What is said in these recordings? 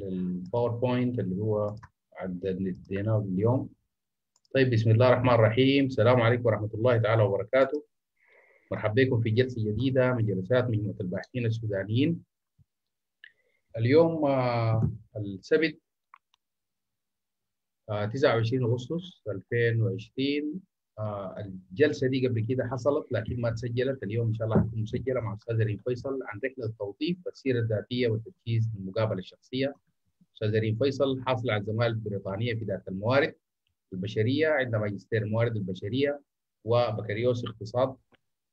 للباوربوينت اللي هو اديناه اليوم. طيب بسم الله الرحمن الرحيم. السلام عليكم ورحمة الله تعالى وبركاته. مرحبا بكم في جلسة جديدة من جلسات مجموعة الباحثين السودانيين. اليوم آه، السبت 29 أغسطس 2020 آه، الجلسة دي قبل كده حصلت لكن ما تسجلت. اليوم إن شاء الله حتكون مسجلة مع أستاذ ريم فيصل عن رحلة التوظيف والسيرة الذاتية والتركيز للمقابلة الشخصية. أستاذ ريم فيصل حاصل على الزمالة البريطانية في إدارة الموارد البشرية عندها ماجستير الموارد البشرية وبكالوريوس اقتصاد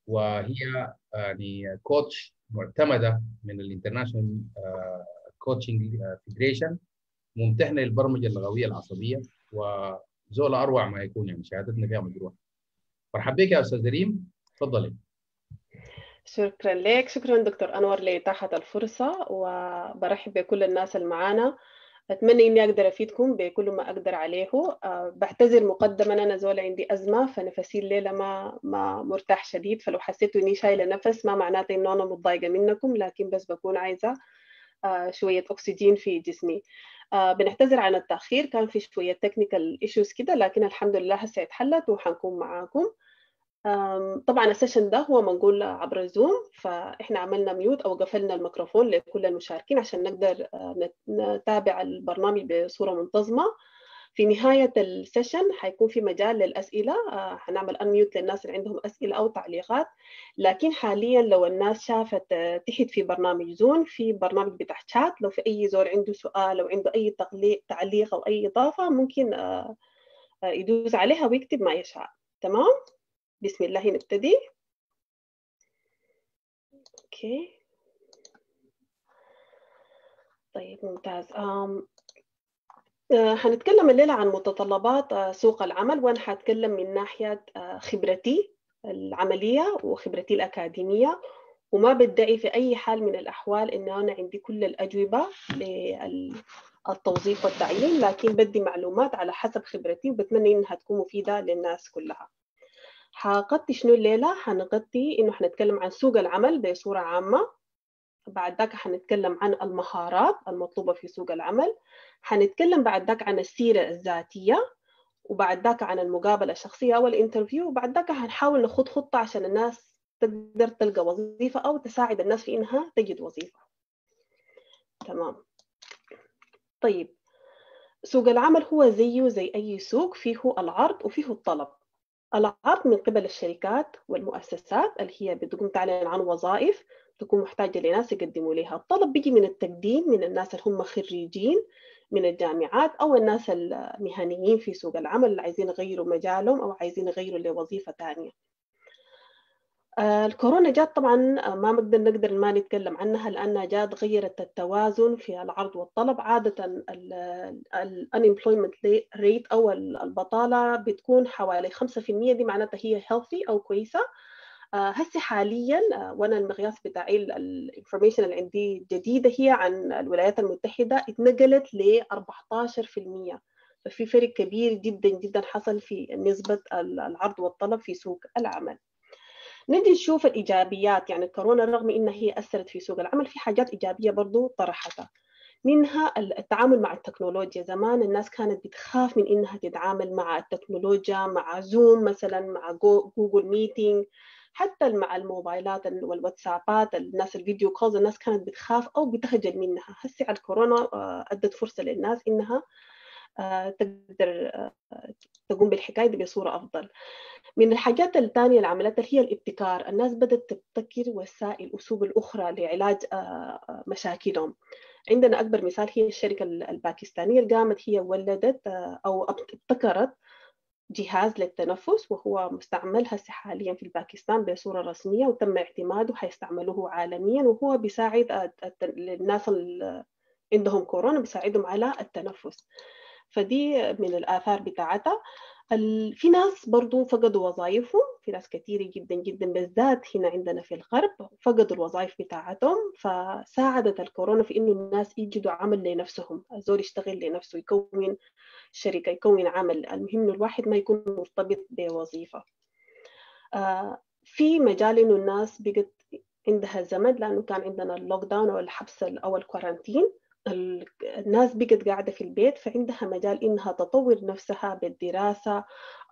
وهي يعني coach معتمدة من ال International Coaching Federation ممتهنة للبرمجة اللغوية العصبية وزول أروع ما يكون يعني شهادتنا فيها مجروحة. مرحبا بك يا أستاذ ريم تفضلي. شكرا لك. شكرا دكتور أنور لإتاحة الفرصة وبرحب بكل الناس اللي معانا أتمنى إني أقدر أفيدكم بكل ما أقدر عليه. أه بعتذر مقدما أنا زول عندي أزمة فنفسي الليلة ما ما مرتاح شديد فلو حسيتوا إني شايلة نفس ما معناته إنه أنا متضايقة منكم لكن بس بكون عايزة أه شوية أكسجين في جسمي. أه بنعتذر عن التأخير. كان في شوية technical issues كده لكن الحمد لله هسه اتحلت وحنكون معاكم. طبعا ال session ده هو منقول عبر ال Zoom فإحنا عملنا mute أو قفلنا الميكروفون لكل المشاركين عشان نقدر نتابع البرنامج بصورة منتظمة. في نهاية ال session حيكون في مجال للأسئلة حنعمل unmute للناس اللي عندهم أسئلة أو تعليقات. لكن حاليا لو الناس شافت تحت في برنامج Zoom في برنامج بتاع شات لو في أي زول عنده سؤال أو عنده أي تعليق أو أي إضافة ممكن يدوس عليها ويكتب ما يشاء. تمام؟ بسم الله نبتدي. أوكي. طيب ممتاز. أم هنتكلم الليلة عن متطلبات سوق العمل وأنا هتكلم من ناحية خبرتي العملية وخبرتي الأكاديمية. وما بدعي في أي حال من الأحوال إن أنا عندي كل الأجوبة للتوظيف والتعيين لكن بدي معلومات على حسب خبرتي وبتمنى إنها تكون مفيدة للناس كلها. حغطي شنو الليلة؟ حنغطي إنه حنتكلم عن سوق العمل بصورة عامة. بعد ذاك حنتكلم عن المهارات المطلوبة في سوق العمل. حنتكلم بعد ذاك عن السيرة الذاتية وبعد ذاك عن المقابلة الشخصية أو الانترفيو وبعد ذاك حنحاول نخوض خطة عشان الناس تقدر تلقى وظيفة أو تساعد الناس في إنها تجد وظيفة. تمام. طيب. سوق العمل هو زيه زي أي سوق فيه العرض وفيه الطلب. العرض من قبل الشركات والمؤسسات اللي هي بتقوم تعلن عن وظائف تكون محتاجة لناس يقدموا لها. الطلب بيجي من التقديم من الناس اللي هم خريجين من الجامعات أو الناس المهنيين في سوق العمل اللي عايزين يغيروا مجالهم أو عايزين يغيروا لوظيفة تانية. الكورونا جات طبعا ما بنقدر نقدر ما نتكلم عنها لانها جات غيرت التوازن في العرض والطلب. عادة الانemployment rate أو البطالة بتكون حوالي 5% دي معناتها هي healthy أو كويسة. هسه حاليا وأنا المقياس بتاعي الانفورميشن اللي عندي جديدة هي عن الولايات المتحدة اتنقلت ل 14% ففي فرق كبير جدا جدا حصل في نسبة العرض والطلب في سوق العمل. نجي نشوف الإيجابيات يعني الكورونا رغم إنها هي أثرت في سوق العمل في حاجات إيجابية برضو طرحتها. منها التعامل مع التكنولوجيا. زمان الناس كانت بتخاف من إنها تتعامل مع التكنولوجيا مع Zoom مثلا مع Google Meeting حتى مع الموبايلات والواتسابات الناس ال video calls الناس كانت بتخاف أو بتخجل منها. هسه الكورونا أدت فرصة للناس إنها تقدر تقوم بالحكاية دي بصورة أفضل. من الحاجات الثانية اللي عملتها هي الابتكار. الناس بدأت تبتكر وسائل أساليب أخرى لعلاج مشاكلهم. عندنا أكبر مثال هي الشركة الباكستانية اللي قامت هي ولدت أو ابتكرت جهاز للتنفس وهو مستعمل هسه حاليا في الباكستان بصورة رسمية وتم اعتماده حيستعملوه عالميا وهو بيساعد الناس اللي عندهم كورونا بيساعدهم على التنفس. فدي من الآثار بتاعتها. في ناس برضو فقدوا وظائفهم في ناس كثيرة جدا جدا بالذات هنا عندنا في الغرب فقدوا الوظائف بتاعتهم فساعدت الكورونا في إنه الناس يجدوا عمل لنفسهم. الزول يشتغل لنفسه يكون شركة يكون عمل. المهم إنه الواحد ما يكون مرتبط بوظيفة. آه في مجال إنه الناس بقت عندها زمن لأنه كان عندنا ال lockdown أو الحبس أو ال quarantine الناس بقت قاعدة في البيت فعندها مجال إنها تطور نفسها بالدراسة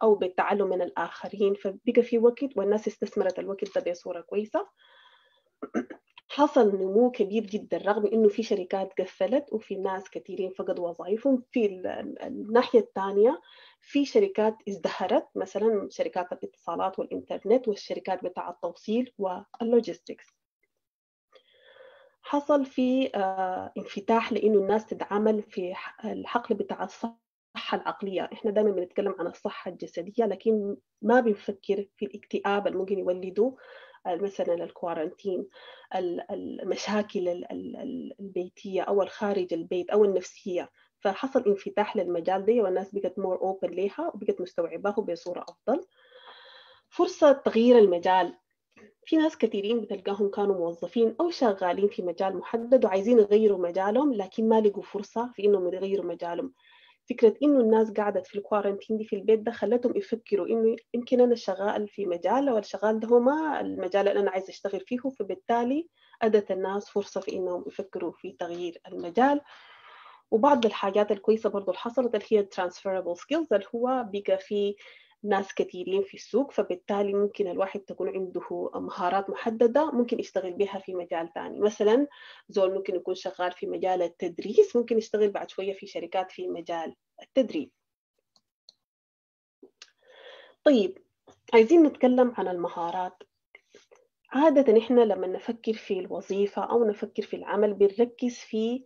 أو بالتعلم من الآخرين فبقى في وقت والناس استثمرت الوقت ده بصورة كويسة. حصل نمو كبير جدا رغم إنه في شركات قفلت وفي ناس كثيرين فقدوا وظائفهم. في الناحية الثانية في شركات ازدهرت مثلا شركات الاتصالات والإنترنت والشركات بتاع التوصيل واللوجيستكس. حصل في انفتاح لإنه الناس تتعامل في الحقل بتاع الصحة العقلية. إحنا دائما بنتكلم عن الصحة الجسدية لكن ما بنفكر في الاكتئاب اللي ممكن يولده مثلا الكوارنتين المشاكل البيتية أو الخارج البيت أو النفسية. فحصل انفتاح للمجال ده والناس بقت more open ليها وبقت مستوعباه بصورة أفضل. فرصة تغيير المجال. في ناس كثيرين بتلقاهم كانوا موظفين أو شغالين في مجال محدد وعايزين يغيروا مجالهم لكن ما لقوا فرصة في إنهم يغيروا مجالهم. فكرة إنه الناس قعدت في ال quarantine دي في البيت ده خلتهم يفكروا إنه يمكن أنا شغال في مجال والشغال ده هو ما المجال اللي أنا عايز أشتغل فيه فبالتالي أدت الناس فرصة في إنهم يفكروا في تغيير المجال. وبعض الحاجات الكويسة برضو اللي حصلت اللي هي transferable skills اللي هو بقى في ناس كثيرين في السوق فبالتالي ممكن الواحد تكون عنده مهارات محددة ممكن يشتغل بها في مجال ثاني مثلا زول ممكن يكون شغال في مجال التدريس ممكن يشتغل بعد شوية في شركات في مجال التدريب. طيب عايزين نتكلم عن المهارات. عادة إحنا لما نفكر في الوظيفة أو نفكر في العمل بنركز في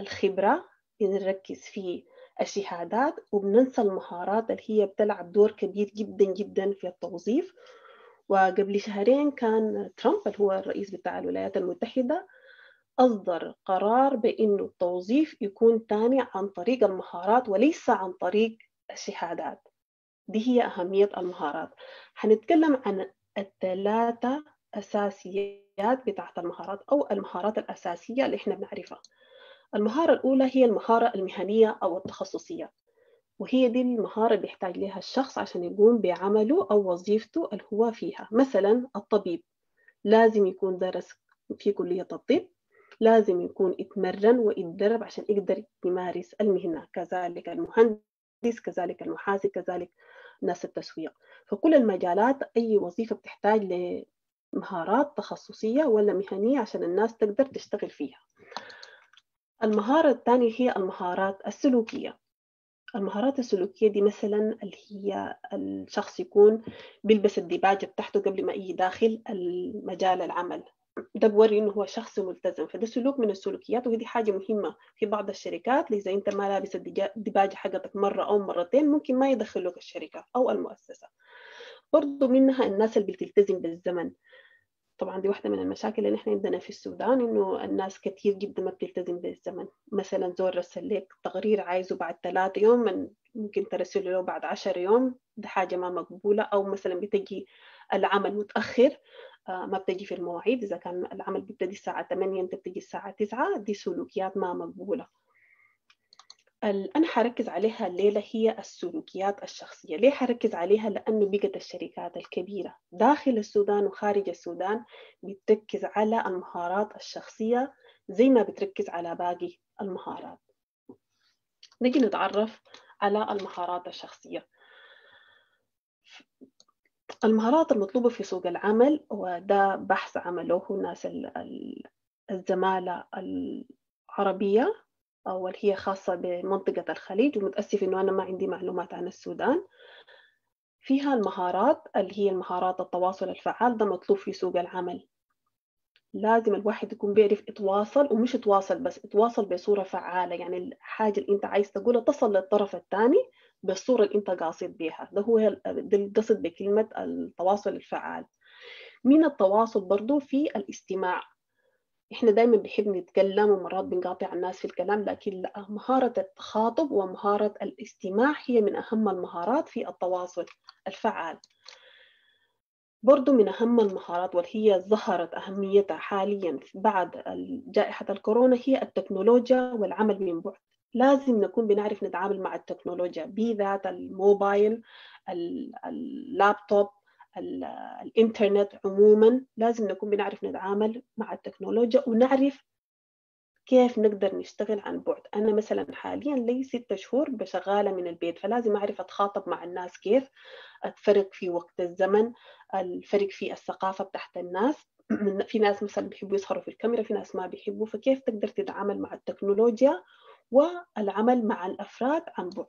الخبرة بنركز في الشهادات وبننسى المهارات اللي هي بتلعب دور كبير جدا جدا في التوظيف. وقبل شهرين كان ترامب اللي هو الرئيس بتاع الولايات المتحدة أصدر قرار بأنه التوظيف يكون تاني عن طريق المهارات وليس عن طريق الشهادات. دي هي أهمية المهارات. هنتكلم عن الثلاثة أساسيات بتاعت المهارات أو المهارات الأساسية اللي إحنا بنعرفها. المهارة الأولى هي المهارة المهنية أو التخصصية وهي دي المهارة اللي بيحتاج لها الشخص عشان يقوم بعمله أو وظيفته اللي هو فيها. مثلا الطبيب لازم يكون درس في كلية الطب لازم يكون يتمرن ويتدرب عشان يقدر يمارس المهنة كذلك المهندس كذلك المحاسب كذلك ناس التسويق. فكل المجالات أي وظيفة بتحتاج لمهارات تخصصية ولا مهنية عشان الناس تقدر تشتغل فيها. المهارة الثانية هي المهارات السلوكية. المهارات السلوكية دي مثلا اللي هي الشخص يكون بيلبس الديباجة بتاعته قبل ما يجي داخل المجال العمل. ده بوري إنه هو شخص ملتزم. فده سلوك من السلوكيات وهذه حاجة مهمة في بعض الشركات إذا أنت ما لابس الديباجة حقتك مرة أو مرتين ممكن ما يدخلوك الشركة أو المؤسسة. برضو منها الناس اللي بتلتزم بالزمن. طبعا دي واحدة من المشاكل اللي إحنا عندنا في السودان إنه الناس كثير جدا ما بتلتزم بالزمن. مثلا زول رسل لك تقرير عايزه بعد ثلاثة يوم ممكن ترسله له بعد عشر يوم ده حاجة ما مقبولة. أو مثلا بتجي العمل متأخر ما بتجي في المواعيد. إذا كان العمل بيبتدي الساعة 8 أنت بتجي الساعة 9 دي سلوكيات ما مقبولة. أنا حركز عليها الليلة هي السلوكيات الشخصية. ليه حركز عليها؟ لأنه بقت الشركات الكبيرة داخل السودان وخارج السودان بتركز على المهارات الشخصية زي ما بتركز على باقي المهارات. نجي نتعرف على المهارات الشخصية. المهارات المطلوبة في سوق العمل وده بحث عملوه ناس الزمالة العربية. أو اللي هي خاصة بمنطقة الخليج ومتأسف إنه أنا ما عندي معلومات عن السودان. فيها المهارات اللي هي المهارات التواصل الفعال ده مطلوب في سوق العمل. لازم الواحد يكون بيعرف يتواصل ومش يتواصل بس يتواصل بصورة فعالة. يعني الحاجة اللي أنت عايز تقولها تصل للطرف الثاني بالصورة اللي أنت قاصد بيها. ده هو القصد بكلمة التواصل الفعال. من التواصل برضو في الاستماع. إحنا دايما بنحب نتكلم ومرات بنقاطع الناس في الكلام لكن لا مهارة التخاطب ومهارة الاستماع هي من أهم المهارات في التواصل الفعال. برضو من أهم المهارات واللي هي ظهرت أهميتها حاليا بعد جائحة الكورونا هي التكنولوجيا والعمل من بعد. لازم نكون بنعرف نتعامل مع التكنولوجيا بذات الموبايل اللابتوب الإنترنت عموما لازم نكون بنعرف نتعامل مع التكنولوجيا ونعرف كيف نقدر نشتغل عن بعد. أنا مثلا حاليا لي ستة شهور بشغالة من البيت فلازم أعرف أتخاطب مع الناس كيف الفرق في وقت الزمن الفرق في الثقافة بتاعت الناس. في ناس مثلا بيحبوا يظهروا في الكاميرا في ناس ما بيحبوا فكيف تقدر تتعامل مع التكنولوجيا والعمل مع الأفراد عن بعد؟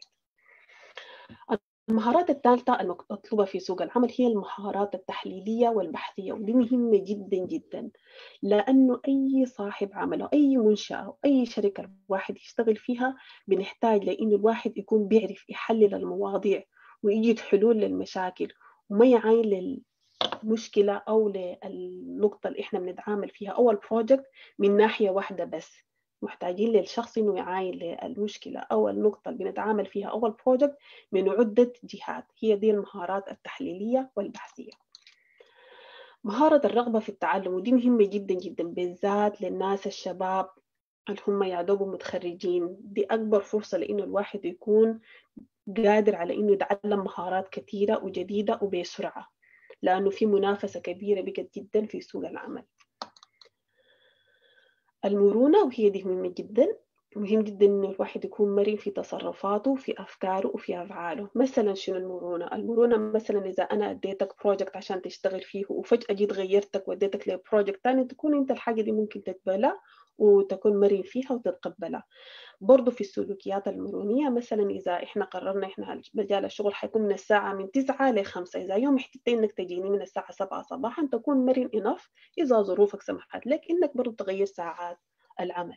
المهارات الثالثة المطلوبة في سوق العمل هي المهارات التحليلية والبحثية ودي مهمة جدا جدا. لأنه أي صاحب عمل أو أي منشأة أو أي شركة الواحد يشتغل فيها بنحتاج لأنه الواحد يكون بيعرف يحلل المواضيع ويجد حلول للمشاكل وما يعاين للمشكلة أو للنقطة اللي إحنا بنتعامل فيها أو ال project من ناحية واحدة بس. محتاجين للشخص إنه يعاين للمشكلة أو النقطة اللي بنتعامل فيها أو ال project من عدة جهات هي دي المهارات التحليلية والبحثية. مهارة الرغبة في التعلم ودي مهمة جدا جدا بالذات للناس الشباب اللي هم يا دوب متخرجين. دي أكبر فرصة لإنه الواحد يكون قادر على إنه يتعلم مهارات كثيرة وجديدة وبسرعة لأنه في منافسة كبيرة بقت جدا في سوق العمل. المرونة وهي دي مهمة جدا. مهم جدا إنه الواحد يكون مرن في تصرفاته في أفكاره وفي أفعاله. مثلا شنو المرونة؟ المرونة مثلا إذا أنا أديتك project عشان تشتغل فيه وفجأة جيت غيرتك وديتك ل project تاني تكون أنت الحاجة دي ممكن تقبلها وتكون مرن فيها وتتقبلها. برضو في السلوكيات المرونية مثلا إذا إحنا قررنا إحنا مجال الشغل حيكون من الساعة من 9 ل 5 إذا يوم احتجت إنك تجيني من الساعة 7 صباحا تكون مرن إنف إذا ظروفك سمحت لك إنك برضو تغير ساعات العمل.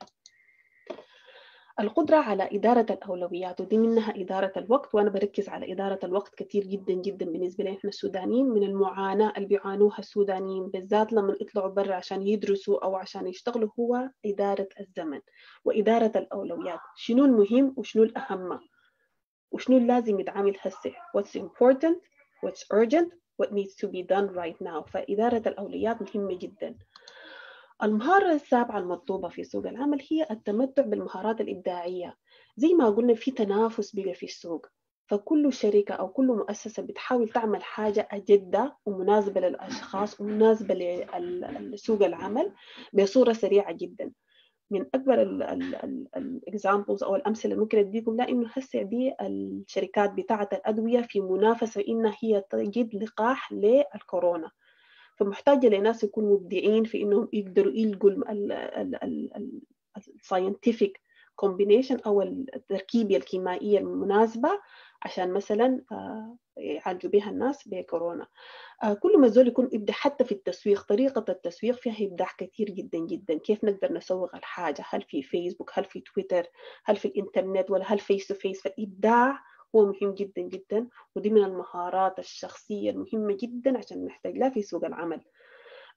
القدرة على إدارة الأولويات ودي منها إدارة الوقت وأنا بركز على إدارة الوقت كثير جدا جدا بالنسبة لنا إحنا السودانيين من المعاناة اللي بيعانوها السودانيين بالذات لما يطلعوا برا عشان يدرسوا أو عشان يشتغلوا هو إدارة الزمن وإدارة الأولويات. شنو المهم وشنو الأهم؟ وشنو لازم يتعامل هسه؟ What's important what's urgent? What needs to be done right now فإدارة الأولويات مهمة جدا. المهارة السابعة المطلوبة في سوق العمل هي التمتع بالمهارات الإبداعية. زي ما قلنا في تنافس بقى في السوق. فكل شركة أو كل مؤسسة بتحاول تعمل حاجة أجدة ومناسبة للأشخاص ومناسبة لسوق العمل بصورة سريعة جدا. من أكبر ال examples أو الأمثلة اللي ممكن أديكم ليها إنه هسه دي الشركات بتاعة الأدوية في منافسة إنها هي تجد لقاح للكورونا. فمحتاجة لناس يكونوا مبدعين في إنهم يقدروا يلقوا ال scientific combination أو التركيبة الكيميائية المناسبة عشان مثلا يعالجوا بها الناس بكورونا. كل ما زول يكون إبداع حتى في التسويق طريقة التسويق فيها إبداع كثير جدا جدا. كيف نقدر نسوق الحاجة؟ هل في فيسبوك هل في تويتر هل في الإنترنت؟ ولا هل face to face فالإبداع هو مهم جدا جدا ودي من المهارات الشخصية المهمة جدا عشان نحتاج لها في سوق العمل.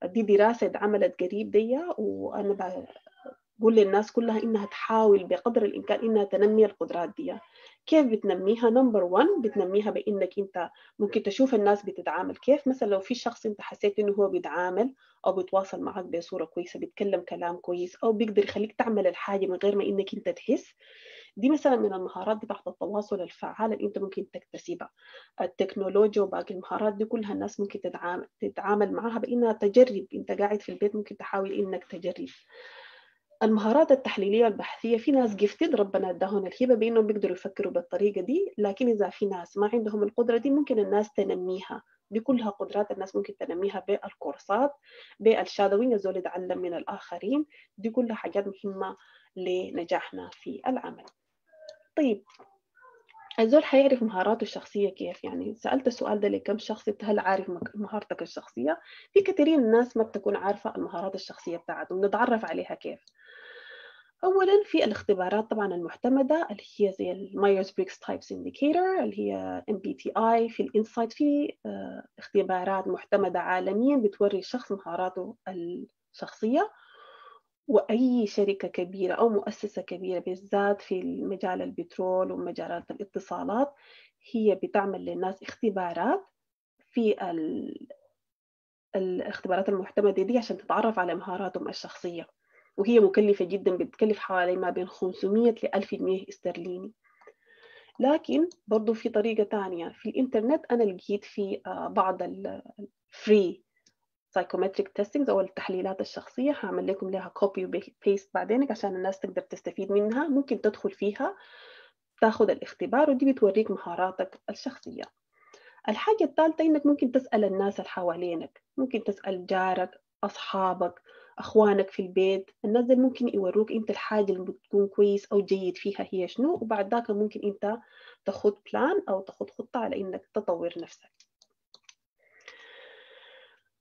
دي دراسة اتعملت قريب دي وأنا بقول للناس كلها إنها تحاول بقدر الإمكان إنها تنمي القدرات دي كيف بتنميها؟ number 1 بتنميها بإنك أنت ممكن تشوف الناس بتتعامل كيف. مثلا لو في شخص أنت حسيت إنه هو بيتعامل أو بيتواصل معك بصورة كويسة بيتكلم كلام كويس أو بيقدر يخليك تعمل الحاجة من غير ما إنك أنت تحس دي مثلا من المهارات بتاعت التواصل الفعال اللي أنت ممكن تكتسبها. التكنولوجيا وباقي المهارات دي كلها الناس ممكن تتعامل, تتعامل معها بإنها تجرب. أنت قاعد في البيت ممكن تحاول إنك تجرب. المهارات التحليلية والبحثية في ناس جفتد ربنا اداهم الهبة بإنهم بيقدروا يفكروا بالطريقة دي لكن إذا في ناس ما عندهم القدرة دي ممكن الناس تنميها. دي كلها قدرات الناس ممكن تنميها بالكورسات بال shadowing الزول يتعلم من الآخرين. دي كلها حاجات مهمة لنجاحنا في العمل. طيب الزول حيعرف مهاراته الشخصية كيف؟ يعني سألت السؤال ده لكم شخص هل عارف مهارتك الشخصية؟ في كثيرين الناس ما بتكون عارفة المهارات الشخصية بتاعتهم نتعرف عليها كيف؟ أولا في الاختبارات طبعا المعتمدة اللي هي زي ال Myers-Briggs Type Indicator اللي هي MBTI في ال Insight في اختبارات معتمدة عالميا بتوري الشخص مهاراته الشخصية. وأي شركة كبيرة أو مؤسسة كبيرة بالذات في مجال البترول ومجالات الاتصالات هي بتعمل للناس اختبارات في الاختبارات المعتمدة دي عشان تتعرف على مهاراتهم الشخصية. وهي مكلفة جدا بتكلف حوالي ما بين 500 ل 1000 جنيه استرليني. لكن برضو في طريقة تانية. في الإنترنت أنا لقيت في بعض ال free psychometric testing أو التحليلات الشخصية هعمل لكم لها copy و paste بعدين عشان الناس تقدر تستفيد منها. ممكن تدخل فيها تاخذ الاختبار ودي بتوريك مهاراتك الشخصية. الحاجة الثالثة إنك ممكن تسأل الناس اللي حوالينك ممكن تسأل جارك أصحابك أخوانك في البيت. الناس دي ممكن يوروك أنت الحاجة اللي بتكون كويس أو جيد فيها هي شنو وبعد ذاك ممكن أنت تاخذ plan أو تاخذ خطة على إنك تطور نفسك.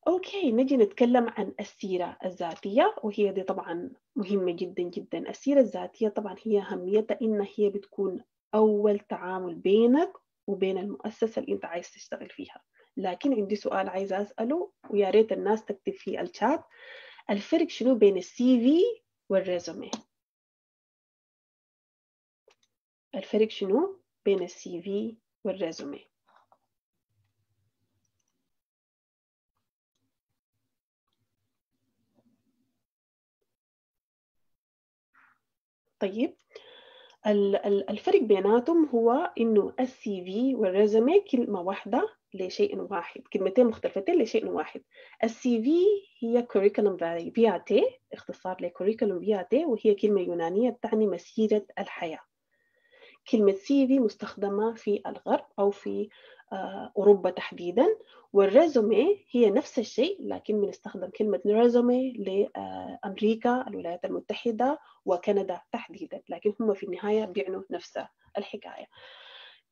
okay نجي نتكلم عن السيرة الذاتية وهي دي طبعا مهمة جدا جدا. السيرة الذاتية طبعا هي أهميتها إن هي بتكون أول تعامل بينك وبين المؤسسة اللي أنت عايز تشتغل فيها. لكن عندي سؤال عايزه أسأله ويا ريت الناس تكتب في الشات الفرق شنو بين ال CV وال resume؟ الفرق شنو بين ال CV وال resume؟ طيب. الفرق بيناتهم هو إنه ال CV وال resume كلمة واحدة لشيء واحد كلمتين مختلفتين لشيء واحد. ال CV هي curriculum vitae اختصار ل curriculum vitae وهي كلمة يونانية تعني مسيرة الحياة. كلمة CV مستخدمة في الغرب أو في أوروبا تحديدا وال resume هي نفس الشيء لكن بنستخدم كلمة resume لأمريكا الولايات المتحدة وكندا تحديدا لكن هم في النهاية بيعنوا نفس الحكاية.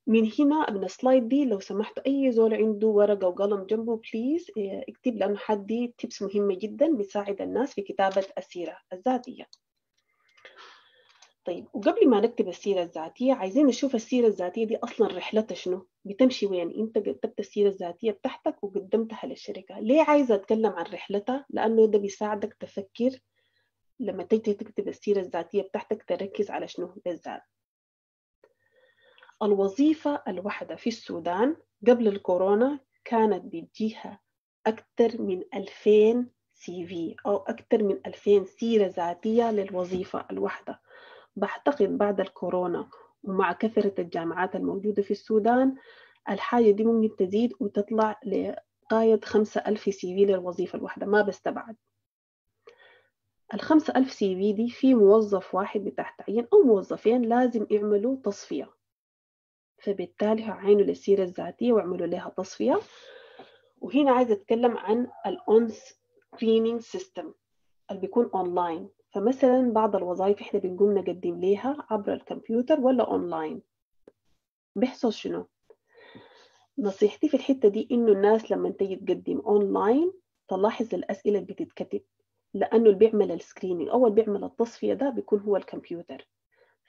من هنا من ال slide دي لو سمحتوا أي زول عنده ورقة وقلم جنبه please اكتب لأنه حدي tips مهمة جدا بتساعد الناس في كتابة السيرة الذاتية. طيب وقبل ما نكتب السيرة الذاتية عايزين نشوف السيرة الذاتية دي أصلا رحلتها شنو؟ بتمشي وين؟ أنت كتبت السيره الذاتية بتاعتك وقدمتها للشركة. ليه عايزة أتكلم عن رحلتها؟ لأنه ده بيساعدك تفكر لما تيجي تكتب السيرة الذاتية بتاعتك تركز على شنو؟ بالذات الوظيفة الواحدة في السودان قبل الكورونا كانت بتجيها أكثر من 2000 CV أو أكثر من 2000 سيرة ذاتية للوظيفة الواحدة. بعتقد بعد الكورونا ومع كثرة الجامعات الموجودة في السودان الحاجة دي ممكن تزيد وتطلع لغاية خمسة ألف CV للوظيفة الواحدة. ما بستبعد. الخمسة ألف CV دي في موظف واحد بتاع تعيين أو موظفين لازم يعملوا تصفية. فبالتالي هيعاينوا للسيرة الذاتية ويعملوا لها تصفية. وهنا عايزة أتكلم عن ال online screening system اللي بيكون أونلاين فمثلا بعض الوظائف إحنا بنقوم نقدم ليها عبر الكمبيوتر ولا أونلاين بيحصل شنو؟ نصيحتي في الحتة دي إنه الناس لما تيجي تقدم أونلاين تلاحظ الأسئلة اللي بتتكتب لأنه اللي بيعمل ال screening أو اللي بيعمل التصفية ده بيكون هو الكمبيوتر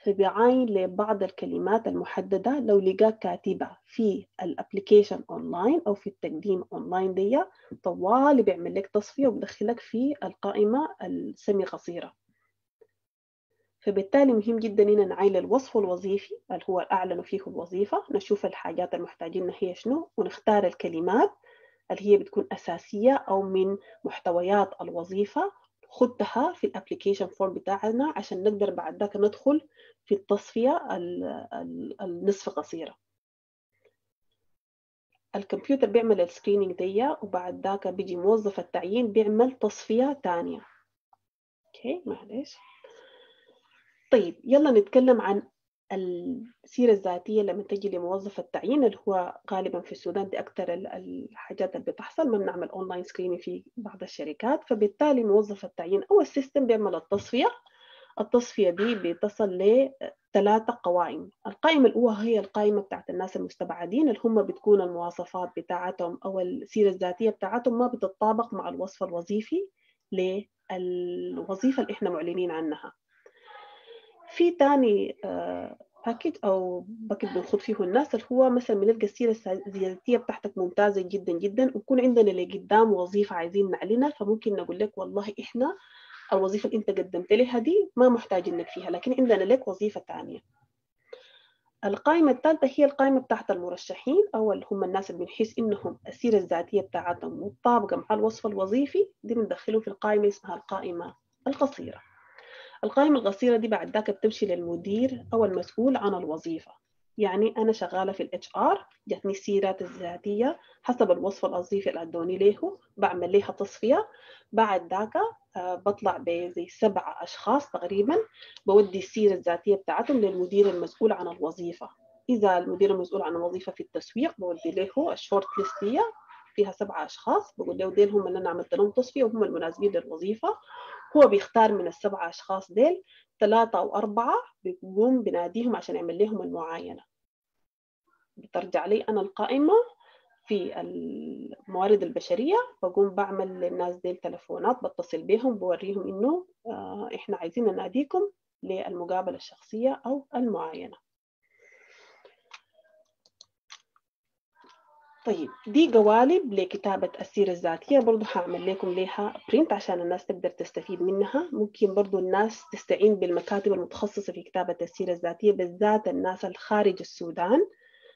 فبيعاين لبعض الكلمات المحددة. لو لقاك كاتبة في ال application online أو في التقديم أونلاين دي طوالي بيعمل لك تصفية وبدخلك في القائمة السمي قصيرة فبالتالي مهم جدا إن نعاين الوصف الوظيفي اللي هو اعلنوا فيه الوظيفة نشوف الحاجات المحتاجين هي شنو ونختار الكلمات اللي هي بتكون أساسية أو من محتويات الوظيفة. نختها في ال application form بتاعنا عشان نقدر بعد ذاك ندخل في التصفية النصف قصيرة. الكمبيوتر بيعمل ال screening دي وبعد ذاك بيجي موظف التعيين بيعمل تصفية تانية. okay معلش. طيب يلا نتكلم عن السيرة الذاتية لما تجي لموظف التعيين اللي هو غالبا في السودان دي أكثر الحاجات اللي بتحصل ما بنعمل online screening في بعض الشركات. فبالتالي موظف التعيين أو ال system بيعمل التصفية. التصفية دي بتصل لثلاثة قوائم. القائمة الأولى هي القائمة بتاعت الناس المستبعدين اللي هم بتكون المواصفات بتاعتهم أو السيرة الذاتية بتاعتهم ما بتتطابق مع الوصف الوظيفي للوظيفة اللي إحنا معلنين عنها. في تاني package أو package بنخت فيه الناس اللي هو مثلا بنلقى السيرة الذاتيه بتاعتك ممتازة جدا جدا ويكون عندنا اللي قدام وظيفة عايزين نعلنها فممكن نقول لك والله إحنا الوظيفة اللي أنت قدمت لها دي ما محتاجين لك فيها لكن عندنا لك وظيفة ثانية القائمة الثالثة هي القائمة بتاعت المرشحين أو اللي هم الناس اللي بنحس إنهم السيرة الذاتية بتاعتهم مطابقة مع الوصف الوظيفي دي بندخله في القائمة اسمها القائمة القصيرة. القائمة القصيرة دي بعد ذاك بتمشي للمدير أو المسؤول عن الوظيفة. يعني أنا شغالة في ال HR جاتني السيرات الذاتية حسب الوصف الوظيفي اللي أدوني له بعمل لها تصفية. بعد ذاك بطلع بزي سبعة أشخاص تقريبا بودي السيرة الذاتية بتاعتهم للمدير المسؤول عن الوظيفة. إذا المدير المسؤول عن الوظيفة في التسويق بودي له ال short list فيها سبعة أشخاص بقول له ديل هم اللي أنا عملت لهم تصفية وهم المناسبين للوظيفة. هو بيختار من السبعة أشخاص ديل ثلاثة أو أربعة بيقوم بناديهم عشان يعمل لهم المعاينة. بترجع لي أنا القائمة في الموارد البشرية بقوم بعمل للناس دي تلفونات بتصل بهم بوريهم إنه إحنا عايزين نناديكم للمقابلة الشخصية أو المعاينة. طيب دي قوالب لكتابة السيرة الذاتية برضو هعمل لكم ليها print عشان الناس تقدر تستفيد منها. ممكن برضو الناس تستعين بالمكاتب المتخصصة في كتابة السيرة الذاتية بالذات الناس الخارج السودان.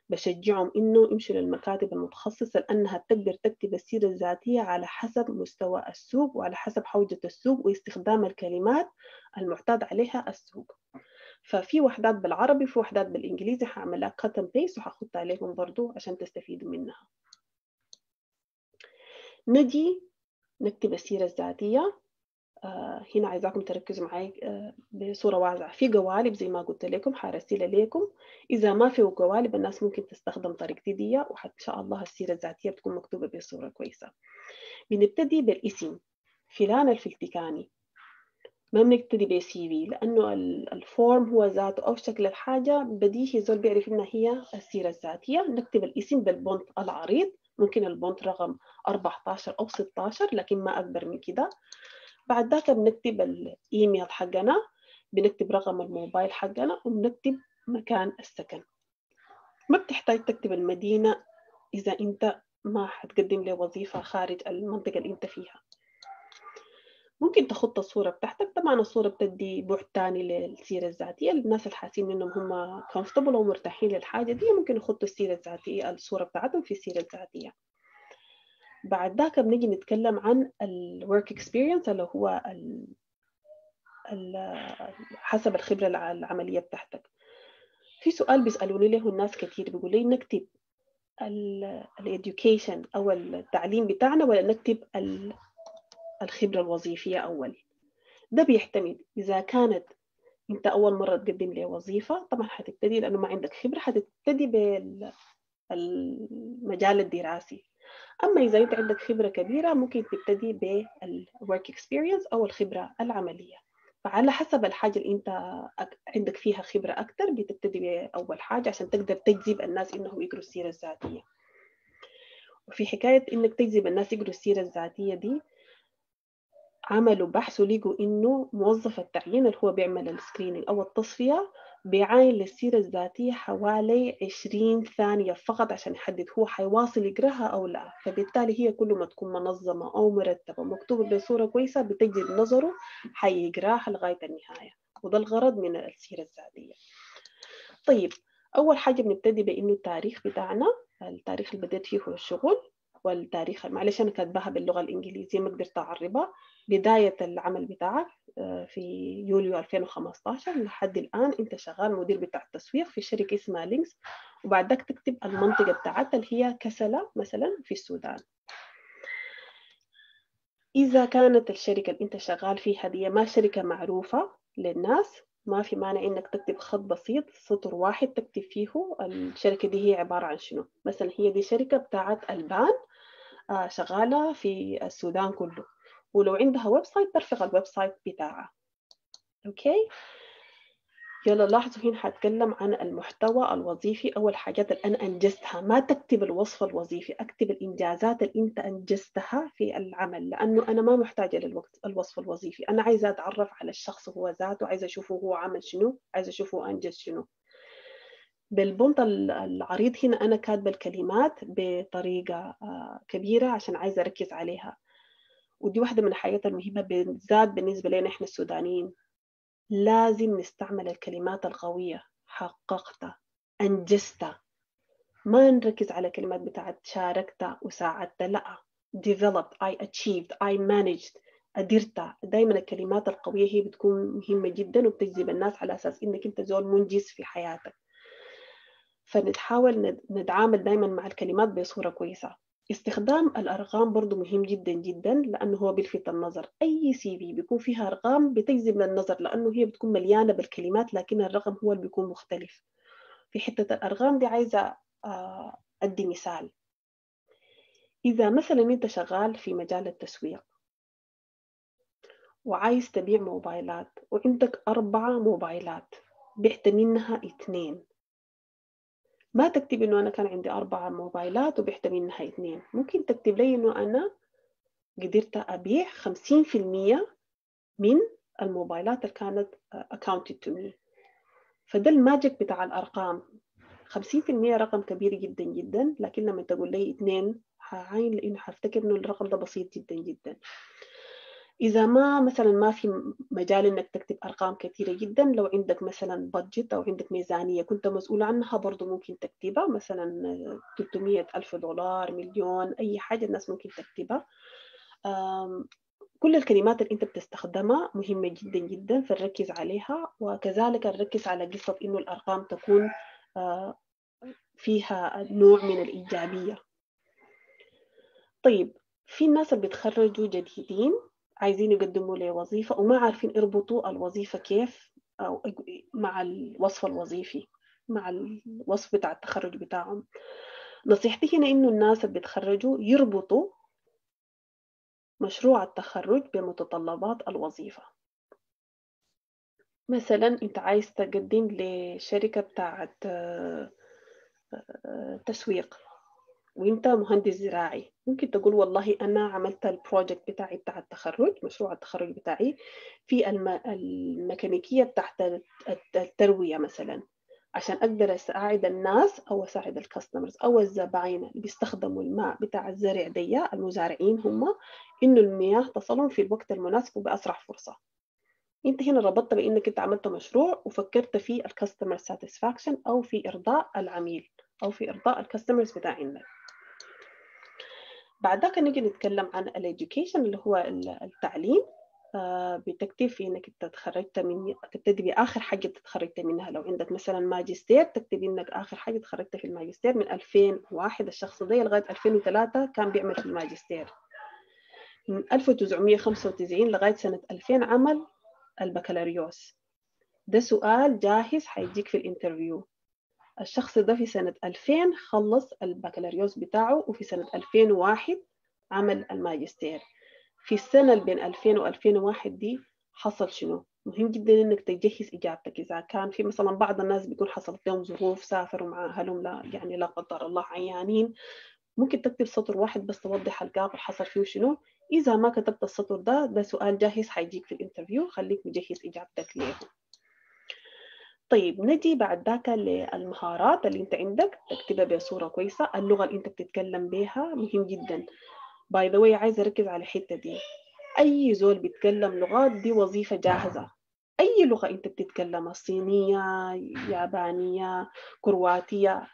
بشجعهم إنه يمشوا للمكاتب المتخصصة لأنها تقدر تكتب السيرة الذاتية على حسب مستوى السوق وعلى حسب حوجة السوق واستخدام الكلمات المعتاد عليها السوق. ففي وحدات بالعربي في وحدات بالإنجليزي هعملها cut and paste وهحط عليكم برضو عشان تستفيدوا منها. نجي نكتب السيرة الذاتية. آه هنا عايزاكم تركزوا معي آه بصورة واضحة. في قوالب زي ما قلت لكم حارسلها لكم إذا ما في قوالب الناس ممكن تستخدم طريقتي دي وإن شاء الله السيرة الذاتية بتكون مكتوبة بصورة كويسة. بنبتدي بالاسم. فلان الفلتكاني. ما بنبتدي بسي في لأنه الفورم هو ذاته أو شكل الحاجة بديهي زول بيعرف إنها هي السيرة الذاتية. نكتب الاسم بالبونت العريض ممكن البونت رقم 14 أو 16 لكن ما أكبر من كده. بعد ذاك بنكتب الإيميل حقنا بنكتب رقم الموبايل حقنا وبنكتب مكان السكن. ما بتحتاج تكتب المدينة إذا أنت ما حتقدم لي وظيفة خارج المنطقة اللي أنت فيها. ممكن تخط الصورة بتاعتك. طبعا الصورة بتدي بعد تاني للسيرة الذاتية. للناس اللي حاسين إنهم هم comfortable ومرتاحين للحاجة دي ممكن يخطوا السيرة الذاتية الصورة بتاعتهم في السيرة الذاتية. بعد ذاك بنيجي نتكلم عن ال work experience اللي هو ال ال حسب الخبرة العملية بتاعتك. في سؤال بيسألوني له الناس كثير بيقول لي نكتب ال education أو التعليم بتاعنا ولا نكتب الخبرة الوظيفية أول ده بيحتمل. إذا كانت أنت أول مرة تقدم لي وظيفة طبعا حتبتدي لأنه ما عندك خبرة حتبتدي بالمجال الدراسي. أما إذا أنت عندك خبرة كبيرة ممكن تبتدي بالwork experience أو الخبرة العملية. فعلى حسب الحاجة اللي أنت عندك فيها خبرة أكتر بتبتدي بأول حاجة عشان تقدر تجذب الناس إنهم يقروا السيرة الذاتية. وفي حكاية إنك تجذب الناس يقروا السيرة الذاتية دي عملوا بحث ولقوا إنه موظف التعيين اللي هو بيعمل السكرينينج أو التصفية بيعاين للسيرة الذاتية حوالي 20 ثانية فقط عشان يحدد هو حيواصل يقرأها أو لا. فبالتالي هي كل ما تكون منظمة أو مرتبة مكتوبة بصورة كويسة بتجذب نظره حيقرأها لغاية النهاية. وده الغرض من السيرة الذاتية. طيب أول حاجة بنبتدي بإنه التاريخ بتاعنا التاريخ اللي بديت فيه هو الشغل. والتاريخ معلش أنا كاتباها باللغة الإنجليزية ما قدرت أعربها. بداية العمل بتاعك في يوليو 2015 لحد الآن أنت شغال مدير بتاع التسويق في شركة اسمها لينكس. وبعد ذاك تكتب المنطقة بتاعتها اللي هي كسلة مثلا في السودان. إذا كانت الشركة اللي أنت شغال فيها دي ما شركة معروفة للناس ما في مانع إنك تكتب خط بسيط سطر واحد تكتب فيه الشركة دي هي عبارة عن شنو؟ مثلا هي دي شركة بتاعت ألبان. شغالة في السودان كله. ولو عندها website ترفق ال website بتاعها. Okay؟ يلا لاحظوا هنا حتكلم عن المحتوى الوظيفي. أو الحاجات اللي أنا أنجزتها. ما تكتب الوصف الوظيفي أكتب الإنجازات اللي أنت أنجزتها في العمل لأنه أنا ما محتاجة للوقت الوصف الوظيفي. أنا عايزة أتعرف على الشخص هو ذاته عايزة أشوفه هو عمل شنو عايزة أشوفه هو أنجز شنو. بالبنط العريض هنا أنا كاتبة الكلمات بطريقة كبيرة عشان عايزة أركز عليها. ودي واحدة من الحاجات المهمة بالذات بالنسبة لنا إحنا السودانيين. لازم نستعمل الكلمات القوية. حققت أنجزت. ما نركز على كلمات بتاعت شاركت وساعدت. لا. Developed. I achieved. I managed. قدرت دايما الكلمات القوية هي بتكون مهمة جدا وبتجذب الناس على أساس إنك أنت زول منجز في حياتك. فنتحاول نتعامل دائما مع الكلمات بصورة كويسة. استخدام الأرقام برضو مهم جدا جدا لأنه هو بيلفت النظر. أي سي في بيكون فيها أرقام بتجذب النظر لأنه هي بتكون مليانة بالكلمات لكن الرقم هو اللي بيكون مختلف. في حتة الأرقام دي عايزة أدي مثال. إذا مثلا أنت شغال في مجال التسويق وعايز تبيع موبايلات وعندك أربعة موبايلات بعت منها اثنين ما تكتب إنه أنا كان عندي أربعة موبايلات وبعت منها اثنين. ممكن تكتب لي إنه أنا قدرت أبيع خمسين في المية من الموبايلات اللي كانت accounted to me. فده الماجيك بتاع الأرقام. خمسين في المية رقم كبير جدا جدا لكن لما تقول لي اثنين هعين لأنه هفتكر إنه الرقم ده بسيط جدا جدا. إذا ما مثلا ما في مجال إنك تكتب أرقام كثيرة جدا لو عندك مثلا بادجت أو عندك ميزانية كنت مسؤول عنها برضو ممكن تكتبها مثلا 300 ألف دولار مليون أي حاجة الناس ممكن تكتبها. كل الكلمات اللي أنت بتستخدمها مهمة جدا جدا فنركز عليها. وكذلك نركز على قصة إنه الأرقام تكون فيها نوع من الإيجابية. طيب في الناس اللي بيتخرجوا جديدين عايزين يقدموا لي وظيفة وما عارفين يربطوا الوظيفة كيف أو مع الوصف الوظيفي مع الوصف بتاع التخرج بتاعهم. نصيحتي هنا إنه الناس اللي بيتخرجوا يربطوا مشروع التخرج بمتطلبات الوظيفة. مثلا أنت عايز تقدم لشركة بتاعت تسويق. وانت مهندس زراعي ممكن تقول والله أنا عملت ال project بتاعي بتاع التخرج مشروع التخرج بتاعي في الم... الميكانيكية بتاعت التروية مثلا عشان أقدر أساعد الناس أو أساعد ال customers أو الزباين اللي بيستخدموا الماء بتاع الزرع دي المزارعين هم إنه المياه تصلهم في الوقت المناسب وبأسرع فرصة. أنت هنا ربطت بإنك أنت عملت مشروع وفكرت في ال customer satisfaction أو في إرضاء العميل أو في إرضاء ال customers بتاعنا. بعد ذاك نيجي نتكلم عن ال education اللي هو التعليم. آه بتكتب في إنك أنت تخرجت من تبتدي بآخر حاجة تتخرجت منها. لو عندك مثلا ماجستير تكتب إنك آخر حاجة تخرجت في الماجستير من 2001 الشخص ده لغاية 2003 كان بيعمل في الماجستير. من 1995 لغاية سنة 2000 عمل البكالوريوس. ده سؤال جاهز حيجيك في ال interview. الشخص ده في سنة 2000 خلص البكالوريوس بتاعه وفي سنة 2001 عمل الماجستير. في السنة اللي بين 2000 و 2001 دي حصل شنو؟ مهم جدا إنك تجهز إجابتك. إذا كان في مثلا بعض الناس بيكون حصلت لهم ظروف سافروا مع أهلهم لا يعني لا قدر الله عيانين. ممكن تكتب سطر واحد بس توضح ال gap حصل فيه شنو. إذا ما كتبت السطر ده ده سؤال جاهز حيجيك في ال interview. خليك مجهز إجابتك ليه. طيب نجي بعد ذاك للمهارات اللي أنت عندك تكتبها بصوره كويسة. اللغة اللي أنت بتتكلم بها مهم جدا. By the way عايزة أركز على الحتة دي. أي زول بيتكلم لغات دي وظيفة جاهزة. أي لغة أنت بتتكلمها؟ صينية يابانية كرواتية.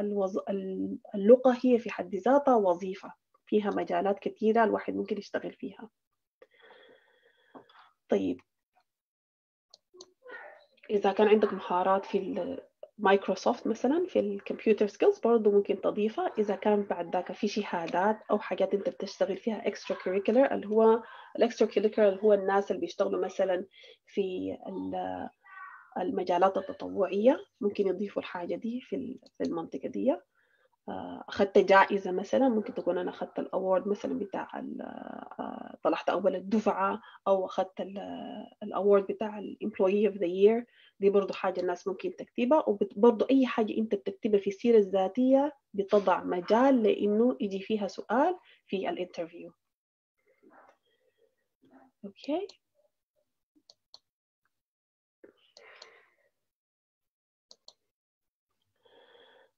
الوظ... اللغة هي في حد ذاتها وظيفة. فيها مجالات كثيره الواحد ممكن يشتغل فيها. طيب إذا كان عندك مهارات في مايكروسوفت مثلا في الكمبيوتر skills برضه ممكن تضيفها. إذا كان بعد ذاك في شهادات أو حاجات أنت بتشتغل فيها extracurricular اللي هو ال extracurricular هو الناس اللي بيشتغلوا مثلا في المجالات التطوعية ممكن يضيفوا الحاجة دي في المنطقة دي. أخذت جائزة مثلا ممكن تكون أنا أخذت ال award مثلا بتاع طلعت أول الدفعة أو أخذت ال award بتاع ال employee of the year دي برضو حاجة الناس ممكن تكتبها. وبرضو أي حاجة أنت بتكتبها في السيرة الذاتية بتضع مجال لإنه يجي فيها سؤال في ال interview. Okay؟ okay.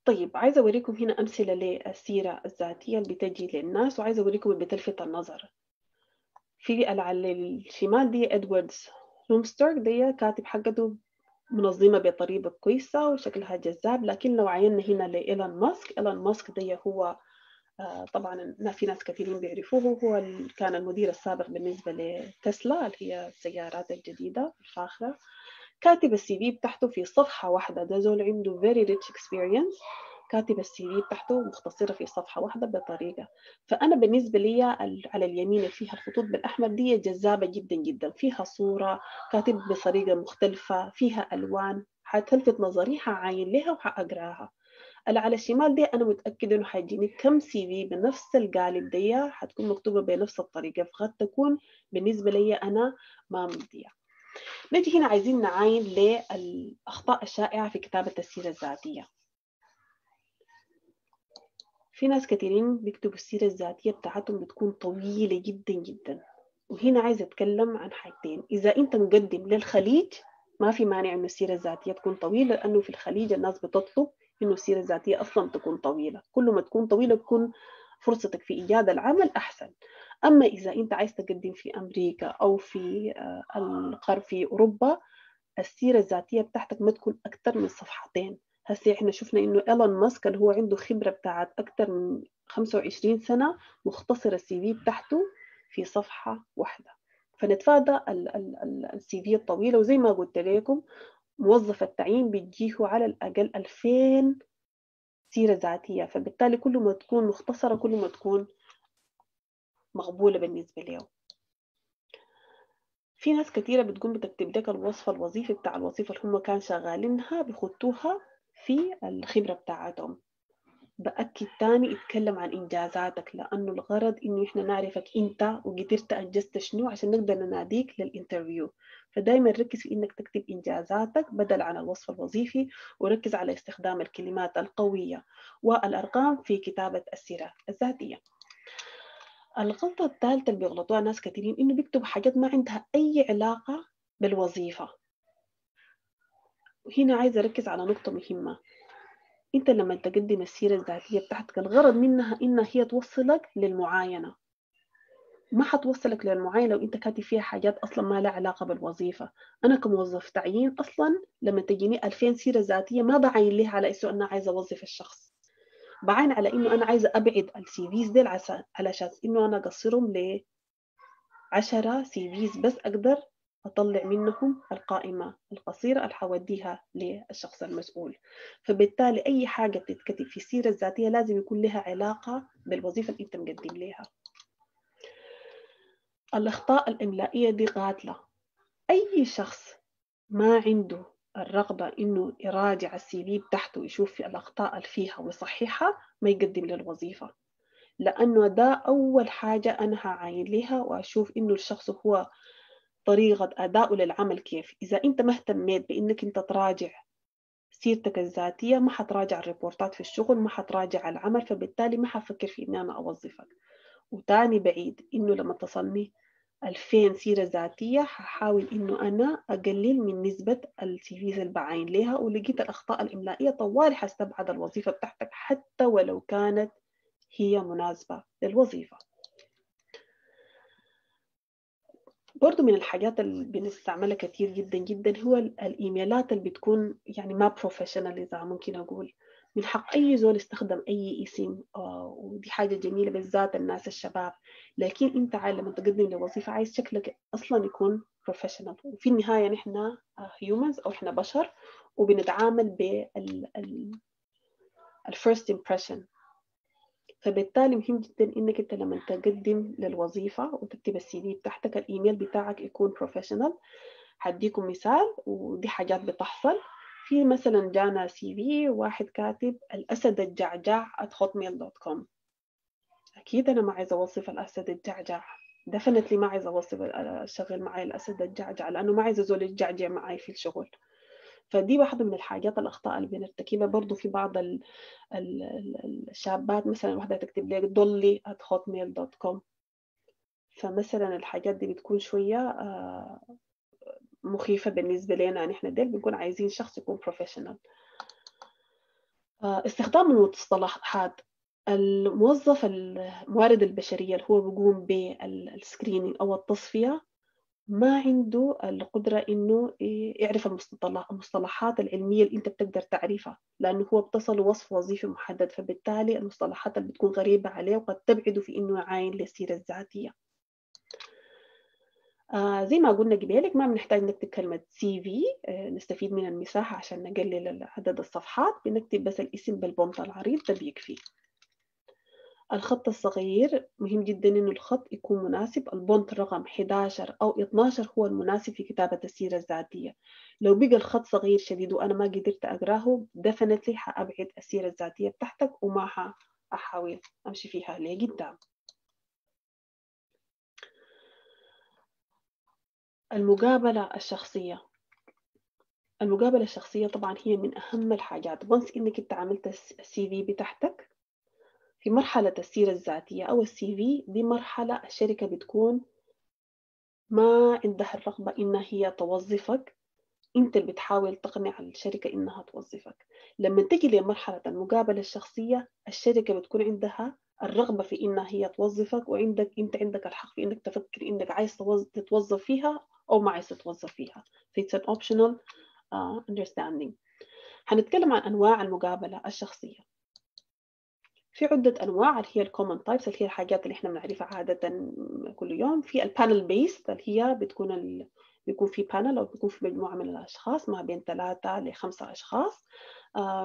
طيب عايزة أوريكم هنا أمثلة للسيرة الذاتية اللي بتجي للناس وعايزة أوريكم اللي بتلفت النظر. في على الشمال دي إدواردز لومسترك دي كاتب حقته منظمة بطريقة كويسة وشكلها جذاب لكن لو عينا هنا لإيلون ماسك. إيلون ماسك دي هو طبعا في ناس كثيرين بيعرفوه هو كان المدير السابق بالنسبة لتسلا اللي هي السيارات الجديدة الفاخرة. كاتب ال CV بتاعته في صفحة واحدة. ده زول عنده very rich experience. كاتب ال CV بتاعته مختصرة في صفحة واحدة بطريقة. فأنا بالنسبة لي على اليمين اللي فيها الخطوط بالأحمر دي جذابة جدا جدا. فيها صورة كاتب بطريقة مختلفة فيها ألوان. حتلفت نظري حعاين لها وحأقراها اللي على الشمال دي أنا متأكدة إنه حيجيني كم سي في بنفس القالب دي حتكون مكتوبة بنفس الطريقة. فقد تكون بالنسبة لي أنا ما ممضية نجي هنا عايزين نعاين للأخطاء الشائعة في كتابة السيرة الذاتية. في ناس كثيرين بيكتبوا السيرة الذاتية بتاعتهم بتكون طويلة جدا جدا. وهنا عايزة أتكلم عن حاجتين. إذا أنت مقدم للخليج ما في مانع إنه السيرة الذاتية تكون طويلة لأنه في الخليج الناس بتطلب إنه السيرة الذاتية أصلا تكون طويلة. كل ما تكون طويلة تكون فرصتك في إيجاد العمل أحسن. أما إذا أنت عايز تقدم في أمريكا أو في القرب في أوروبا السيرة الذاتية بتاعتك ما تكون أكثر من صفحتين. هسه إحنا شفنا إنه إيلون ماسك اللي هو عنده خبرة بتاعت أكثر من 25 سنة مختصر السي في بتاعته في صفحة واحدة. فنتفادى السي في الطويلة وزي ما قلت لكم موظف التعيين بيجيه على الأقل 2000 سيرة ذاتية. فبالتالي كل ما تكون مختصرة كل ما تكون مقبولة بالنسبة له في ناس كثيرة بتقوم بتكتب لك الوصفة الوظيفي بتاع الوظيفة اللي هم كانوا شغالينها بيخطوها في الخبرة بتاعتهم. بأكد تاني اتكلم عن إنجازاتك لأنه الغرض إنه إحنا نعرفك أنت وقدرت أنجزت شنو عشان نقدر نناديك للإنترفيو. فدايما ركز في إنك تكتب إنجازاتك بدل عن الوصف الوظيفي وركز على استخدام الكلمات القوية والأرقام في كتابة السيرة الذاتية. الغلطة الثالثة اللي بيغلطوها ناس كثيرين إنه بيكتبوا حاجات ما عندها أي علاقة بالوظيفة. وهنا عايزة أركز على نقطة مهمة. أنت لما تقدم السيرة الذاتية بتاعتك الغرض منها إنها هي توصلك للمعاينة. ما حتوصلك للمعاينة لو أنت كاتب فيها حاجات أصلا ما لها علاقة بالوظيفة. أنا كموظف تعيين أصلا لما تجيني 2000 سيرة ذاتية ما بعين لها على أساس أنا عايزة أوظف الشخص. بعين على إنه أنا عايزة أبعد ال CVs ديل على أساس إنه أنا أقصرهم ل 10 CVs بس أقدر أطلع منهم القائمة القصيرة اللي حوديها للشخص المسؤول. فبالتالي أي حاجة بتتكتب في السيرة الذاتية لازم يكون لها علاقة بالوظيفة اللي أنت مقدم لها الأخطاء الإملائية دي قاتلة. أي شخص ما عنده الرغبة إنه يراجع ال CV بتاعته ويشوف في الأخطاء اللي فيها ويصححها ما يقدم للوظيفة لأنه ده أول حاجة أنا هعاين لها وأشوف إنه الشخص هو طريقة أدائه للعمل كيف. إذا أنت ما اهتميت بإنك أنت تراجع سيرتك الذاتية ما حتراجع ال reportات في الشغل ما حتراجع العمل فبالتالي ما حفكر في إني أنا أوظفك. وتاني بعيد إنه لما تصلني 2000 سيرة ذاتية ححاول إنه أنا أقلل من نسبة ال CVs اللي بعين لها ولقيت الأخطاء الإملائية طوالي حستبعد الوظيفة بتاعتك حتى ولو كانت هي مناسبة للوظيفة. برضو من الحاجات اللي بنستعملها كتير جدا جدا هو الإيميلات اللي بتكون يعني ما professional إذا ممكن أقول. من حق أي زول يستخدم أي اسم آه ودي حاجة جميلة بالذات الناس الشباب. لكن أنت لما تقدم لوظيفة عايز شكلك أصلا يكون professional وفي النهاية نحن humans أو إحنا بشر وبنتعامل بال ال first impression. فبالتالي مهم جدا إنك أنت لما تقدم للوظيفة وتكتب ال CV بتاعتك الإيميل بتاعك يكون professional هديكم مثال ودي حاجات بتحصل. في مثلا جانا CV واحد كاتب الأسد الجعجع at hotmail.com أكيد أنا ما عايزة اوظف الأسد الجعجع. definitely ما عايزة اوظف أشغل معي الأسد الجعجع لأنه ما عايزة زول يجعجع معي في الشغل. فدي واحدة من الحاجات الأخطاء اللي بنرتكبها. برضو في بعض ال ال الشابات مثلا واحدة تكتب لك ضلي at hotmail.com فمثلا الحاجات دي بتكون شوية مخيفة بالنسبة لنا. نحن ديل بنكون عايزين شخص يكون professional استخدام المصطلحات الموظف الموارد البشرية اللي هو بيقوم بال screening أو التصفية ما عنده القدرة إنه يعرف المصطلحات العلمية اللي أنت بتقدر تعرفها لأنه هو بتصل وصف وظيفي محدد. فبالتالي المصطلحات اللي بتكون غريبة عليه وقد تبعده في إنه يعاين للسيرة الذاتية. آه زي ما قلنا قبلك ما بنحتاج نكتب كلمة CV آه نستفيد من المساحة عشان نقلل عدد الصفحات بنكتب بس الاسم بال bold العريض ده بيكفي. الخط الصغير مهم جدا إنه الخط يكون مناسب. ال font رقم 11 أو 12 هو المناسب في كتابة السيرة الذاتية. لو بقى الخط صغير شديد وأنا ما قدرت أقرأه definitely حأبعد السيرة الذاتية بتاعتك وما حأحاول أمشي فيها لقدام. المقابلة الشخصية. المقابلة الشخصية طبعا هي من أهم الحاجات. Once إنك أنت عملت السي في بتاعتك في مرحلة السيرة الذاتية أو السي في دي مرحلة الشركة بتكون ما عندها الرغبة إنها هي توظفك. أنت اللي بتحاول تقنع الشركة إنها توظفك. لما تجي لمرحلة المقابلة الشخصية الشركة بتكون عندها الرغبة في إنها هي توظفك وعندك أنت عندك الحق في إنك تفكر إنك عايز تتوظف فيها أو ما عايز تتوظف فيها. So it's an optional uh, understanding. هنتكلم عن أنواع المقابلة الشخصية. في عدة أنواع اللي هي ال common types اللي هي الحاجات اللي إحنا بنعرفها عادة كل يوم. في ال panel based اللي هي بتكون ال... بيكون في panel أو بيكون في مجموعة من الأشخاص ما بين ثلاثة لخمسة أشخاص.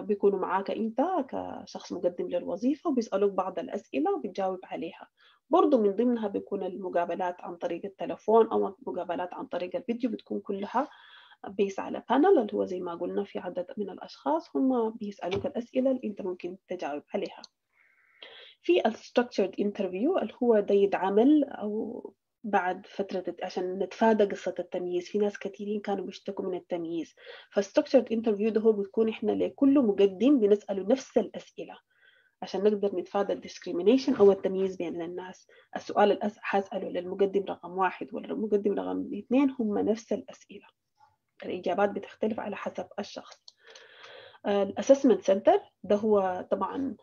بيكونوا معاك أنت كشخص مقدم للوظيفة وبيسألوك بعض الأسئلة وبتجاوب عليها. برضو من ضمنها بيكون المقابلات عن طريق التلفون أو المقابلات عن طريق الفيديو بتكون كلها based على panel اللي هو زي ما قلنا في عدد من الأشخاص هم بيسألوك الأسئلة اللي أنت ممكن تجاوب عليها. في ال structured interview اللي هو ده يتعمل أو بعد فترة عشان نتفادى قصة التمييز. في ناس كثيرين كانوا بيشتكوا من التمييز. فال structured interview ده هو بيكون إحنا لكل مقدم بنسأله نفس الأسئلة عشان نقدر نتفادى ال discrimination أو التمييز بين الناس. السؤال اللي حسأله للمقدم رقم واحد ولا المقدم رقم اثنين هم نفس الأسئلة. الإجابات بتختلف على حسب الشخص. ال assessment center ده هو طبعا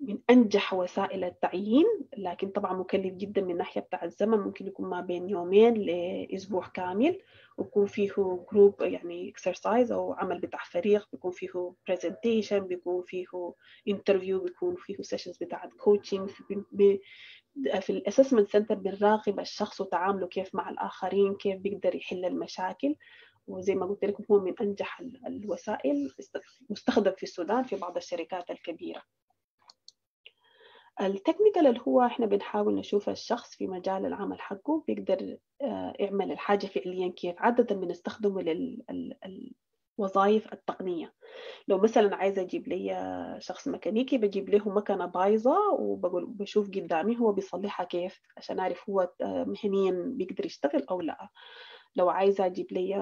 من أنجح وسائل التعيين لكن طبعا مكلف جدا من ناحية بتاع الزمن ممكن يكون ما بين يومين لأسبوع كامل. ويكون فيه group يعني exercise أو عمل بتاع فريق بيكون فيه presentation بيكون فيه interview بيكون فيه sessions بتاعت coaching في ال assessment center بنراقب الشخص وتعامله كيف مع الآخرين كيف بيقدر يحل المشاكل. وزي ما قلت لكم هو من أنجح الوسائل مستخدم في السودان في بعض الشركات الكبيرة. التكنيكال اللي هو إحنا بنحاول نشوف الشخص في مجال العمل حقه بيقدر يعمل الحاجة فعليا كيف عادة بنستخدمه للوظائف التقنية. لو مثلا عايزة أجيب لي شخص ميكانيكي بجيب له مكنة بايظة وبقول بشوف قدامي هو بيصلحها كيف عشان أعرف هو مهنيا بيقدر يشتغل أو لا. لو عايزة أجيب لي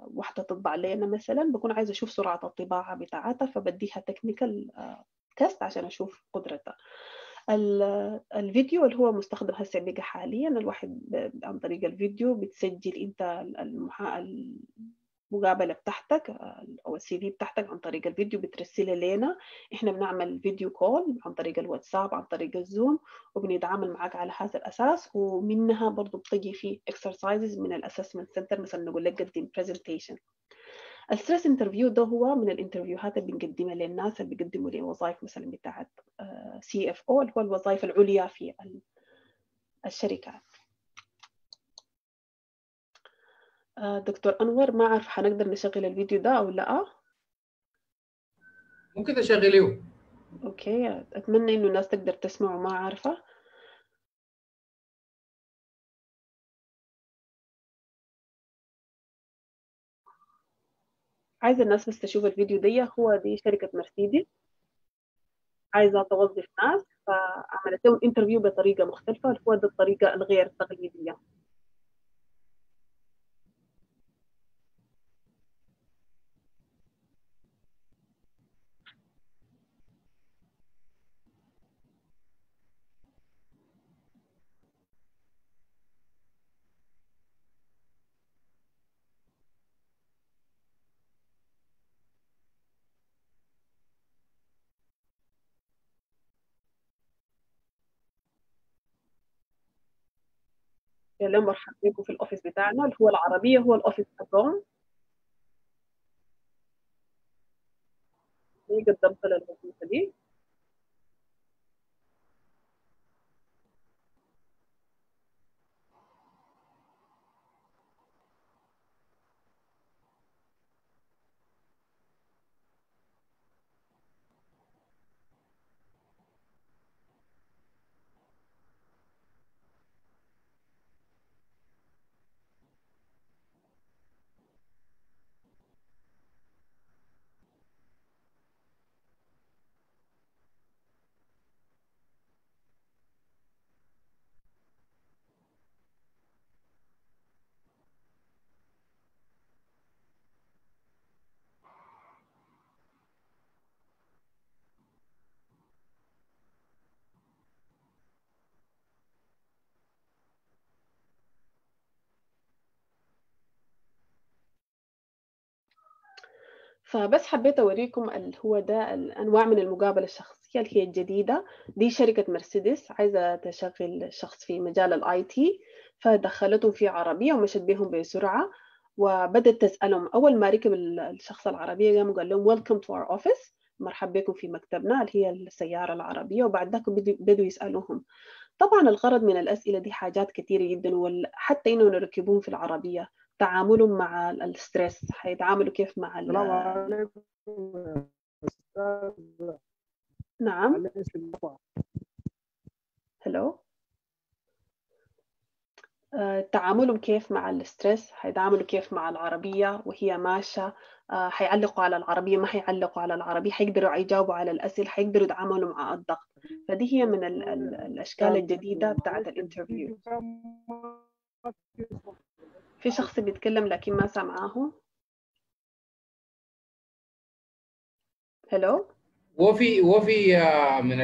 واحدة تطبع لنا مثلا بكون عايزة أشوف سرعة الطباعة بتاعتها فبديها technical test عشان أشوف قدرتها. الفيديو اللي هو مستخدم هسه بقى حاليا الواحد عن طريق الفيديو بتسجل أنت المحا... المقابلة بتاعتك أو ال CV بتاعتك عن طريق الفيديو بترسلها لنا. إحنا بنعمل video call عن طريق الواتساب عن طريق الزوم وبنتعامل معك على هذا الأساس. ومنها برضه بتجي في exercises من ال assessment center مثلا نقول لك قدم presentation ال stress interview ده هو من الانترفيوهات اللي بنقدمها للناس اللي بيقدموا لي وظائف مثلا بتاعت CFO اللي هو الوظائف العليا في الشركات. دكتور أنور ما أعرف حنقدر نشغل الفيديو ده أو لا؟ ممكن تشغليه okay أتمنى إنه الناس تقدر تسمع وما عارفه عايزة الناس بس تشوف الفيديو دي هو دي شركة مرسيدس. عايزة توظف ناس فعملت لهم انترفيو بطريقة مختلفة اللي هو دي الطريقة الغير تقليدية. يلا مرحبا بكم في ال office بتاعنا اللي هو العربية هو ال office حقهم قدمت للوظيفة دي. فبس حبيت أوريكم اللي هو ده الأنواع من المقابلة الشخصية اللي هي الجديدة. دي شركة مرسيدس عايزة تشغل شخص في مجال ال IT. فدخلتهم في عربية ومشت بهم بسرعة وبدت تسألهم. أول ما ركب الشخص العربية قام قال لهم welcome to our office مرحبا بكم في مكتبنا اللي هي السيارة العربية. وبعد ذاك بدوا يسألوهم. طبعا الغرض من الأسئلة دي حاجات كثيره جدا وحتى انه نركبوهم في العربية. تعاملهم مع ال stress حيتعاملوا كيف مع السلام عليكم نعم. hello تعاملهم كيف مع ال stress حيتعاملوا كيف مع العربية وهي ماشية. حيعلقوا على العربية ما حيعلقوا على العربية حيقدروا يجاوبوا على الأسئلة حيقدروا يتعاملوا مع الضغط. فدي هي من ال ال الأشكال الجديدة بتاعت ال interview. في شخص بيتكلم لكن ما سامعاه hello وفي وفي من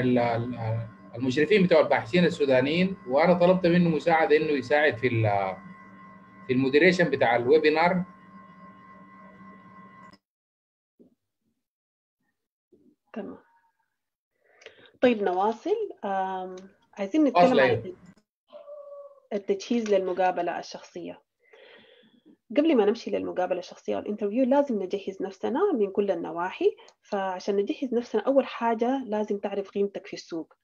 المشرفين بتوع الباحثين السودانيين وأنا طلبت منه مساعدة إنه يساعد في في ال moderation بتاع ال webinar. تمام. طيب نواصل. عايزين نتكلم عن التجهيز للمقابلة الشخصية. قبل ما نمشي للمقابلة الشخصية والانترفيو لازم نجهز نفسنا من كل النواحي فعشان نجهز نفسنا أول حاجة لازم تعرف قيمتك في السوق.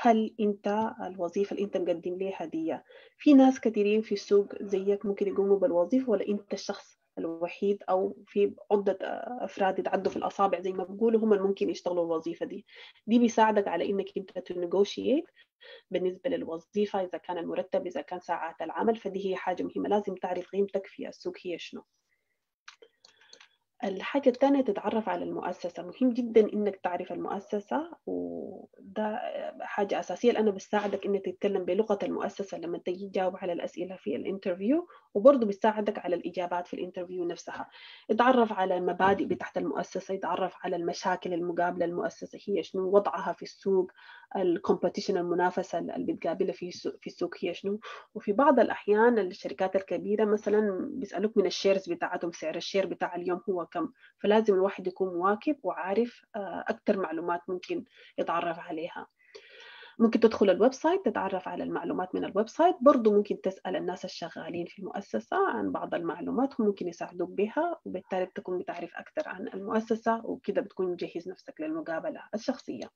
هل أنت الوظيفة اللي أنت مقدم ليها دي في ناس كثيرين في السوق زيك ممكن يقوموا بالوظيفة ولا أنت الشخص الوحيد أو في عدة أفراد يتعدوا في الأصابع زي ما بيقولوا هم ممكن يشتغلوا الوظيفة دي. دي بيساعدك على إنك أنت negotiate بالنسبة للوظيفة إذا كان المرتب إذا كان ساعات العمل فدي هي حاجة مهمة لازم تعرف قيمتك في السوق هي شنو. الحاجة الثانية تتعرف على المؤسسة. مهم جدا إنك تعرف المؤسسة وده حاجة أساسية. لأنه بتساعدك إنك تتكلم بلغة المؤسسة لما تجي تجاوب على الأسئلة في ال interview وبرضه بتساعدك على الإجابات في ال interview نفسها. اتعرف على المبادئ بتاعت المؤسسة يتعرف على المشاكل المقابلة المؤسسة هي شنو وضعها في السوق ال competition المنافسة اللي بتقابلها في في السوق هي شنو. وفي بعض الأحيان الشركات الكبيرة مثلا بيسألوك من ال shares بتاعتهم سعر ال share بتاع اليوم هو كم فلازم الواحد يكون مواكب وعارف أكثر معلومات ممكن يتعرف عليها. ممكن تدخل ال website تتعرف على المعلومات من ال website. برضو ممكن تسأل الناس الشغالين في المؤسسة عن بعض المعلومات هم ممكن يساعدوك بها وبالتالي بتكون بتعرف أكثر عن المؤسسة وكده بتكون مجهز نفسك للمقابلة الشخصية.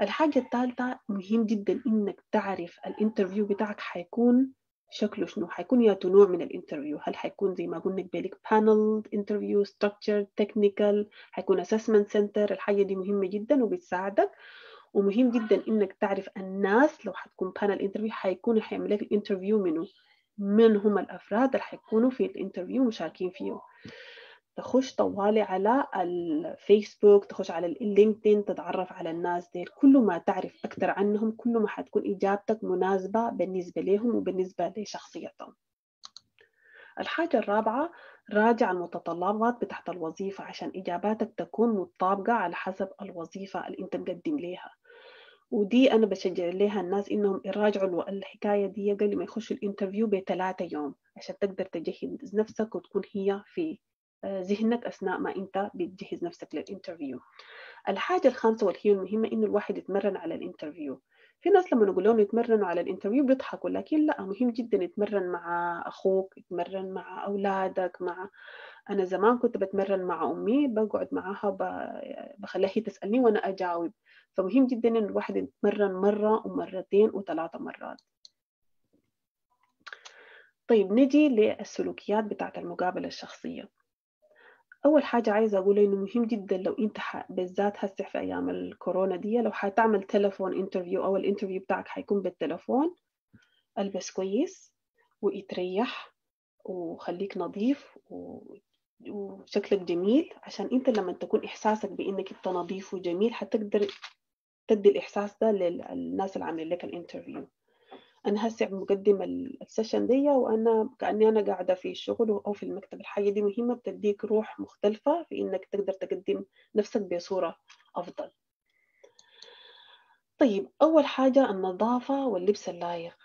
الحاجة الثالثة مهم جدا إنك تعرف ال interview بتاعك حيكون شكله شنو؟ حيكون يا نوع من ال interview. هل حيكون زي ما قلنا قبالك panel interview structured technical حيكون assessment center الحاجة دي مهمة جدا وبتساعدك. ومهم جدا إنك تعرف الناس لو حتكون panel interview حيكونوا حيعمل لك ال interview منه من هم الأفراد اللي حيكونوا في ال interview مشاركين فيه تخش طوالي على الفيسبوك تخش على اللينكدين تتعرف على الناس دي كل ما تعرف أكثر عنهم كل ما حتكون إجابتك مناسبة بالنسبة لهم وبالنسبة لشخصيتهم. الحاجة الرابعة راجع المتطلبات بتاعت الوظيفة عشان إجاباتك تكون مطابقة على حسب الوظيفة اللي أنت مقدم ليها. ودي أنا بشجع ليها الناس إنهم يراجعوا الحكاية دي قبل ما يخشوا ال interview بثلاثة يوم عشان تقدر تجهز نفسك وتكون هي في ذهنك أثناء ما أنت بتجهز نفسك لل interview الحاجة الخامسة واللي هي المهمة إنه الواحد يتمرن على ال interview في ناس لما نقول لهم يتمرنوا على ال interview بيضحكوا لكن لا مهم جدا يتمرن مع أخوك يتمرن مع أولادك مع أنا زمان كنت بتمرن مع أمي بقعد معاها بخليها هي تسألني وأنا أجاوب. فمهم جدا ان الواحد يتمرن مرة ومرتين وثلاثة مرات. طيب نجي للسلوكيات بتاعت المقابلة الشخصية. أول حاجة عايزة أقول إنه مهم جدا لو أنت بالذات هسه في أيام الكورونا دي لو حتعمل تلفون interview أو ال interview بتاعك حيكون بالتلفون ألبس كويس واتريح وخليك نظيف و... وشكلك جميل عشان أنت لما تكون إحساسك بإنك أنت نظيف وجميل حتقدر تدي الإحساس ده للناس اللي عاملين لك ال interview أنا هسه مقدم ال session دي وأنا كأني أنا قاعدة في الشغل أو في المكتب. الحاجة دي مهمة بتديك روح مختلفة في إنك تقدر تقدم نفسك بصورة أفضل. طيب أول حاجة النظافة واللبس اللائق.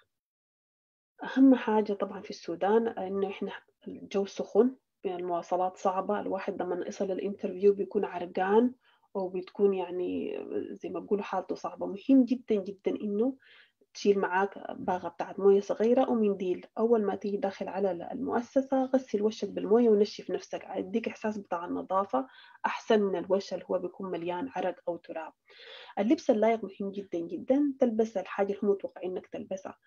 أهم حاجة طبعا في السودان إنه إحنا الجو سخن المواصلات صعبة الواحد لما يصل الانترفيو بيكون عرقان أو بتكون يعني زي ما بقولوا حالته صعبة. مهم جدا جدا إنه تشيل معاك باغة بتاعت موية صغيرة أو منديل أول ما تيجي داخل على المؤسسة غسل وشك بالموية ونشف نفسك. يديك إحساس بتاع النظافة أحسن من الوش اللي هو بيكون مليان عرق أو تراب. اللبس اللائق مهم جدا جدا. تلبس الحاجة اللي متوقعين إنك تلبسها.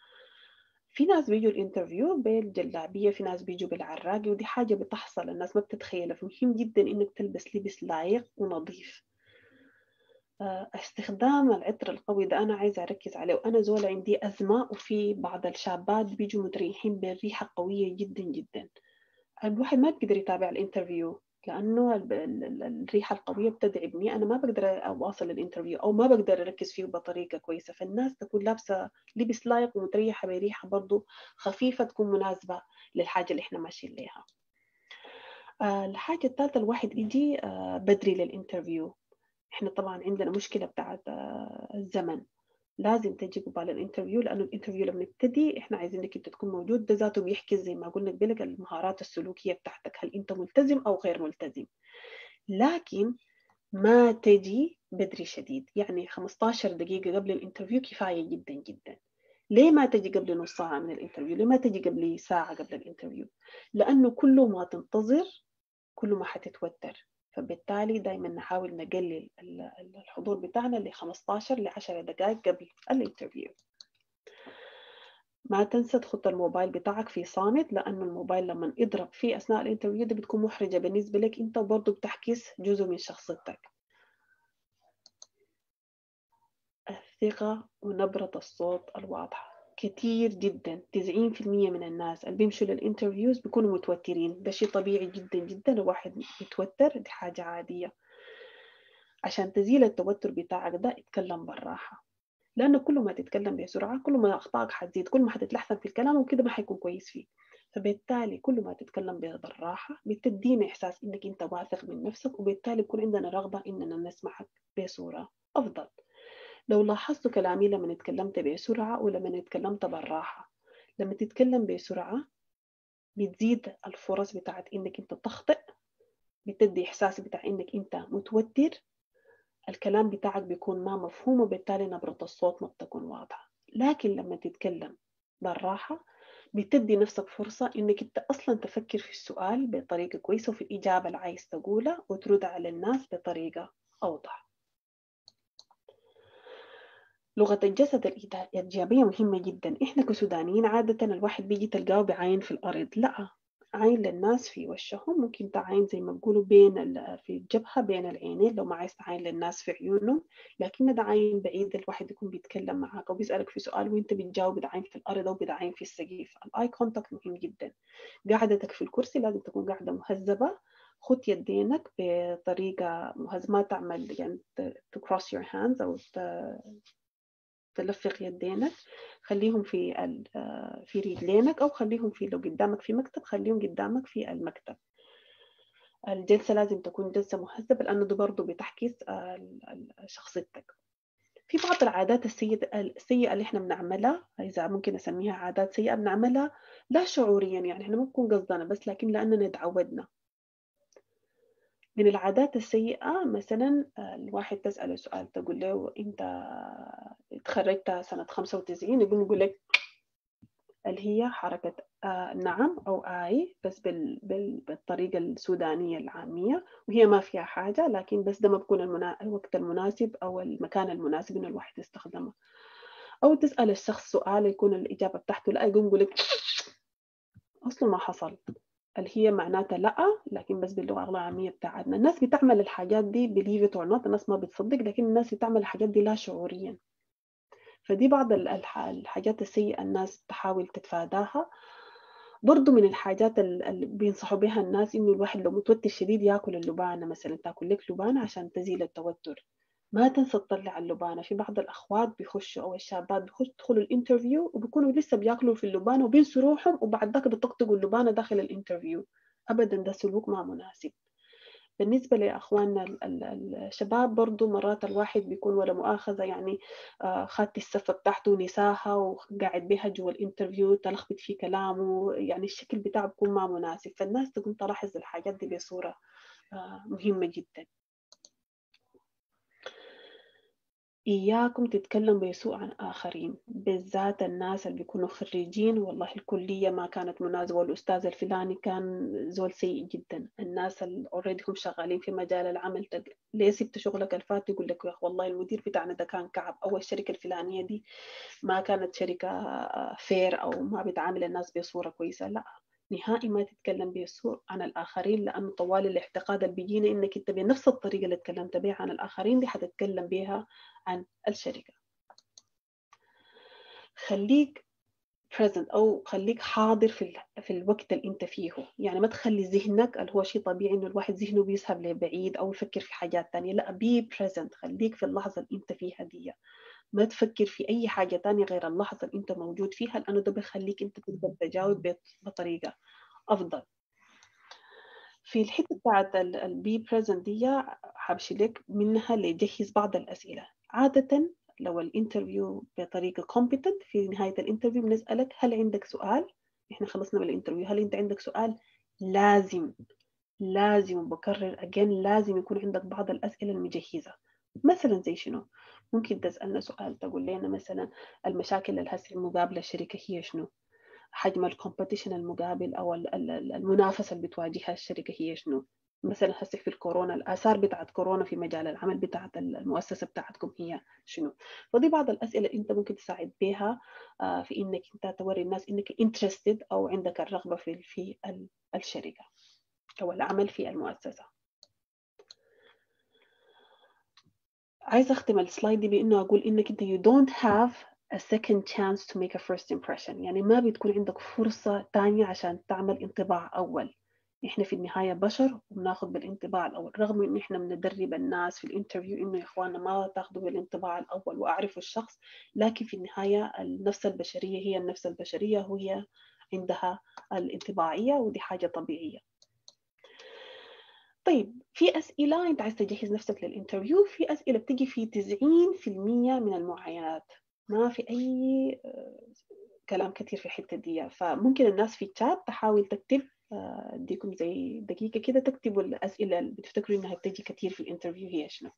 في ناس بيجوا الانترفيو بالجلابية في ناس بيجوا بالعراقي ودي حاجة بتحصل. الناس ما بتتخيلها. فمهم جدا إنك تلبس لبس لايق ونظيف. استخدام العطر القوي ده أنا عايزة أركز عليه وأنا زول عندي أزمة وفي بعض الشابات بيجوا متريحين بالريحة قوية جدا جدا. الواحد ما بيقدر يتابع ال interview لأنه الريحة القوية بتتعبني أنا ما بقدر أواصل ال interview أو ما بقدر أركز فيه بطريقة كويسة. فالناس تكون لابسة لبس لايق ومتريحة بريحة برضو خفيفة تكون مناسبة للحاجة اللي إحنا ماشيين لها الحاجة الثالثة الواحد يجي بدري لل interview. إحنا طبعا عندنا مشكلة بتاعت الزمن. لازم تجي قبال ال interview لأنه ال interview لما نبتدي إحنا عايزينك أنت تكون موجود ده ذاته بيحكي زي ما قلنا قبلك المهارات السلوكية بتاعتك هل أنت ملتزم أو غير ملتزم. لكن ما تجي بدري شديد. يعني 15 دقيقة قبل ال interview كفاية جدا جدا. ليه ما تجي قبل نص ساعة من ال interview؟ ليه ما تجي قبل ساعة قبل ال interview؟ لأنه كل ما تنتظر كل ما حتتوتر. فبالتالي دائما نحاول نقلل الحضور بتاعنا ل 15 ل 10 دقائق قبل ال interview. ما تنسى تحط الموبايل بتاعك في صامت لأنه الموبايل لما يضرب فيه أثناء ال interview دي بتكون محرجة بالنسبة لك أنت وبرضه بتعكس جزء من شخصيتك. الثقة ونبرة الصوت الواضحة. كتير جدا 90% من الناس اللي بيمشوا للانترفيوز بيكونوا متوترين. ده شيء طبيعي جدا جدا الواحد يتوتر دي حاجة عادية. عشان تزيل التوتر بتاعك ده اتكلم بالراحة. لأنه كل ما تتكلم بسرعة كل ما أخطائك حتزيد كل ما حتتلحسن في الكلام وكده ما حيكون كويس فيه فبالتالي كل ما تتكلم بالراحة بتدينا إحساس إنك أنت واثق من نفسك وبالتالي بيكون عندنا رغبة إننا نسمعك بصورة أفضل. لو لاحظتوا كلامي لما اتكلمت بسرعة ولما اتكلمت بالراحة لما تتكلم بسرعة بتزيد الفرص بتاعت إنك أنت تخطئ بتدي إحساس بتاع إنك أنت متوتر الكلام بتاعك بيكون ما مفهوم وبالتالي نبرة الصوت ما بتكون واضحة. لكن لما تتكلم بالراحة بتدي نفسك فرصة إنك أنت أصلا تفكر في السؤال بطريقة كويسة وفي الإجابة اللي عايز تقولها وترد على الناس بطريقة أوضح. لغة الجسد الإيجابية مهمة جدا. إحنا كسودانيين عادة الواحد بيجي تلقاه بعاين في الأرض. لا عاين للناس في وشهم. ممكن تعاين زي ما بيقولوا بين في الجبهة بين العينين. لو ما عايز تعاين للناس في عيونهم. لكن ده عاين بعيد. الواحد يكون بيتكلم معاك أو بيسألك في سؤال وأنت بتجاوب بعاين في الأرض أو بعاين في السقف. ال eye contact مهم جدا. قعدتك في الكرسي لازم تكون قاعدة مهذبة. خد يدينك بطريقة مهذبة. ما تعمل يعني to cross your hands أو تلفق يدينك خليهم في في رجلينك أو خليهم في لو قدامك في مكتب خليهم قدامك في المكتب. الجلسة لازم تكون جلسة مهذبة لأنه ده برضه بتحكي شخصيتك. في بعض العادات السيئة اللي إحنا بنعملها إذا ممكن أسميها عادات سيئة بنعملها لا شعوريا يعني إحنا ممكن قصدنا بس لكن لأننا تعودنا. من العادات السيئة مثلا الواحد تسأله سؤال تقول له أنت تخرجت سنة 95 يقوم يقول لك اللي هي حركة آه نعم أو آي بس بال بال بالطريقة السودانية العامية وهي ما فيها حاجة لكن بس ده ما بكون. الوقت المناسب أو المكان المناسب إنه الواحد يستخدمه أو تسأل الشخص سؤال يكون الإجابة بتاعته لا يقوم يقول لك أصله ما حصل اللي هي معناتها لأ؟ لكن بس باللغة العاميه بتاعتنا. الناس بتعمل الحاجات دي believe it or not الناس ما بتصدق لكن الناس بتعمل الحاجات دي لا شعوريا. فدي بعض الحاجات السيئة الناس تحاول تتفاداها. برضو من الحاجات اللي بينصحوا بها الناس إنه الواحد لو متوتر شديد ياكل اللبانة مثلا تاكل لك لبانة عشان تزيل التوتر. ما تنسى تطلع اللبانة. في بعض الأخوات بيخشوا أو الشابات بيخشوا يدخلوا ال interview وبيكونوا لسه بياكلوا في اللبانة وبينسوا روحهم وبعد ذاك بيطقطقوا اللبانة داخل ال interview. ابدا ده سلوك ما مناسب. بالنسبة لأخواننا الشباب برضو مرات الواحد بيكون ولا مؤاخذة يعني خاتي السفة بتاعته نساها وقاعد بها جوا ال interview تلخبط في كلامه يعني الشكل بتاعه بيكون ما مناسب. فالناس تكون تلاحظ الحاجات دي بصورة مهمة جدا. إياكم تتكلم بسوء عن آخرين بالذات الناس اللي بيكونوا خريجين. والله الكلية ما كانت مناسبة والأستاذ الفلاني كان زول سيء جدا. الناس اللي already هم شغالين في مجال العمل. تق... ليه سبت شغلك الفات يقول لك والله المدير بتاعنا ده كان كعب. أو الشركة الفلانية دي ما كانت شركة fair أو ما بتعامل الناس بصورة كويسة. لا نهائي ما تتكلم بسوء عن الآخرين لأنه طوال الاعتقاد اللي بيجينا إنك أنت بنفس الطريقة اللي تكلمت بها عن الآخرين دي حتتكلم بها عن الشركة. خليك present أو خليك حاضر في في الوقت اللي أنت فيه. يعني ما تخلي ذهنك اللي هو شيء طبيعي إنه الواحد ذهنه بيذهب لبعيد أو يفكر في حاجات تانية. لا be present. خليك في اللحظة اللي أنت فيها دي. ما تفكر في أي حاجة تانية غير اللحظة اللي أنت موجود فيها لأنه ده بيخليك أنت تقدر تجاوب بطريقة أفضل. في الحتة بتاعت ال be present دي حأشيل لك منها تجهز بعض الأسئلة. عادة لو ال interview بطريقة competent في نهاية ال interview بنسألك هل عندك سؤال؟ إحنا خلصنا من ال interview هل أنت عندك سؤال؟ لازم لازم بكرر again لازم يكون عندك بعض الأسئلة المجهزة مثلا زي شنو؟ ممكن تسألنا سؤال تقول لنا مثلا المشاكل اللي هسه المقابلة الشركة هي شنو؟ حجم الكومبيتيشن المقابل أو المنافسة اللي بتواجهها الشركة هي شنو؟ مثلا هسه في الكورونا الآثار بتاعت كورونا في مجال العمل بتاعت المؤسسة بتاعتكم هي شنو؟ فدي بعض الأسئلة أنت ممكن تساعد بها في إنك أنت توري الناس إنك interested أو عندك الرغبة في في الشركة أو العمل في المؤسسة. عايزة أختم ال slide دي بإنه أقول إنك أنت you don't have a second chance to make a first impression يعني ما بتكون عندك فرصة تانية عشان تعمل انطباع أول إحنا في النهاية بشر وبناخد بالانطباع الأول رغم إن إحنا بندرب الناس في ال interview إنه يا إخواننا ما تاخدوا بالانطباع الأول وأعرفوا الشخص لكن في النهاية النفس البشرية هي النفس البشرية وهي عندها الانطباعية ودي حاجة طبيعية. طيب في أسئلة أنت عايز تجهز نفسك لل interview؟ في أسئلة بتجي في 90% من المعاينات. ما في أي كلام كثير في الحتة دي. فممكن الناس في الشات تحاول تكتب أديكم زي دقيقة كده تكتبوا الأسئلة اللي بتفتكروا إنها بتجي كثير في ال interview هي شنو.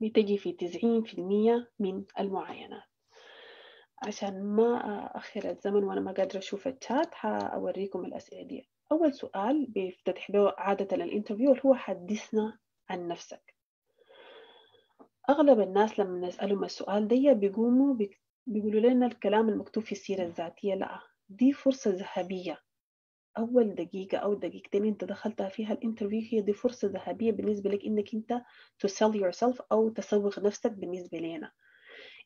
بتجي في 90% من المعاينات. عشان ما أخر الزمن وأنا ما قادرة أشوف الشات حأوريكم الأسئلة دي. أول سؤال بيفتتح به عادة ال interview اللي هو حدثنا عن نفسك. أغلب الناس لما نسألهم السؤال دي بيقوموا بيقولوا لنا الكلام المكتوب في السيرة الذاتية. لا دي فرصة ذهبية. أول دقيقة أو دقيقتين أنت دخلتها فيها ال interview هي دي فرصة ذهبية بالنسبة لك إنك أنت to sell yourself أو تسوق نفسك بالنسبة لنا.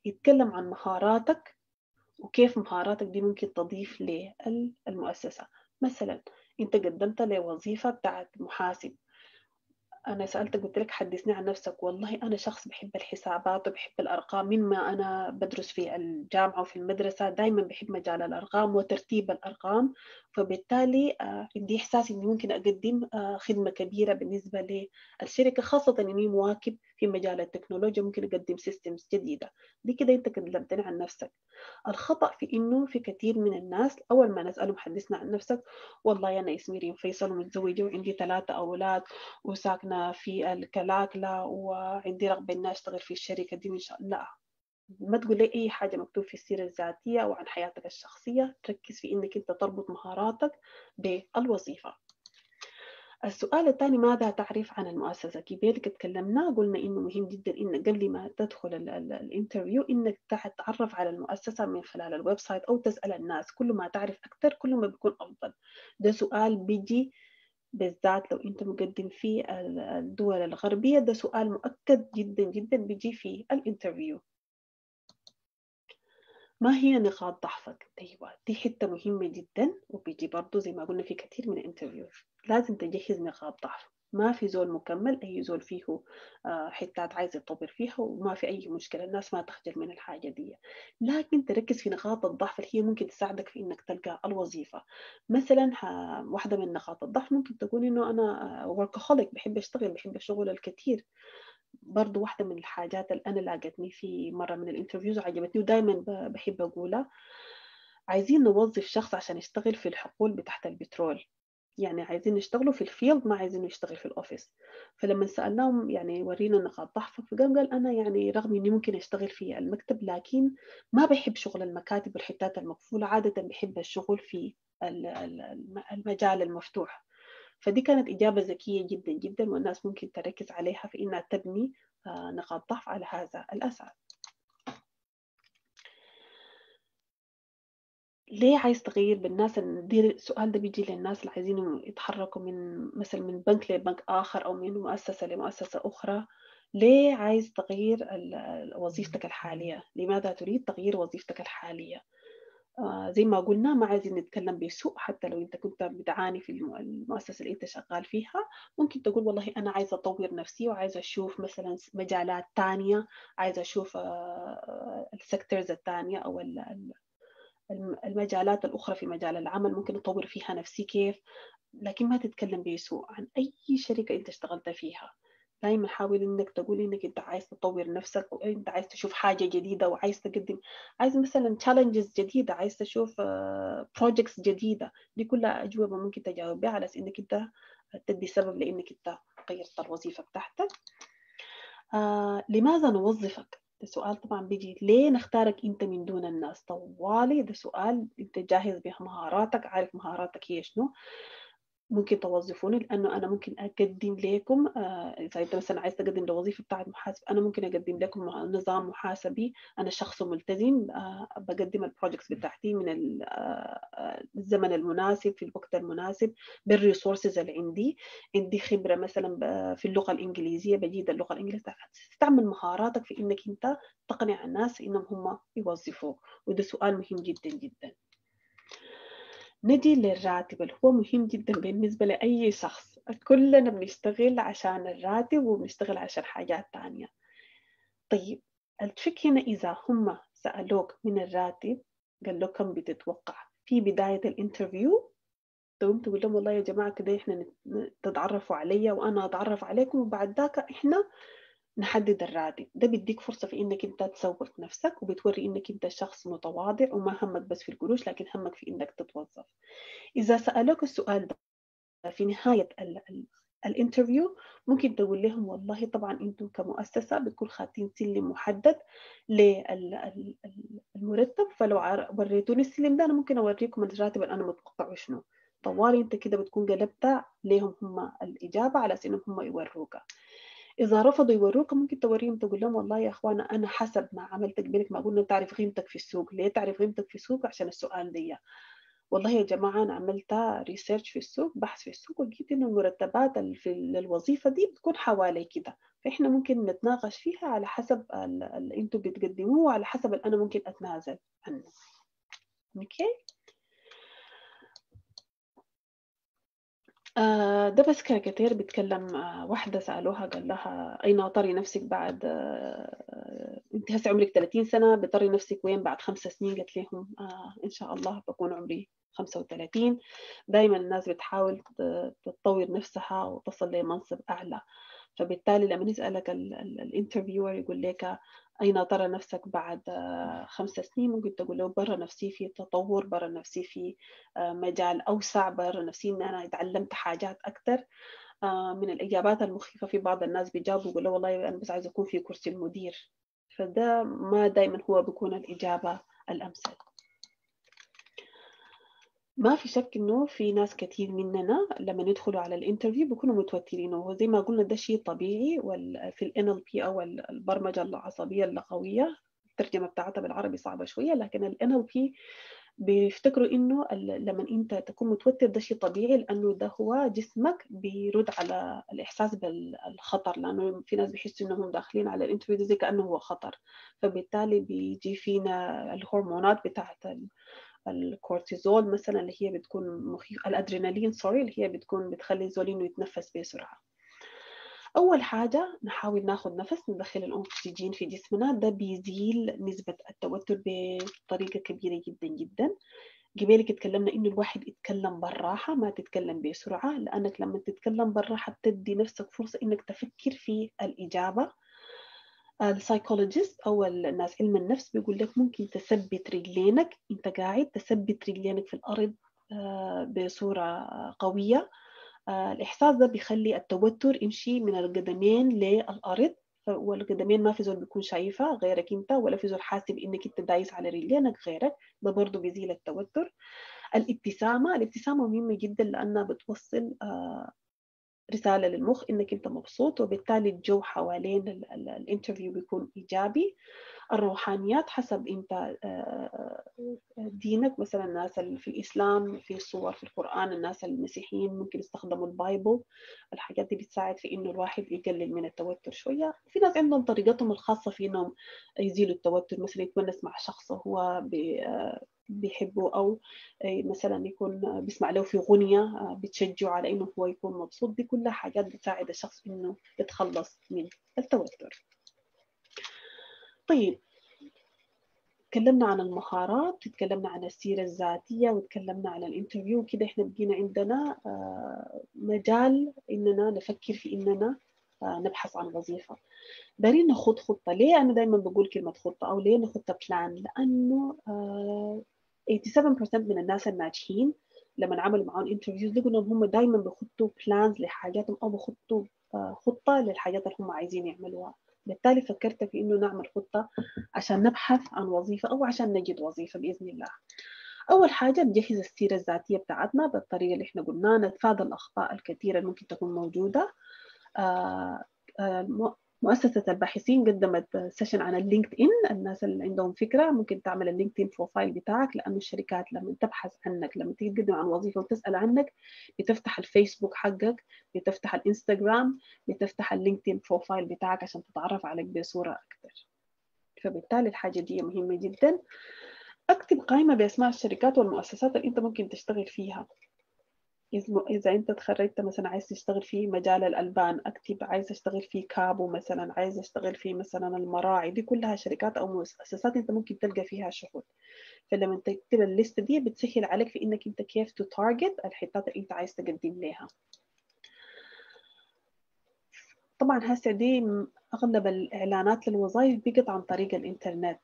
يتكلم عن مهاراتك وكيف مهاراتك دي ممكن تضيف للمؤسسة. مثلا أنت قدمت لوظيفة بتاعت محاسب. أنا سألتك قلت لك حدثني عن نفسك. والله أنا شخص بحب الحسابات وبحب الأرقام. مما أنا بدرس في الجامعة وفي المدرسة دائما بحب مجال الأرقام وترتيب الأرقام. فبالتالي عندي إحساس إني ممكن أقدم خدمة كبيرة بالنسبة للشركة خاصة إني مواكب في مجال التكنولوجيا ممكن أقدم سيستمز جديدة. دي كده أنت كلمتني عن نفسك. الخطأ في إنه في كثير من الناس أول ما نسألهم حدثنا عن نفسك والله أنا اسمي ريم فيصل ومتزوجة وعندي ثلاثة أولاد وساكنة في الكلاكلا وعندي رغبة إني أشتغل في الشركة دي إن شاء الله. لا ما تقول لي أي حاجة مكتوب في السيرة الذاتية أو عن حياتك الشخصية. تركز في إنك أنت تربط مهاراتك بالوظيفة. السؤال الثاني ماذا تعرف عن المؤسسة؟ كذلك تكلمنا قلنا إنه مهم جدا إن قبل ما تدخل ال interview إنك تتعرف على المؤسسة من خلال ال website أو تسأل الناس. كل ما تعرف أكثر كل ما بيكون أفضل. ده سؤال بيجي بالذات لو أنت مقدم في الدول الغربية ده سؤال مؤكد جدا جدا بيجي في ال interview ما هي نقاط ضعفك؟ أيوة دي حتة مهمة جدا وبيجي برضو زي ما قلنا في كثير من ال interview لازم تجهز نقاط ضعف. ما في زول مكمل أي زول فيه آه، حتات عايز يطور فيها وما في أي مشكلة الناس ما تخجل من الحاجة دي. لكن تركز في نقاط الضعف اللي هي ممكن تساعدك في إنك تلقى الوظيفة. مثلا واحدة من نقاط الضعف ممكن تكون إنه أنا workaholic بحب أشتغل بحب الشغل الكثير برضو واحدة من الحاجات اللي أنا لاقتني في مرة من ال interviews وعجبتني ودائما بحب أقولها. عايزين نوظف شخص عشان يشتغل في الحقول بتاعت البترول. يعني عايزين يشتغلوا في ال field ما عايزين يشتغل في ال office فلما سألناهم يعني ورينا نقاط ضعفه فقام قال أنا يعني رغم إني ممكن أشتغل في المكتب لكن ما بحب شغل المكاتب والحتات المقفولة عادة بحب الشغل في المجال المفتوح. فدي كانت إجابة ذكية جدا جدا والناس ممكن تركز عليها في إنها تبني آه، نقاط ضعف على هذا الأساس. ليه عايز تغير بالناس السؤال ده بيجي للناس اللي عايزين يتحركوا من مثلا من بنك لبنك آخر أو من مؤسسة لمؤسسة أخرى؟ ليه عايز تغيير وظيفتك الحالية؟ لماذا تريد تغيير وظيفتك الحالية؟ آه زي ما قلنا ما عايزين نتكلم بسوء حتى لو أنت كنت بتعاني في المؤسسة اللي أنت شغال فيها ممكن تقول والله أنا عايزة أطور نفسي وعايزة أشوف مثلا مجالات تانية عايزة أشوف آه السيكتورز التانية أو المجالات الأخرى في مجال العمل ممكن أطور فيها نفسي كيف لكن ما تتكلم بسوء عن أي شركة أنت اشتغلت فيها. دائما حاول إنك تقول إنك أنت عايز تطور نفسك أو أنت عايز تشوف حاجة جديدة وعايز تقدم عايز مثلا challenges جديدة عايز تشوف projects جديدة. دي كلها أجوبة ممكن تجاوب بها على إنك أنت تدي سبب لإنك أنت غيرت الوظيفة بتاعتك. آه لماذا نوظفك؟ ده سؤال طبعا بيجي ليه نختارك أنت من دون الناس؟ طوالي ده سؤال أنت جاهز بمهاراتك عارف مهاراتك هي شنو؟ ممكن توظفوني لأنه أنا ممكن أقدم لكم آه، إذا أنت مثلا عايز تقدم لوظيفة بتاعت محاسب أنا ممكن أقدم لكم نظام محاسبي أنا شخص ملتزم آه، بقدم ال projects بتاعتي من آه، الزمن المناسب في الوقت المناسب بال resources اللي عندي عندي خبرة مثلا في اللغة الإنجليزية بجيد اللغة الإنجليزية تستعمل مهاراتك في إنك أنت تقنع الناس إنهم هم يوظفوك وده سؤال مهم جدا جدا. نجي للراتب اللي هو مهم جدا بالنسبة لأي شخص. كلنا بنشتغل عشان الراتب وبنشتغل عشان حاجات تانية. طيب ال trick هنا إذا هم سألوك من الراتب قال له كم بتتوقع؟ في بداية ال interview تقوم تقول لهم والله يا جماعة كده إحنا تتعرفوا عليا وأنا أتعرف عليكم وبعد ذاك إحنا نحدد الراتب. ده بيديك فرصة في إنك أنت تسوق نفسك وبتوري إنك أنت شخص متواضع وما همك بس في القروش لكن همك في إنك تتوظف. إذا سألوك السؤال ده في نهاية ال interview ممكن تقول لهم والله طبعا أنتم كمؤسسة بتكون خاتين سلم محدد للمرتب فلو وريتوني السلم ده أنا ممكن أوريكم الراتب اللي أنا متوقعه شنو. طوالي أنت كده بتكون قلبت ليهم هم الإجابة على أساس إنهم هم يوروك. إذا رفضوا يوروك ممكن توريهم تقول لهم والله يا إخوانا أنا حسب ما عملت قبلك ما قلنا تعرف قيمتك في السوق. ليه تعرف قيمتك في السوق؟ عشان السؤال دي. والله يا جماعة أنا عملت research في السوق بحث في السوق ولقيت إنه المرتبات في الوظيفة دي بتكون حوالي كده. فإحنا ممكن نتناقش فيها على حسب اللي أنتم بتقدموه وعلى حسب اللي أنا ممكن أتنازل عنه. okay؟ آه، ده بس كاريكاتير بيتكلم آه، واحدة سألوها قال لها أين تري نفسك بعد آه، أنت هسه عمرك 30 سنة؟ بتري نفسك وين بعد خمس سنين؟ قالت لهم إن شاء الله بكون عمري 35 دايما الناس بتحاول تطور نفسها وتصل لمنصب أعلى. فبالتالي لما يسألك الانترفيور يقول لك أين ترى نفسك بعد خمس سنين؟ ممكن تقول له برا نفسي في تطور برا نفسي في مجال أوسع برا نفسي إن أنا تعلمت حاجات أكثر. من الإجابات المخيفة في بعض الناس بيجاوبوا يقولوا والله أنا بس عايز أكون في كرسي المدير. فده ما دائما هو بيكون الإجابة الأمثل. ما في شك إنه في ناس كثير مننا لما يدخلوا على ال interview بيكونوا متوترين وهو زي ما قلنا ده شيء طبيعي في ال NLP أو البرمجة العصبية اللغوية الترجمة بتاعتها بالعربي صعبة شوية لكن ال NLP بيفتكروا إنه لما أنت تكون متوتر ده شيء طبيعي لأنه ده هو جسمك بيرد على الإحساس بالخطر لأنه في ناس بيحسوا إنهم داخلين على ال interview زي كأنه هو خطر فبالتالي بيجي فينا الهرمونات بتاعت الكورتيزول مثلا اللي هي بتكون مخيف الأدرينالين sorry اللي هي بتكون بتخلي الزول انه يتنفس بسرعة. أول حاجة نحاول ناخد نفس ندخل الأكسجين في جسمنا. ده بيزيل نسبة التوتر بطريقة كبيرة جدا جدا. قبلك اتكلمنا إنه الواحد يتكلم بالراحة ما تتكلم بسرعة. لأنك لما تتكلم بالراحة بتدي نفسك فرصة إنك تفكر في الإجابة. ال psychologist أو الناس علم النفس بيقول لك ممكن تثبت رجلينك أنت قاعد تثبت رجلينك في الأرض بصورة قوية. الإحساس ده بيخلي التوتر يمشي من القدمين للأرض والقدمين ما في زول بيكون شايفها غيرك أنت ولا في زول حاسب إنك أنت دايس على رجلينك غيرك. ده برضه بيزيل التوتر. الابتسامة الابتسامة مهمة جدا لأنها بتوصل رسالة للمخ إنك أنت مبسوط وبالتالي الجو حوالين ال interview بيكون إيجابي. الروحانيات حسب أنت دينك. مثلا الناس في الإسلام في سور في القرآن الناس المسيحيين ممكن يستخدموا ال Bible الحاجات دي بتساعد في إنه الواحد يقلل من التوتر شوية. في ناس عندهم طريقتهم الخاصة في إنهم يزيلوا التوتر مثلا يتونس مع شخص هو بيحبه أو مثلا يكون بيسمع له في غنية بتشجعه على إنه هو يكون مبسوط. دي كلها حاجات بتساعد الشخص إنه يتخلص من التوتر. طيب. تكلمنا عن المهارات تكلمنا عن السيرة الذاتية وتكلمنا عن ال interview كده إحنا بقينا عندنا مجال إننا نفكر في إننا نبحث عن وظيفة. دايرين نخط خطة. ليه أنا دايما بقول كلمة خطة؟ أو ليه نخط plan لأنه 87% من الناس الناجحين لما عملوا معاهم interviews لقوا إنهم هم دايما بيخطوا plans لحاجاتهم أو بيخطوا خطة للحاجات اللي هم عايزين يعملوها. بالتالي فكرت في إنه نعمل خطة عشان نبحث عن وظيفة أو عشان نجد وظيفة بإذن الله. أول حاجة نجهز السيرة الذاتية بتاعتنا بالطريقة اللي إحنا قلناها نتفادى الأخطاء الكثيرة اللي ممكن تكون موجودة. آآ آآ مؤسسة الباحثين قدمت session عن ال LinkedIn الناس اللي عندهم فكرة ممكن تعمل ال LinkedIn profile بتاعك لأنه الشركات لما تبحث عنك لما تيجي تقدم عن وظيفة وتسأل عنك بتفتح الفيسبوك حقك بتفتح الانستغرام بتفتح ال LinkedIn profile بتاعك عشان تتعرف عليك بصورة أكثر فبالتالي الحاجة دي مهمة جدا. أكتب قائمة بأسماء الشركات والمؤسسات اللي أنت ممكن تشتغل فيها. إذا أنت تخرجت مثلا عايز تشتغل في مجال الألبان أكتب عايز أشتغل في كابو مثلا عايز أشتغل في مثلا المراعي دي كلها شركات أو مؤسسات أنت ممكن تلقى فيها شغل. فلما تكتب ال list دي بتسهل عليك في إنك أنت كيف ت target الحتات اللي أنت عايز تقدم لها طبعا هسه دي أغلب الإعلانات للوظائف بقت عن طريق الإنترنت.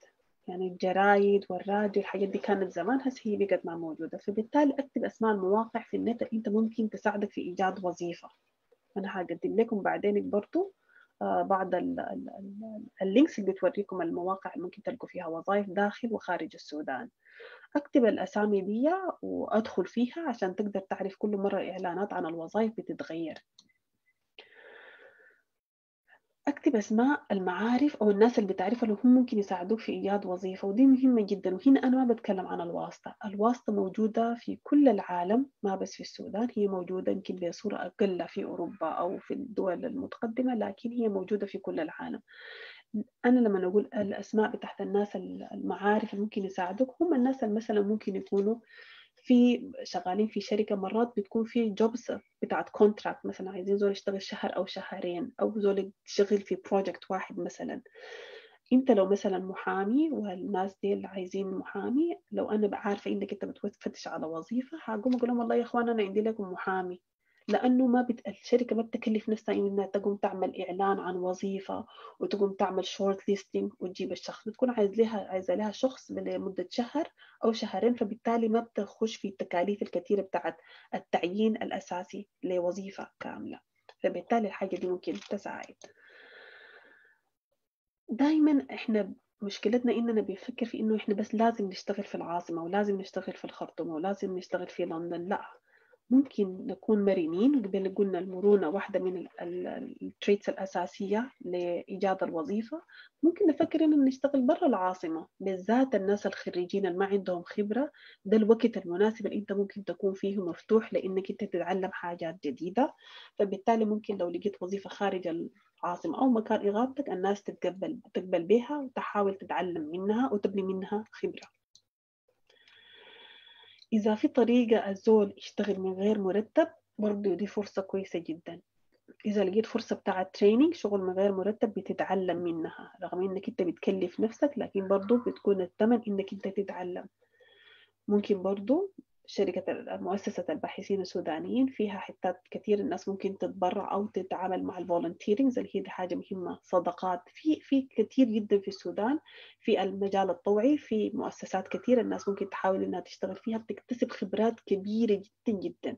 يعني الجرايد والراديو الحاجات دي كانت زمان هسه هي بقت ما موجودة. فبالتالي أكتب أسماء المواقع في النت اللي أنت ممكن تساعدك في إيجاد وظيفة. أنا هقدم لكم بعدين برضو بعض اللينكس اللي بتوريكم المواقع اللي ممكن تلقوا فيها وظائف داخل وخارج السودان. أكتب الأسامي دي وأدخل فيها عشان تقدر تعرف كل مرة الإعلانات عن الوظائف بتتغير. أكتب أسماء المعارف أو الناس اللي بتعرفها اللي هم ممكن يساعدوك في إيجاد وظيفة ودي مهمة جدا وهنا أنا ما بتكلم عن الواسطة. الواسطة موجودة في كل العالم ما بس في السودان هي موجودة يمكن بصوره أقل في أوروبا أو في الدول المتقدمة لكن هي موجودة في كل العالم. أنا لما أقول الأسماء بتاعت الناس المعارف اللي ممكن يساعدوك هم الناس اللي مثلا ممكن يكونوا في شغالين في شركة مرات بتكون في jobs بتاعت contract مثلا عايزين زول يشتغل شهر أو شهرين أو زول يشتغل في project واحد مثلا. أنت لو مثلا محامي والناس دي اللي عايزين محامي لو أنا عارفه إنك أنت بتفتش على وظيفة هقوم أقول لهم والله يا إخوان أنا عندي لكم محامي. لأنه ما بت... الشركة ما بتكلف نفسها إنها تقوم تعمل إعلان عن وظيفة وتقوم تعمل شورت ليستنج وتجيب الشخص بتكون عايز لها عايزة لها شخص لمدة شهر أو شهرين فبالتالي ما بتخش في التكاليف الكثيرة بتاعت التعيين الأساسي لوظيفة كاملة. فبالتالي الحاجة دي ممكن تساعد. دائما إحنا مشكلتنا إننا بنفكر في إنه إحنا بس لازم نشتغل في العاصمة ولازم نشتغل في الخرطوم ولازم نشتغل في لندن. لا. ممكن نكون مرنين قبل قلنا المرونة واحدة من التريتس الأساسية لإيجاد الوظيفة. ممكن نفكر إنه نشتغل برا العاصمة بالذات الناس الخريجين اللي ما عندهم خبرة. ده الوقت المناسب اللي أنت ممكن تكون فيه مفتوح لأنك أنت تتعلم حاجات جديدة. فبالتالي ممكن لو لقيت وظيفة خارج العاصمة أو مكان إغاثتك الناس تتقبل تقبل بها وتحاول تتعلم منها وتبني منها خبرة. إذا في طريقة الزول يشتغل من غير مرتب برضه دي فرصة كويسة جدا. إذا لقيت فرصة بتاعة training شغل من غير مرتب بتتعلم منها رغم إنك أنت بتكلف نفسك لكن برضو بتكون الثمن إنك أنت تتعلم. ممكن برضو شركة مؤسسة الباحثين السودانيين فيها حتات كثير الناس ممكن تتبرع أو تتعامل مع ال volunteering اللي هي دي حاجة مهمة صدقات في في كثير جدا في السودان في المجال الطوعي في مؤسسات كثيرة الناس ممكن تحاول إنها تشتغل فيها بتكتسب خبرات كبيرة جدا جدا.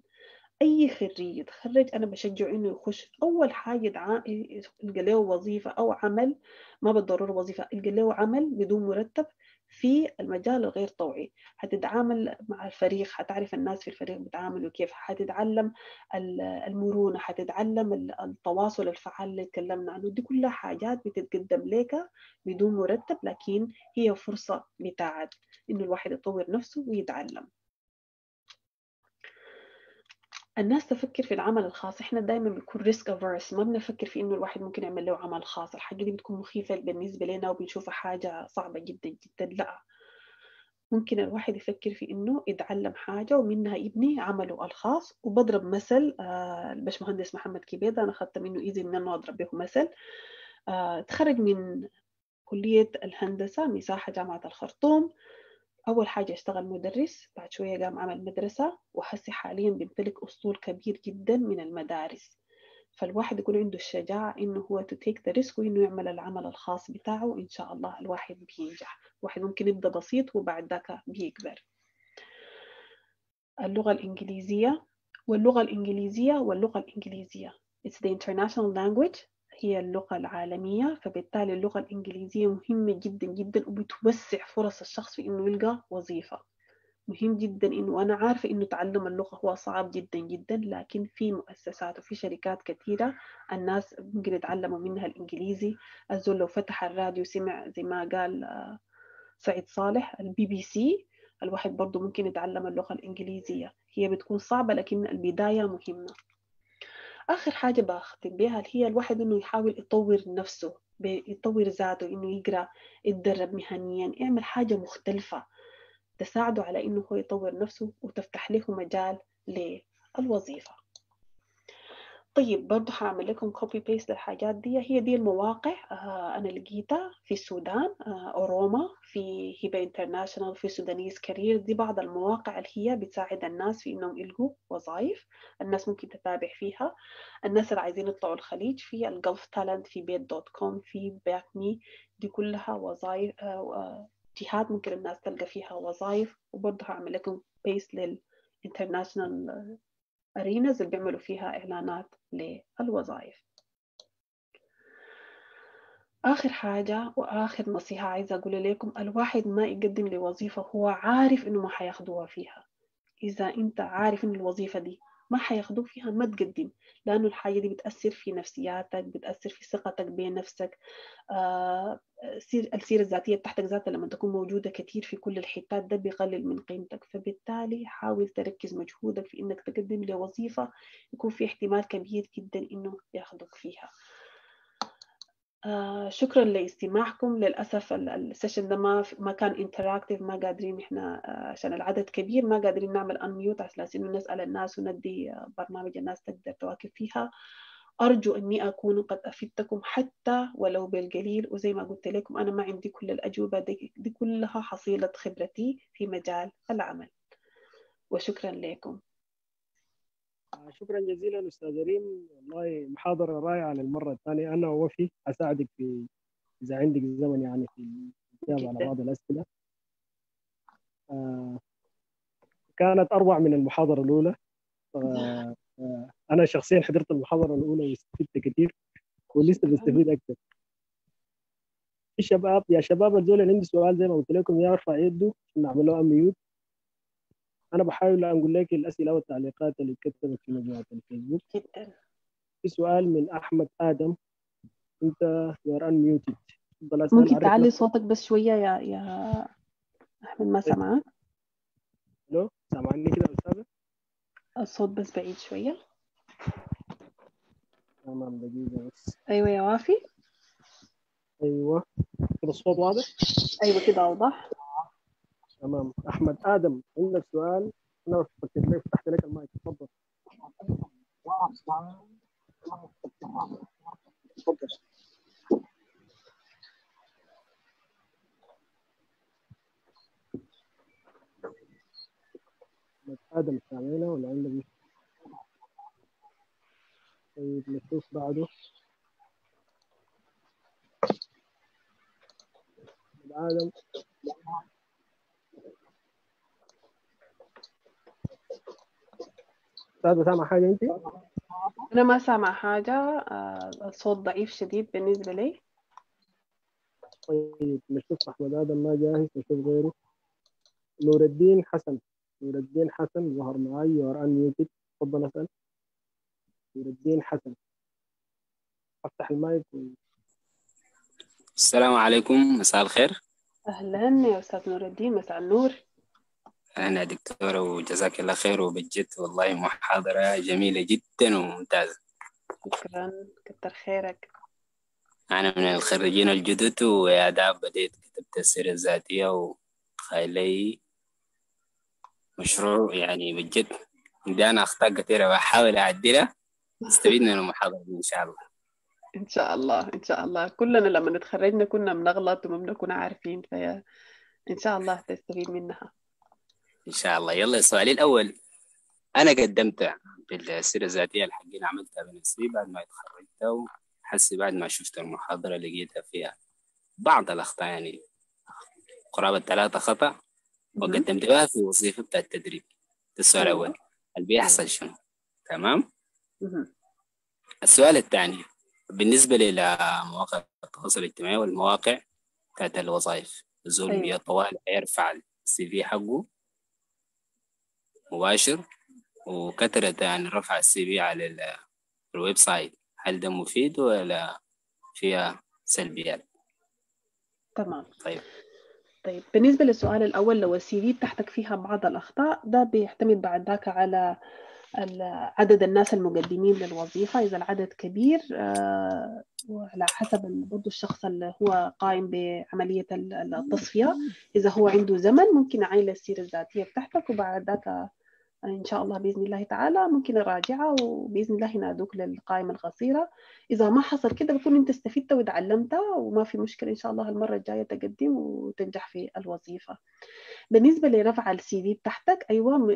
أي خريج يتخرج أنا بشجعه إنه يخش أول حاجة يلقى له وظيفة أو عمل ما بالضرورة وظيفة يلقى له عمل بدون مرتب. في المجال الغير طوعي. حتتعامل مع الفريق حتعرف الناس في الفريق بيتعاملوا كيف حتتعلم المرونة حتتعلم التواصل الفعال اللي تكلمنا عنه. دي كلها حاجات بتتقدم لك بدون مرتب لكن هي فرصة بتاعت إنه الواحد يطور نفسه ويتعلم. الناس تفكر في العمل الخاص إحنا دائما بنكون risk averse ما بنفكر في إنه الواحد ممكن يعمل له عمل خاص الحاجة دي بتكون مخيفة بالنسبة لنا وبنشوفها حاجة صعبة جدا جدا لا. ممكن الواحد يفكر في إنه يتعلم حاجة ومنها يبني عمله الخاص. وبضرب مثل آه الباشمهندس محمد كبيده أنا اخذت منه اذن انه أضرب به مثل. آه تخرج من كلية الهندسة مساحة جامعة الخرطوم. أول حاجة أشتغل مدرس بعد شوية قام عمل مدرسة وهسي حاليا بيمتلك أسطول كبير جدا من المدارس. فالواحد يكون عنده الشجاعة إنه هو to take the risk وإنه يعمل العمل الخاص بتاعه وإن شاء الله الواحد بينجح. الواحد ممكن يبدأ بسيط وبعد ذاك بيكبر. اللغة الإنجليزية واللغة الإنجليزية واللغة الإنجليزية. It's the international language. هي اللغة العالمية فبالتالي اللغة الإنجليزية مهمة جدا جدا وبتوسع فرص الشخص في إنه يلقى وظيفة. مهم جدا إنه أنا عارفة إنه تعلم اللغة هو صعب جدا جدا لكن في مؤسسات وفي شركات كثيرة الناس ممكن يتعلموا منها الإنجليزي. الزول لو فتح الراديو سمع زي ما قال سعيد صالح البي بي سي الواحد برضه ممكن يتعلم اللغة الإنجليزية. هي بتكون صعبة لكن البداية مهمة. آخر حاجة بختم بها هي الواحد إنه يحاول يطور نفسه يطور ذاته إنه يقرأ يتدرب مهنيا يعمل حاجة مختلفة تساعده على إنه هو يطور نفسه وتفتح له مجال للوظيفة. طيب برضو هعمل لكم copy paste للحاجات دي. هي دي المواقع. آه أنا لقيتها في السودان آه أوروما في هبة International في Sudanese Career دي بعض المواقع اللي هي بتساعد الناس في إنهم يلقوا وظائف. الناس ممكن تتابع فيها. الناس اللي عايزين يطلعوا الخليج في ال Gulf Talent في Bayt.com في باكني دي كلها وظائف آه جهات ممكن الناس تلقى فيها وظائف. وبرضه هعمل لكم paste لل international arenas اللي بيعملوا فيها إعلانات للوظائف. آخر حاجة وآخر نصيحة عايزة أقول لكم الواحد ما يقدم لوظيفة هو عارف إنه ما حياخدوها فيها. إذا أنت عارف إن الوظيفة دي ما حياخدوك فيها ما تقدم لأنه الحاجة دي بتأثر في نفسياتك بتأثر في ثقتك بنفسك آه السيرة الذاتية بتاعتك ذاتها لما تكون موجودة كتير في كل الحتات ده بيقلل من قيمتك. فبالتالي حاول تركز مجهودك في إنك تقدم لوظيفة يكون في احتمال كبير جدا إنه ياخدوك فيها. آه شكرا لاستماعكم. للأسف ال session ده ما ما كان interactive ما قادرين إحنا آه عشان العدد كبير ما قادرين نعمل unmute على إنه نسأل الناس وندي آه برنامج الناس تقدر تواكب فيها. أرجو إني أكون قد أفدتكم حتى ولو بالقليل. وزي ما قلت لكم أنا ما عندي كل الأجوبة دي, دي كلها حصيلة خبرتي في مجال العمل. وشكرا لكم. شكرا جزيلا أستاذ ريم. والله محاضرة رائعة للمرة الثانية. أنا ووفي أساعدك في إذا عندك زمن يعني في الاجابه على بعض الأسئلة. آه كانت أروع من المحاضرة الأولى. آه آه أنا شخصيا حضرت المحاضرة الأولى واستفدت كثير ولسه بستفيد أكثر. الشباب يا شباب الزول اللي عنده سؤال زي ما قلت لكم يرفع يده نعمل له mute أنا بحاول أقول لك الأسئلة والتعليقات اللي كتبت في مجموعة الفيسبوك. جدا. في سؤال من أحمد آدم. أنت you're unmuted ممكن تعلي صوتك بس شوية يا يا أحمد ما سامعك ألو سامعني كده يا أستاذة؟ الصوت بس بعيد شوية. تمام دقيقة بس. أيوه يا وافي. أيوه. كده الصوت واضح؟ أيوه كده اوضح تمام. أحمد آدم عندك سؤال. أنا فكرت لك فتحت لك المايك. تفضل. آدم سامعنا ولا عندك؟ طيب نشوف بعده. آدم. أستاذ سامع حاجة انت؟ أنا ما سامع حاجة آه، الصوت ضعيف شديد بالنسبة لي. طيب نشوف احمد أدم ما جاهز نشوف غيره نور الدين حسن. نور الدين حسن ظهر معي you are unmuted تفضل أسأل. نور الدين حسن. أفتح المايك و- السلام عليكم مساء الخير. أهلا يا أستاذ نور الدين مساء النور. أنا دكتورة وجزاك الله خير وبجد والله محاضرة جميلة جدا وممتازة. شكرا كتر خيرك. أنا من الخريجين الجدد ويا داب بديت كتبت السيرة الذاتية وخايلي مشروع يعني بجد عندي أنا أخطاء كثيرة بحاول أعدلها. استفيد من المحاضرة دي إن شاء الله. إن شاء الله إن شاء الله. كلنا لما نتخرجنا كنا بنغلط وما بنكون عارفين فيا إن شاء الله تستفيد منها. إن شاء الله يلا سؤالي الأول أنا قدمت بالسيرة الذاتية الحقين عملتها بنفسي بعد ما اتخرجت وحسي بعد ما شفت المحاضرة لقيتها فيها بعض الأخطاء يعني قرابة ثلاثة خطأ وقدمت بها في وظيفة بتاع التدريب السؤال. الأول اللي بيحصل شنو تمام. السؤال الثاني بالنسبة لمواقع التواصل الاجتماعي والمواقع بتاعت الوظائف الزول أيوة. أيوة. طوال يرفع السي في حقه مباشر وكثرة يعني رفع السي في على ال- ال website. هل ده مفيد ولا فيها سلبيات؟ تمام. طيب. طيب بالنسبة للسؤال الأول لو ال CV بتاعتك فيها بعض الأخطاء ده بيعتمد بعد ذاك على عدد الناس المقدمين للوظيفة. إذا العدد كبير آه، وعلى حسب برضو الشخص اللي هو قائم بعملية ال- التصفية إذا هو عنده زمن ممكن يعين السيرة الذاتية بتاعتك وبعد ذاك إن شاء الله بإذن الله تعالى. ممكن نراجعها وبإذن الله ينادوك للقائمة القصيرة. إذا ما حصل كده بكون أنت استفدت وتعلمت وما في مشكلة إن شاء الله المرة الجاية تقدم وتنجح في الوظيفة. بالنسبة لرفع ال CV بتاعتك أيوة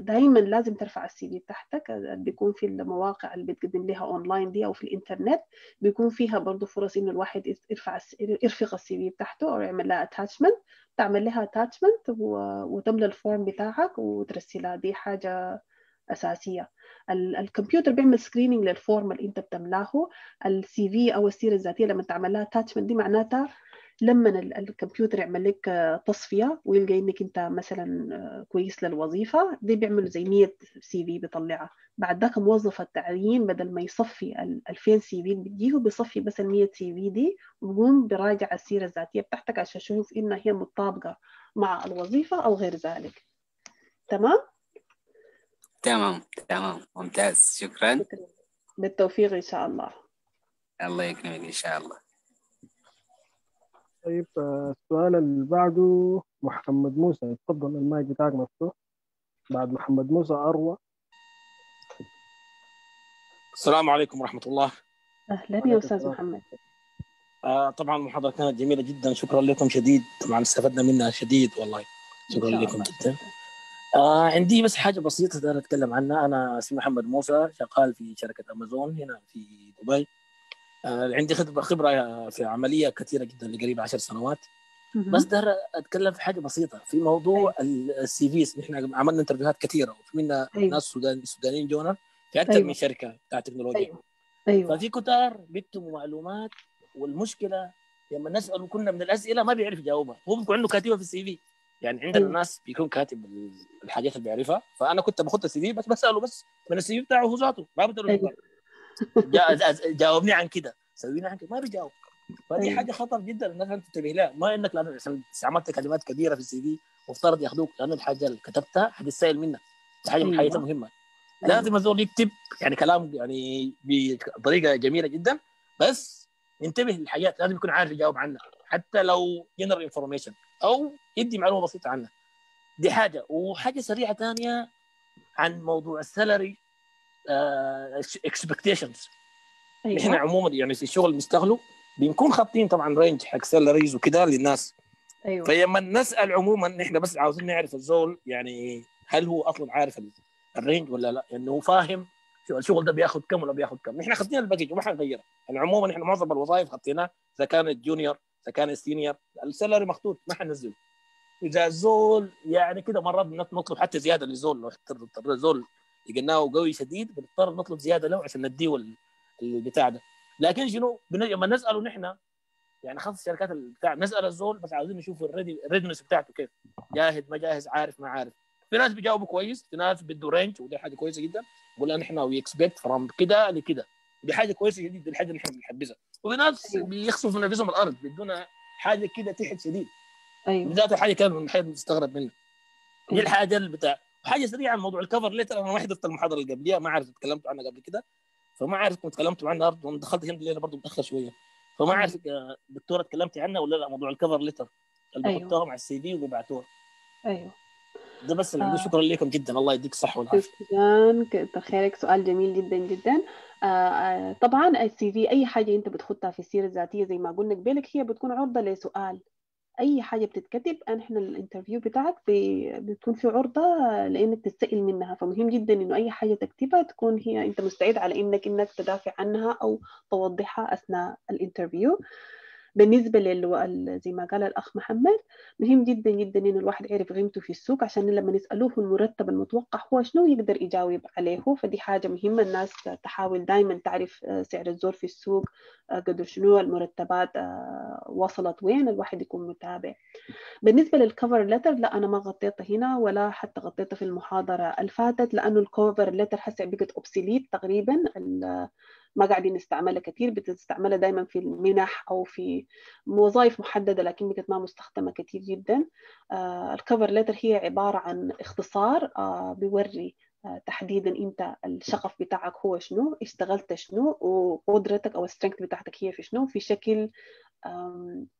دائما لازم ترفع ال CV بتاعتك بيكون في المواقع اللي بتقدم لها أونلاين دي أو في الإنترنت بيكون فيها برضه فرص إنه الواحد يرفع يرفق ال CV بتاعته أو يعمل لها attachment تعمل لها attachment وتملى ال form بتاعك وترسلها دي حاجة أساسية. ال- الكمبيوتر بيعمل screening لل form اللي أنت بتملاه ال CV أو السيرة الذاتية لما تعمل لها attachment دي معناتها لما ال- الكمبيوتر يعمل لك تصفية ويلقى إنك أنت مثلا آه، كويس للوظيفة دي بيعملوا زي 100 CV بيطلعها. بعد ذاك موظف التعيين بدل ما يصفي ال 2000 CV اللي بتجيه بيصفي بس ال 100 CV دي وبيقوم براجع السيرة الذاتية بتاعتك عشان يشوف إنها هي متطابقة مع الوظيفة أو غير ذلك. تمام؟ تمام تمام. ممتاز. شكرا. شكرا. بالتوفيق إن شاء الله. الله يكرمك إن شاء الله. طيب آه، السؤال اللي بعده محمد موسى. تفضل المايك بتاعك مفتوح. بعد محمد موسى أروى. السلام عليكم ورحمة الله. أهلا يا أستاذ. محمد. آه طبعا المحاضرة كانت جميلة جدا. شكرا لكم شديد. طبعا استفدنا منها شديد والله. شكرا لكم الله. جدا. آه عندي بس حاجة بسيطة أقدر أتكلم عنها. أنا اسمي محمد موسى شغال في شركة أمازون هنا في دبي. آه عندي خبرة خبرة في عملية كثيرة جدا لقريب عشر سنوات. مهم. بس ده أتكلم في حاجة بسيطة. في موضوع ال CVs. نحن عملنا interview هات كثيرة وفي منا أيوة. ناس سودان سودانيين جونا في أكثر أيوة. من شركة بتاع تكنولوجيا. أيوه. أيوه. ففي كتار بيكتبوا معلومات والمشكلة لما نساله كنا من الأسئلة ما بيعرف يجاوبها. هو بيكون عنده كاتبها في ال CV. يعني عندنا أيوة. الناس بيكون كاتب ال- الحاجات اللي بيعرفها. فأنا كنت باخذ ال CV بس بسأله بس من ال CV بتاعه هو ذاته. ما بساله أيوة. جاوبني عن كده. سوينا عن كده. ما بيجاوب فدي أيوة. حاجة خطر جدا الناس لازم تنتبه لها. ما إنك عشان استعملت كلمات كبيره في ال CV مفترض ياخذوك لأنه الحاجة اللي كتبتها حتتسأل منك. حاجة من أيوة. الحاجات المهمة. لازم الزول يكتب يعني كلام يعني بطريقة جميلة جدا. بس ينتبه للحاجات. لازم يكون عارف يجاوب عنها. حتى لو general information أو يدي معلومة بسيطة عنها. دي حاجة. وحاجة سريعة ثانية عن موضوع ال salary expectations أيوة. نحن عموما يعني في الشغل بنشتغله بنكون خاطين طبعا range حق salaries وكده للناس. أيوه. فلما نسأل عموما نحن بس عاوزين نعرف الزول يعني هل هو أصلا عارف ال- ال range ولا لا؟ انه هو فاهم الشغل ده بياخذ كم ولا بياخذ كم. نحن خدنا ال package وما حنغيرها يعني عموما نحن معظم الوظائف خطيناها إذا كانت junior إذا كانت senior ال salary مخطوط ما حننزله. إذا الزول يعني كده مرات نطلب حتى زيادة للزول لو الزول لقيناه قوي شديد بنضطر نطلب زيادة له عشان نديه ال- البتاع ده. لكن شنو؟ لما نسأله نحن يعني خاصة الشركات البتاع نسأل الزول بس عاوزين نشوف ال ready ال readiness بتاعته كيف. جاهز ما جاهز عارف ما عارف. في ناس بيجاوبوا كويس في ناس بده range ودي حاجة كويسة جدا. بقول نحن we expect from كده لكده. دي حاجة كويسة جدا دي الحاجة اللي إحنا بنحبذها وفي ناس أيوة. بيخسفوا من نفسهم الأرض بدون حاجة كده تحت شديد. أيوه. ذاته حاجة كان من حيث مستغرب منها دي أيوة. الحاجة اللي بتاع حاجة سريعة عن موضوع ال cover. letter أنا ما حضرت المحاضرة اللي قبليها ما عارف تكلمت عنها قبل كده. فما عارف كنت تكلمت عنها برضه دخلت هنا الليلة برضه متأخر شوية. فما عارف آه، دكتورة تكلمتي عنها ولا لأ موضوع ال cover letter اللي أيوة. بيحطوها مع ال CV وبيبعتوها. أيوه. ده بس اللي عندي آه. شكرا لكم جدا. الله يديك الصحة والعافية. شكرا. كتر خيرك. سؤال جميل جدا جدا. آه، آه، طبعا ال CV أي حاجة أنت بتخطها في السيرة الذاتية زي ما قلنا قبلك هي بتكون عرضة لسؤال. أي حاجة بتتكتب إحنا ال interview بتاعك بتكون في عرضة لإنك تتسال منها. فمهم جدا إنه أي حاجة تكتبها تكون هي أنت مستعد على إنك إنك تدافع عنها أو توضحها أثناء الانترفيو بالنسبة لل زي ما قال الأخ محمد مهم جدا جدا إنه الواحد يعرف قيمته في السوق عشان لما نسألوه المرتب المتوقع هو شنو يقدر يجاوب عليه فدي حاجة مهمة الناس تحاول دائما تعرف آه، سعر الزور في السوق آه، قدر شنو المرتبات آه، وصلت وين الواحد يكون متابع. بالنسبة لل cover letter لا أنا ما غطيتها هنا ولا حتى غطيتها في المحاضرة اللي فاتت لأنه ال cover letter هسه بقت obsolete تقريبا ما قاعدين نستعملها كثير بتستعملها دائما في المنح أو في وظائف محددة لكن بقت ما مستخدمة كثير جدا. آه، ال cover letter هي عبارة عن اختصار آه، بيوري آه، تحديدا أنت الشغف بتاعك هو شنو اشتغلت شنو وقدرتك أو ال strength بتاعتك هي في شنو. في شكل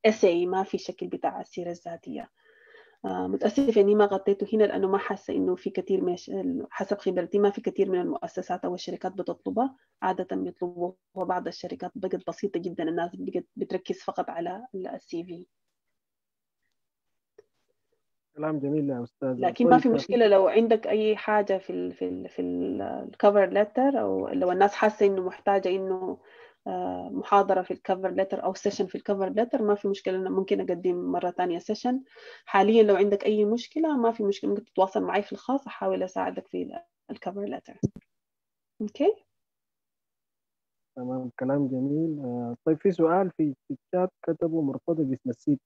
اساي ما في شكل بتاع السيرة الذاتية. متأسفة إني ما غطيته هنا لأنه ما حاسة إنه في كثير من حسب خبرتي ما في كثير من المؤسسات أو الشركات بتطلبها عادة بيطلبوها وبعض الشركات بقت بسيطة جدا الناس بقت بتركز فقط على السي في. كلام جميل يا أستاذ لكن ما في مشكلة لو عندك أي حاجة في ال في ال في الكفر لتر أو لو الناس حاسة إنه محتاجة إنه آه، محاضرة في ال cover letter أو session في ال cover letter ما في مشكلة أنا ممكن أقدم مرة تانية session حاليا لو عندك أي مشكلة ما في مشكلة ممكن تتواصل معي في الخاص أحاول أساعدك في ال cover letter okay؟ تمام كلام جميل. آه، طيب في سؤال في الشات كتبه مرتضى باسم السيد.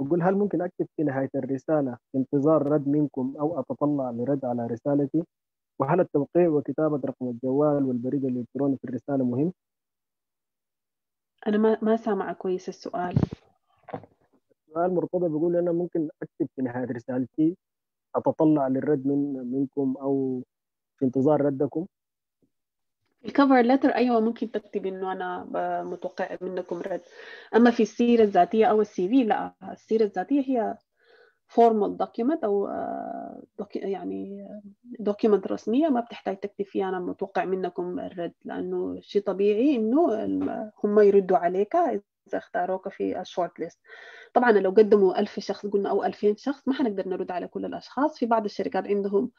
بقول هل ممكن أكتب في نهاية الرسالة انتظار رد منكم أو أتطلع لرد على رسالتي؟ وهل التوقيع وكتابة رقم الجوال والبريد الإلكتروني في الرسالة مهم؟ أنا ما ما سامعة كويس السؤال. سؤال مرتضى بيقول أنا ممكن أكتب في نهاية رسالتي أتطلع للرد من منكم أو في انتظار ردكم؟ ال cover letter أيوه ممكن تكتب إنه أنا متوقع منكم رد. أما في السيرة الذاتية أو ال CV لا السيرة الذاتية هي formal document أو آه، يعني document رسمية ما بتحتاج تكتب فيها. أنا متوقع منكم الرد لأنه شيء طبيعي إنه هم يردوا عليك إذا اختاروك في ال short list طبعا لو قدموا ألف شخص قلنا أو 2000 شخص ما حنقدر نرد على كل الأشخاص. في بعض الشركات عندهم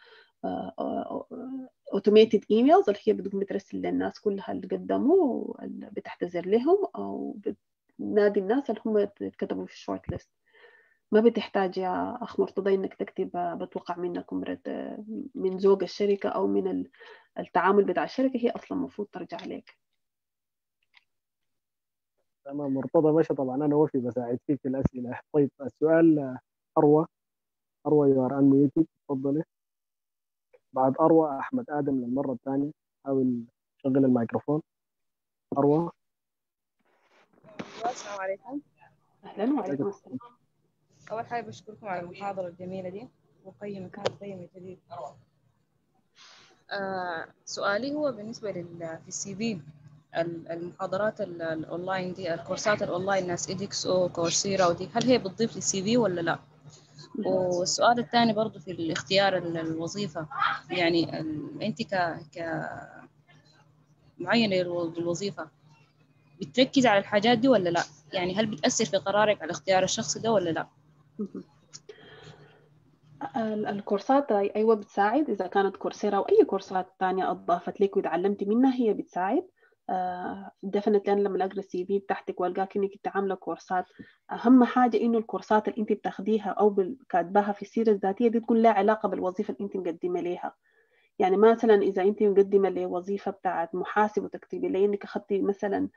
automated emails اللي هي بتقوم بترسل للناس كلها اللي قدموا اللي بتعتذر لهم أو بتنادي الناس اللي هم كتبوا في ال short list ما بتحتاج يا اخ مرتضى إنك تكتب بتوقع منكم رد من زوج الشركة أو من ال- التعامل بتاع الشركة هي أصلا المفروض ترجع عليك. تمام مرتضى مشى طبعا أنا وفي بساعد فيك في الأسئلة. طيب السؤال أروى. أروى you are تفضلي. بعد أروى أحمد آدم للمرة الثانية. حاول شغل الميكروفون. أروى. السلام عليكم. أهلا وعليكم السلام. أول حاجة بشكركم على المحاضرة الجميلة دي وقيمة كانت قيمة جديد. آه سؤالي هو بالنسبة لل في ال CV المحاضرات ال- الأونلاين دي الكورسات الأونلاين ناس إيدكس أو كورسيرا ودي هل هي بتضيف لل CV ولا لا؟ والسؤال الثاني برضو في الاختيار ال- الوظيفة يعني أنت ك ك معينة للو- للوظيفة بتركز على الحاجات دي ولا لا؟ يعني هل بتأثر في قرارك على اختيار الشخص ده ولا لا؟ الكورسات أيوة بتساعد. إذا كانت كورسيرا أو أي كورسات تانية أضافت لك وتعلمتي منها هي بتساعد. دفنت أنا لما أقرأ السي في بتاعتك وألقاك إنك أنت عاملة كورسات أهم حاجة إنه الكورسات اللي أنت بتاخديها أو كاتباها في السيرة الذاتية دي تكون لها علاقة بالوظيفة اللي أنت مقدمة ليها. يعني مثلا إذا أنت مقدمة لوظيفة بتاعت محاسب وتكتبي لي إنك أخذتي مثلا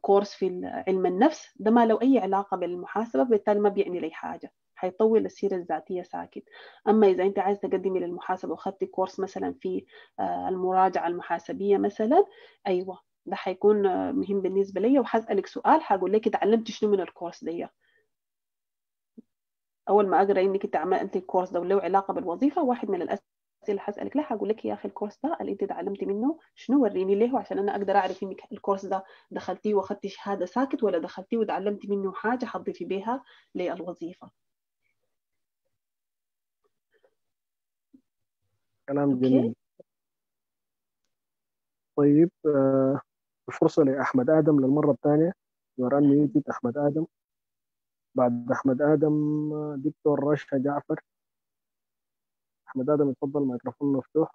كورس في علم النفس ده ما له أي علاقة بالمحاسبة بالتالي ما بيعني لي حاجة حيطول السيرة الذاتية ساكت. أما إذا أنت عايز تقدمي للمحاسبة وأخذتي كورس مثلا في آه، المراجعة المحاسبية مثلا أيوة ده حيكون آه، مهم بالنسبة لي وحسألك سؤال حقول لك تعلمت شنو من الكورس دي؟ أول ما أقرأ إنك أنت عملت الكورس ده وله علاقة بالوظيفة واحد من الأسئلة اللي حسألك لها حقول لك يا أخي الكورس ده اللي أنت تعلمتي منه شنو وريني ليه؟ عشان أنا أقدر أعرف إنك الكورس ده دخلتيه وأخذتي شهادة ساكت ولا دخلتيه وتعلمتي منه حاجة حتضيفي بيها للوظيفة؟ كلام. جميل. طيب آه، الفرصة لأحمد آدم للمرة الثانية. يوران ميوتد أحمد آدم. بعد أحمد آدم آه، دكتور رشا جعفر. أحمد آدم اتفضل ميكروفون مفتوح.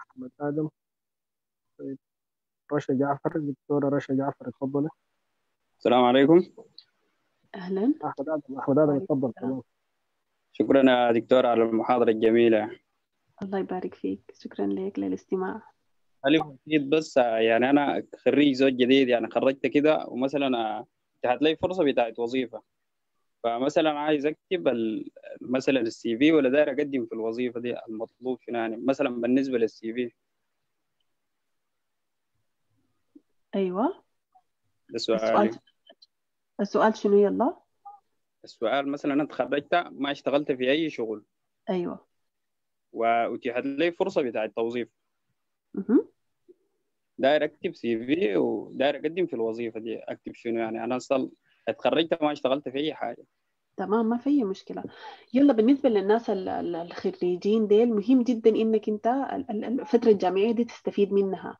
أحمد آدم. طيب. رشا جعفر دكتورة رشا جعفر اتفضلي. السلام عليكم. أهلا. أحمد آدم أحمد آدم اتفضل. تمام شكرا يا دكتور على المحاضرة الجميلة. الله يبارك فيك. شكرا لك للاستماع. هل مفيد بس يعني أنا خريج زوج جديد يعني خرجت كده ومثلا اتاحت لي فرصة بتاعت وظيفة. فمثلا عايز أكتب ال- مثلا السي في ولا داير أقدم في الوظيفة دي المطلوب شنو يعني مثلا بالنسبة للسي في أيوة. ده السؤال سؤالي السؤال شنو؟ يلا. السؤال مثلا أنا تخرجت ما اشتغلت في أي شغل. أيوة. وأتيحت لي فرصة بتاعت توظيف. مهم. داير أكتب CV وداير أقدم في الوظيفة دي أكتب شنو يعني. أنا أصلا اتخرجت ما اشتغلت في أي حاجة. تمام ما في أي مشكلة. يلا بالنسبة للناس ال- ال- الخريجين ديل مهم جدا إنك أنت ال- ال- الفترة الجامعية دي تستفيد منها.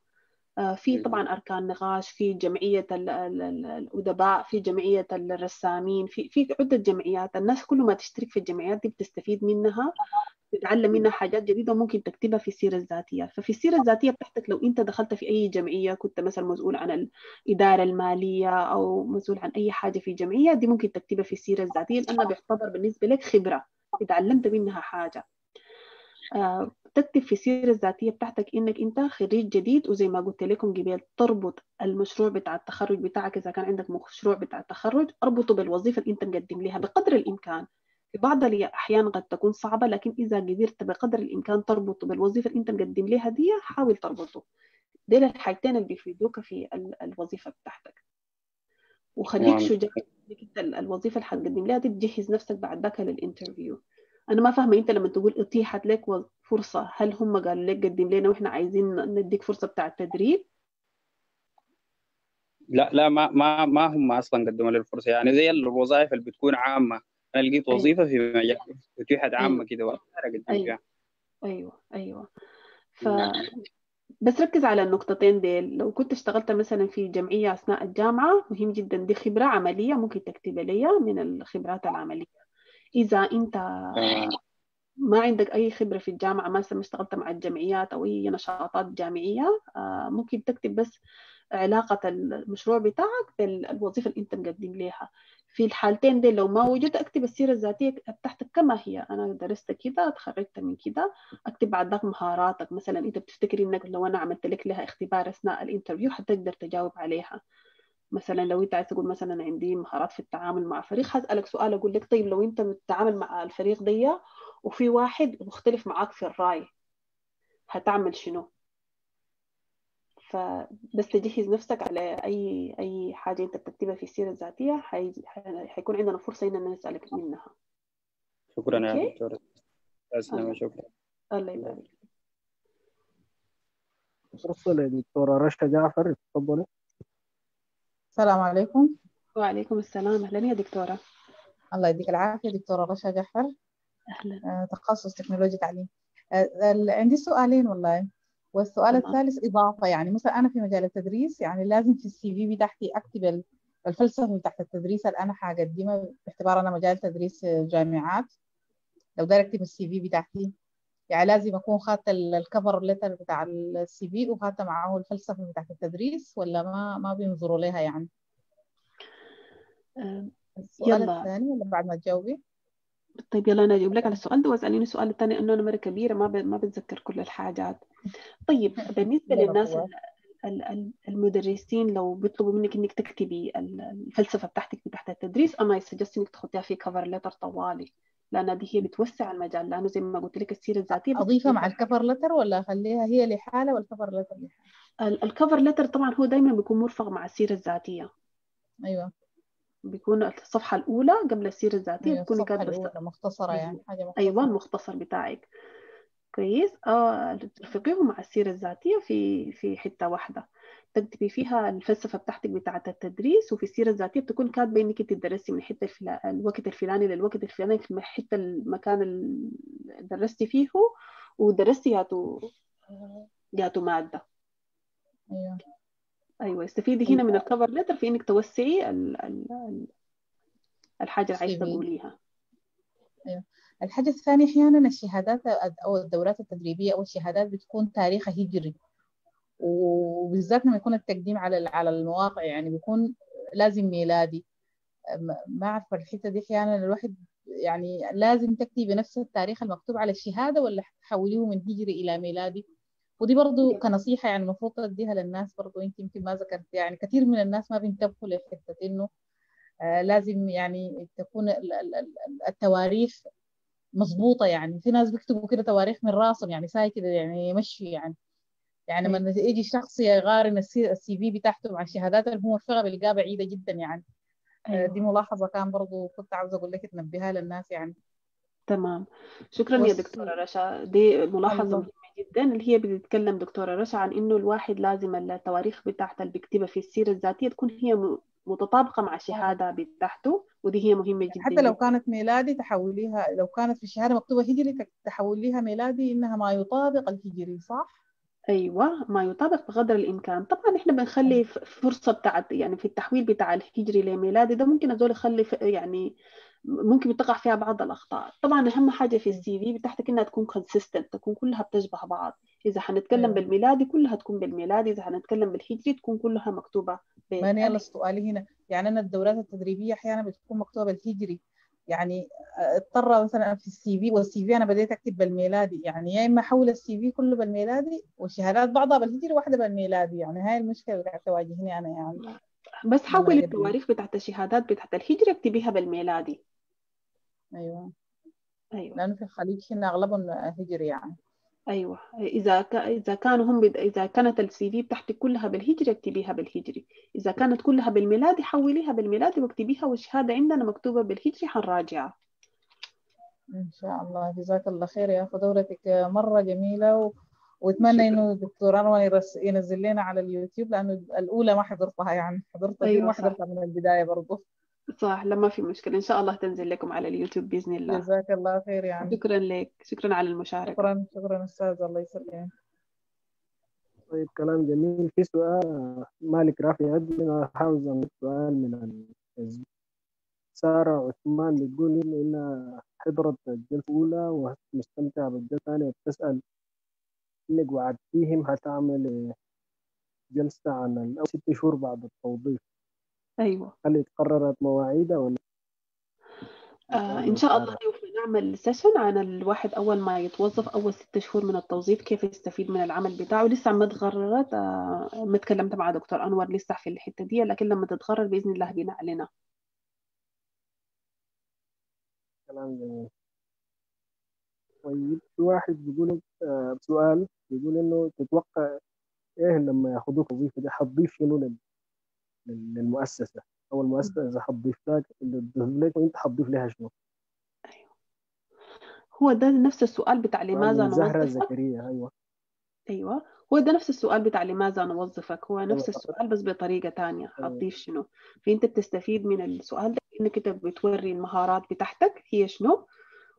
في طبعا أركان نقاش في جمعية ال- ال- ال- الأدباء في جمعية الرسامين في في عدة جمعيات. الناس كل ما تشترك في الجمعيات دي بتستفيد منها تتعلم منها حاجات جديدة ممكن تكتبها في السيرة الذاتية ففي السيرة الذاتية بتاعتك لو أنت دخلت في أي جمعية كنت مثلا مسؤول عن الإدارة المالية أو مسؤول عن أي حاجة في جمعية دي ممكن تكتبها في السيرة الذاتية لأنها بيعتبر بالنسبة لك خبرة اتعلمت منها حاجة. آه، تكتب في السيرة الذاتية بتاعتك إنك أنت خريج جديد وزي ما قلت لكم قبل تربط المشروع بتاع التخرج بتاعك. إذا كان عندك مشروع بتاع التخرج أربطه بالوظيفة اللي أنت مقدم لها بقدر الإمكان. في بعض الأحيان قد تكون صعبة لكن إذا قدرت بقدر الإمكان تربطه بالوظيفة اللي أنت مقدم لها دي حاول تربطه. دول الحاجتين اللي بيفيدوك في ال- الوظيفة بتاعتك. وخليك تمام. شجاع الوظيفة اللي حتقدم لها دي تجهز نفسك بعد ذاك للإنترفيو. أنا ما فاهمة أنت لما تقول أتيحت لك فرصة هل هم قالوا لك قدم لنا وإحنا عايزين نديك فرصة بتاع التدريب؟ لا لا ما ما ما هم أصلا قدموا لي الفرصة. يعني زي الوظائف اللي بتكون عامة. أنا لقيت أيوة. وظيفة في مجال اتيحت عامه أيوة. كده وأنا اقدم أيوة. فيها. أيوة أيوة. ف بس ركز على النقطتين ديل. لو كنت اشتغلت مثلا في جمعية أثناء الجامعة مهم جدا. دي خبرة عملية ممكن تكتب لي من الخبرات العملية. إذا أنت تمام. ما عندك أي خبرة في الجامعة مثلا اشتغلت مع الجمعيات أو أي نشاطات جامعية آه، ممكن تكتب بس علاقة المشروع بتاعك بالوظيفة اللي أنت مقدم لها في الحالتين دي لو ما وجدت أكتب السيرة الذاتية بتاعتك كما هي. أنا درست كده اتخرجت من كده أكتب بعد ذاك مهاراتك. مثلا أنت بتفتكر إنك لو أنا عملت لك لها اختبار أثناء الانترفيو حتقدر تجاوب عليها. مثلا لو أنت عايز تقول مثلا عندي مهارات في التعامل مع فريق هسألك سؤال أقول لك طيب لو أنت بتتعامل مع الفريق دي وفي واحد مختلف معاك في الرأي هتعمل شنو؟ فبس تجهز نفسك على أي أي حاجة أنت بتكتبها في السيرة الذاتية حي... حيكون عندنا فرصة إننا نسألك منها. شكرا يا أوكي. دكتور. تسلم شكرا الله. يبارك. فرصة لدكتورة رشا جعفر اتفضلي السلام عليكم. وعليكم السلام. أهلا يا دكتورة. الله يديك العافية دكتورة رشا جعفر. أهلا. آه، تخصص تكنولوجيا تعليم. آه، عندي سؤالين والله. والسؤال تمام. الثالث إضافة يعني مثلا أنا في مجال التدريس يعني لازم في السي في بتاعتي أكتب ال- الفلسفة بتاعت التدريس. اللي أنا حقدمها باعتبار أنا مجال تدريس جامعات؟ لو داير أكتب السي في بتاعتي. يعني لازم خدت ال- ال cover letter بتاع ال CV وخدت معاه الفلسفة بتاعت التدريس ولا ما ما بينظروا لها يعني السؤال يلا. الثاني ولا بعد ما تجاوبي؟ طيب يلا أنا أجاوب لك على السؤال ده وأسأليني السؤال الثاني انه أنا مرة كبيرة ما ب... ما بتذكر كل الحاجات طيب بالنسبة للناس المدرسين لو بيطلبوا منك إنك تكتبي ال- الفلسفة بتاعتك بتاعت التدريس أنا suggest إنك تحطيها في cover letter طوالي لأن دي هي بتوسع المجال لأنه زي ما قلت لك السيرة الذاتية أضيفها بتكون مع الكفر لتر ولا أخليها هي لحالة والكفر لتر لحالة؟ ال- الكفر ليتر طبعا هو دائما بيكون مرفق مع السيرة الذاتية. أيوه. بيكون الصفحة الأولى قبل السيرة الذاتية أيوه بتكوني الصفحة كاتبة الأولى مختصرة يعني حاجة مختصرة. أيوه المختصر بتاعك. كويس. آه ترفقيه مع السيرة الذاتية في في حتة واحدة. تكتبي فيها الفلسفة بتاعتك بتاعة التدريس وفي السيرة الذاتية بتكون كاتبة إنك أنت تدرسي من حتة الفلا... الوقت الفلاني للوقت الفلاني في حتة المكان اللي درستي فيه ودرستي ياتو ياتو مادة. أيوه. أيوه استفيدي هنا من الكفر ليتر في إنك توسعي ال... ال... ال- الحاجة اللي عايزة CV. تقوليها الحاجة الثانية أحيانا الشهادات أو الدورات التدريبية أو الشهادات بتكون تاريخها هجري. وبالذات لما يكون التقديم على على المواقع يعني بيكون لازم ميلادي. ما- أعرف الحتة دي أحيانا الواحد يعني لازم تكتبي بنفس التاريخ المكتوب على الشهادة ولا تحوليه من هجري إلى ميلادي؟ ودي برضو كنصيحة يعني المفروض تديها للناس برضو. أنت يمكن ما ذكرت يعني كثير من الناس ما بينتبهوا لحتة إنه آه، لازم يعني تكون ال- ال- ال- التواريخ مظبوطة يعني في ناس بيكتبوا كده تواريخ من راسهم يعني ساي كده يعني يمشي يعني. يعني لما يجي شخص يقارن السي في بتاعته مع الشهادات الموفقة بيلقاها بعيدة جدا يعني. آه، دي ملاحظة كان برضو كنت عاوزة أقول لك تنبهها للناس يعني. تمام. شكرا يا وس- دكتورة رشا. دي ملاحظة الله. مهمة جدا اللي هي بتتكلم دكتورة رشا عن إنه الواحد لازم التواريخ بتاعته اللي بيكتبها في السيرة الذاتية تكون هي م- متطابقة مع الشهادة بتاعته ودي هي مهمة جدا. حتى لو. كانت ميلادي تحوليها لو كانت في الشهادة مكتوبة هجري تحوليها ميلادي إنها ما يطابق الهجري صح؟ أيوة ما يطابق بقدر الإمكان. طبعا إحنا بنخلي ف- فرصة بتاعت يعني في التحويل بتاع الهجري لميلادي ده ممكن الزول يخلي ف- يعني ممكن بتقع فيها بعض الأخطاء. طبعا أهم حاجة في ال CV بتاعتك إنها تكون consistent تكون كلها بتشبه بعض. إذا حنتكلم أيوة. بالميلادي كلها تكون بالميلادي إذا حنتكلم بالهجري تكون كلها مكتوبة ما أنا يلا. سؤالي هنا. يعني أنا الدورات التدريبية أحيانا بتكون مكتوبة بالهجري. يعني اضطر مثلا في ال CV وال CV أنا بديت أكتب بالميلادي يعني يا إما أحول ال CV كله بالميلادي والشهادات بعضها بالهجري واحدة بالميلادي يعني هاي المشكلة اللي قاعدة تواجهني أنا يعني. بس حولي أقدم. التواريخ بتاعت الشهادات بتاعت الهجري اكتبيها بالميلادي. أيوه. أيوة. لأنه في الخليج هنا أغلبهم هجري يعني. أيوه. إذا ك... إذا كانوا هم بد... إذا كانت السي في بتاعتك كلها بالهجري اكتبيها بالهجري إذا كانت كلها بالميلادي حوليها بالميلادي واكتبيها والشهاده عندنا مكتوبة بالهجري حنراجعها. إن شاء الله. جزاك الله خير يا أخو. دورتك مرة جميلة و... وأتمنى. إنه دكتور أنور يرس- ينزل لنا على اليوتيوب لأنه الأولى ما حضرتها يعني. حضرتها أيوة ما. حضرتها من البداية برضه صح لا ما في مشكلة. إن شاء الله تنزل لكم على اليوتيوب بإذن الله. جزاك الله خير يعني. شكرا لك. شكرا على المشاركة. شكرا شكرا أستاذ الله يسلمك. طيب كلام جميل. في سؤال مالك رافي عدل أنا حاوز سؤال من الفيسبوك. سارة عثمان بتقول إنه إنها حضرت الجلسة الأولى ومستمتعة بالجلسة الثانية وبتسأل إنك وعدتيهم هتعمل جلسة عن ال- أو ست شهور بعد التوظيف. أيوه. هل اتقررت مواعيدها ولا؟ آه إن شاء الله سوف نعمل session عن الواحد أول ما يتوظف أول ست شهور من التوظيف كيف يستفيد من العمل بتاعه. لسه ما تقررت آه ما تكلمت مع دكتور أنور لسه في الحتة دي لكن لما تتقرر بإذن الله بنعلنها كلام جميل. طيب في واحد بيقول آه سؤال بيقول إنه تتوقع إيه لما ياخذوك وظيفة دي؟ حتضيف شنو لل- لل- للمؤسسة أو المؤسسة إذا حتضيف لك اللي تضيف لك وأنت حتضيف لها شنو؟ هو ده نفس السؤال بتاع لماذا نوظفك زكريا أيوه. أيوه. هو ده نفس السؤال بتاع لماذا نوظفك هو نفس أيوة. السؤال بس بطريقة تانية أيوة. هتضيف شنو؟ فأنت بتستفيد من السؤال ده إنك أنت بتوري المهارات بتاعتك هي شنو؟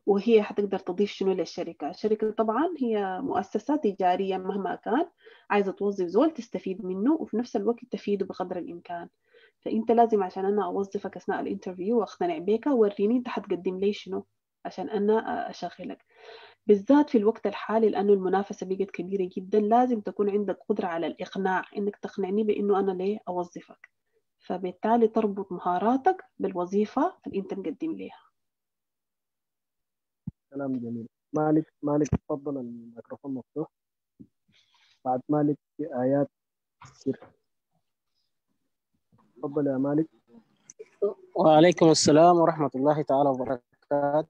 وهي حتقدر تضيف شنو للشركة. الشركة طبعا هي مؤسسة تجارية مهما كان عايزة توظف زول تستفيد منه وفي نفس الوقت تفيده بقدر الإمكان. فأنت لازم عشان أنا أوظفك أثناء الانترفيو وأقتنع بيك وريني أنت حتقدم لي شنو عشان أنا أشغلك. بالذات في الوقت الحالي لأنه المنافسة بقت كبيرة جدا لازم تكون عندك قدرة على الإقناع إنك تقنعني بإنه أنا ليه أوظفك. فبالتالي تربط مهاراتك بالوظيفة اللي أنت مقدم ليها. كلام جميل. مالك مالك تفضل الميكروفون مفتوح. بعد مالك في آيات كثير تفضل يا مالك. وعليكم السلام ورحمة الله تعالى وبركاته.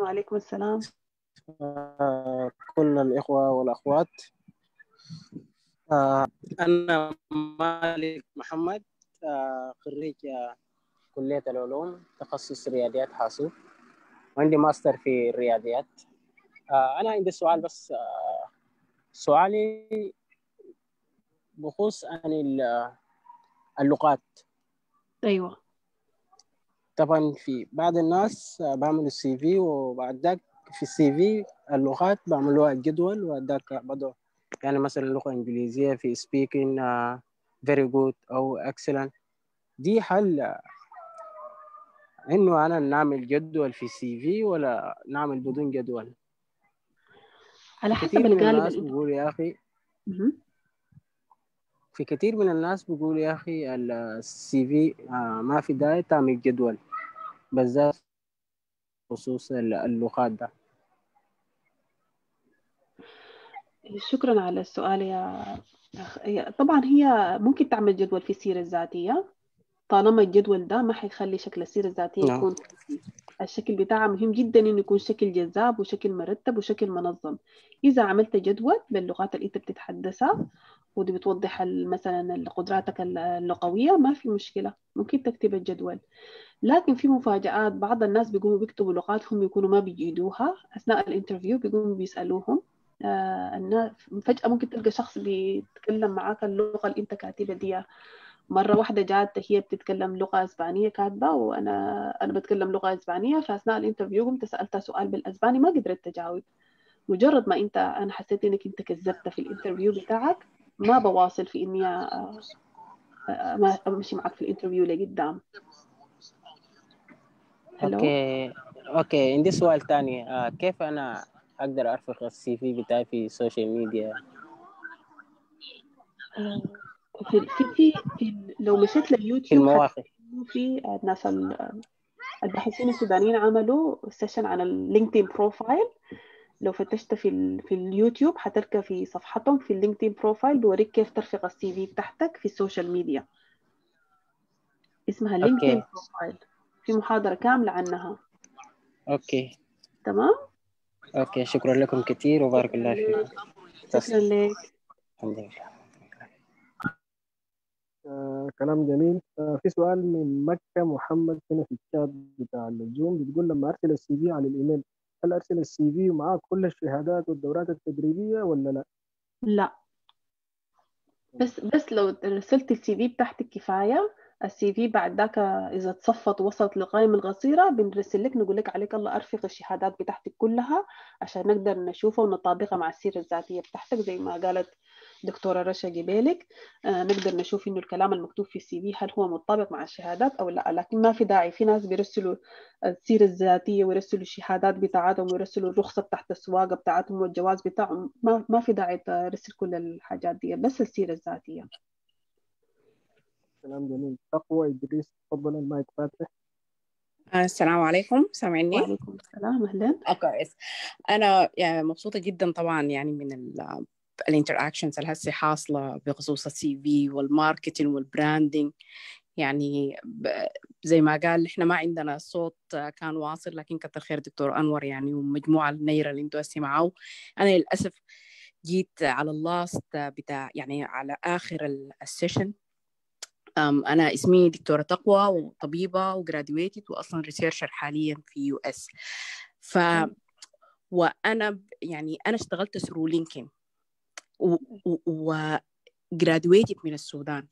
وعليكم السلام. كل الإخوة والأخوات. آه، أنا مالك محمد آه، خريج كلية العلوم تخصص رياضيات حاسوب. وعندي ماستر في الرياضيات. أنا عندي سؤال بس سؤالي بخصوص عن اللغات. أيوة. طبعا في بعض الناس بعملوا ال CV وبعد ذاك في ال CV اللغات بعملوها جدول وذاك بدو يعني مثلا لغة إنجليزية في speaking uh, very good أو excellent. دي حل إنه أنا نعمل جدول في السي في ولا نعمل بدون جدول على حسب كثير من الناس بيقول يا مهم. في كثير من الناس بيقول يا أخي السي في ما في داعي تعمل جدول بالذات خصوص اللغات ده شكرا على السؤال يا طبعا هي ممكن تعمل جدول في السيرة الذاتية طالما الجدول ده ما حيخلي شكل السيرة الذاتية نعم. يكون الشكل بتاعها مهم جدا إنه يكون شكل جذاب وشكل مرتب وشكل منظم. إذا عملت جدول باللغات اللي أنت بتتحدثها ودي بتوضح مثلا قدراتك اللغوية ما في مشكلة. ممكن تكتب الجدول. لكن في مفاجآت بعض الناس بيقوموا بيكتبوا لغاتهم يكونوا ما بيجيدوها. أثناء الانترفيو بيقوموا بيسألوهم. آه الناس فجأة ممكن تلقى شخص بيتكلم معاك اللغة اللي أنت كاتبها دي مرة واحدة جات هي بتتكلم لغة أسبانية كاتبة وأنا أنا بتكلم لغة أسبانية فأثناء ال interview قمت سألتها سؤال بالأسباني ما قدرت تجاوب. مجرد ما أنت أنا حسيت إنك أنت كذبت في ال interview بتاعك ما بواصل في إني آه، ما أمشي معك في ال interview لقدام. okay Okay عندي سؤال تاني. آه كيف أنا أقدر أرفق ال CV بتاعي في ال social media آه، في في في, في لو مشيت لليوتيوب المواقع. في ال- الباحثين السودانيين عملوا session عن ال LinkedIn profile لو فتشت في ال في اليوتيوب حتلقى في صفحتهم في ال LinkedIn profile بوريك كيف ترفق ال CV بتاعتك في ال social media اسمها LinkedIn profile في محاضرة كاملة عنها. Okay. تمام؟ Okay شكرا لكم كثير وبارك الله فيكم شكرا لك. الحمد لله. آه كلام جميل. آه في سؤال من مكة محمد هنا في الشات بتاع الزوم بتقول لما أرسل ال CV على الإيميل هل أرسل ال CV ومعاه كل الشهادات والدورات التدريبية ولا لا؟ لا. بس بس لو رسلت ال CV بتاعتك كفاية ال CV بعد ذاك إذا اتصفت ووصلت للقائمة القصيرة بنرسل لك نقول لك عليك الله أرفق الشهادات بتاعتك كلها عشان نقدر نشوفها ونطابقها مع السيرة الذاتية بتاعتك زي ما قالت دكتورة رشا جبالك. آه نقدر نشوف إنه الكلام المكتوب في ال CV هل هو مطابق مع الشهادات أو لا لكن ما في داعي. في ناس بيرسلوا السيرة الذاتية ويرسلوا الشهادات بتاعتهم ويرسلوا الرخصة بتاعت السواقة بتاعتهم والجواز بتاعهم. ما, ما في داعي ترسل كل الحاجات دي بس السيرة الذاتية. كلام جميل. تقوى إدريس تفضل المايك فاتح. السلام عليكم. سامعني؟ وعليكم السلام. أهلا. آه كويس. أنا يعني مبسوطة جدا طبعا يعني من ال interactions اللي هسه حاصلة بخصوص ال CV وال marketing وال branding يعني زي ما قال إحنا ما عندنا صوت كان واصل لكن كتر خير دكتور أنور يعني ومجموعة النيرة اللي أنتوا هسه معاه أنا للأسف جيت على ال last بتاع يعني على ال- session أنا اسمي دكتورة تقوى وطبيبة و graduated وأصلا researcher حاليا في US ف وأنا ب- يعني أنا اشتغلت through LinkedIn و graduated من السودان.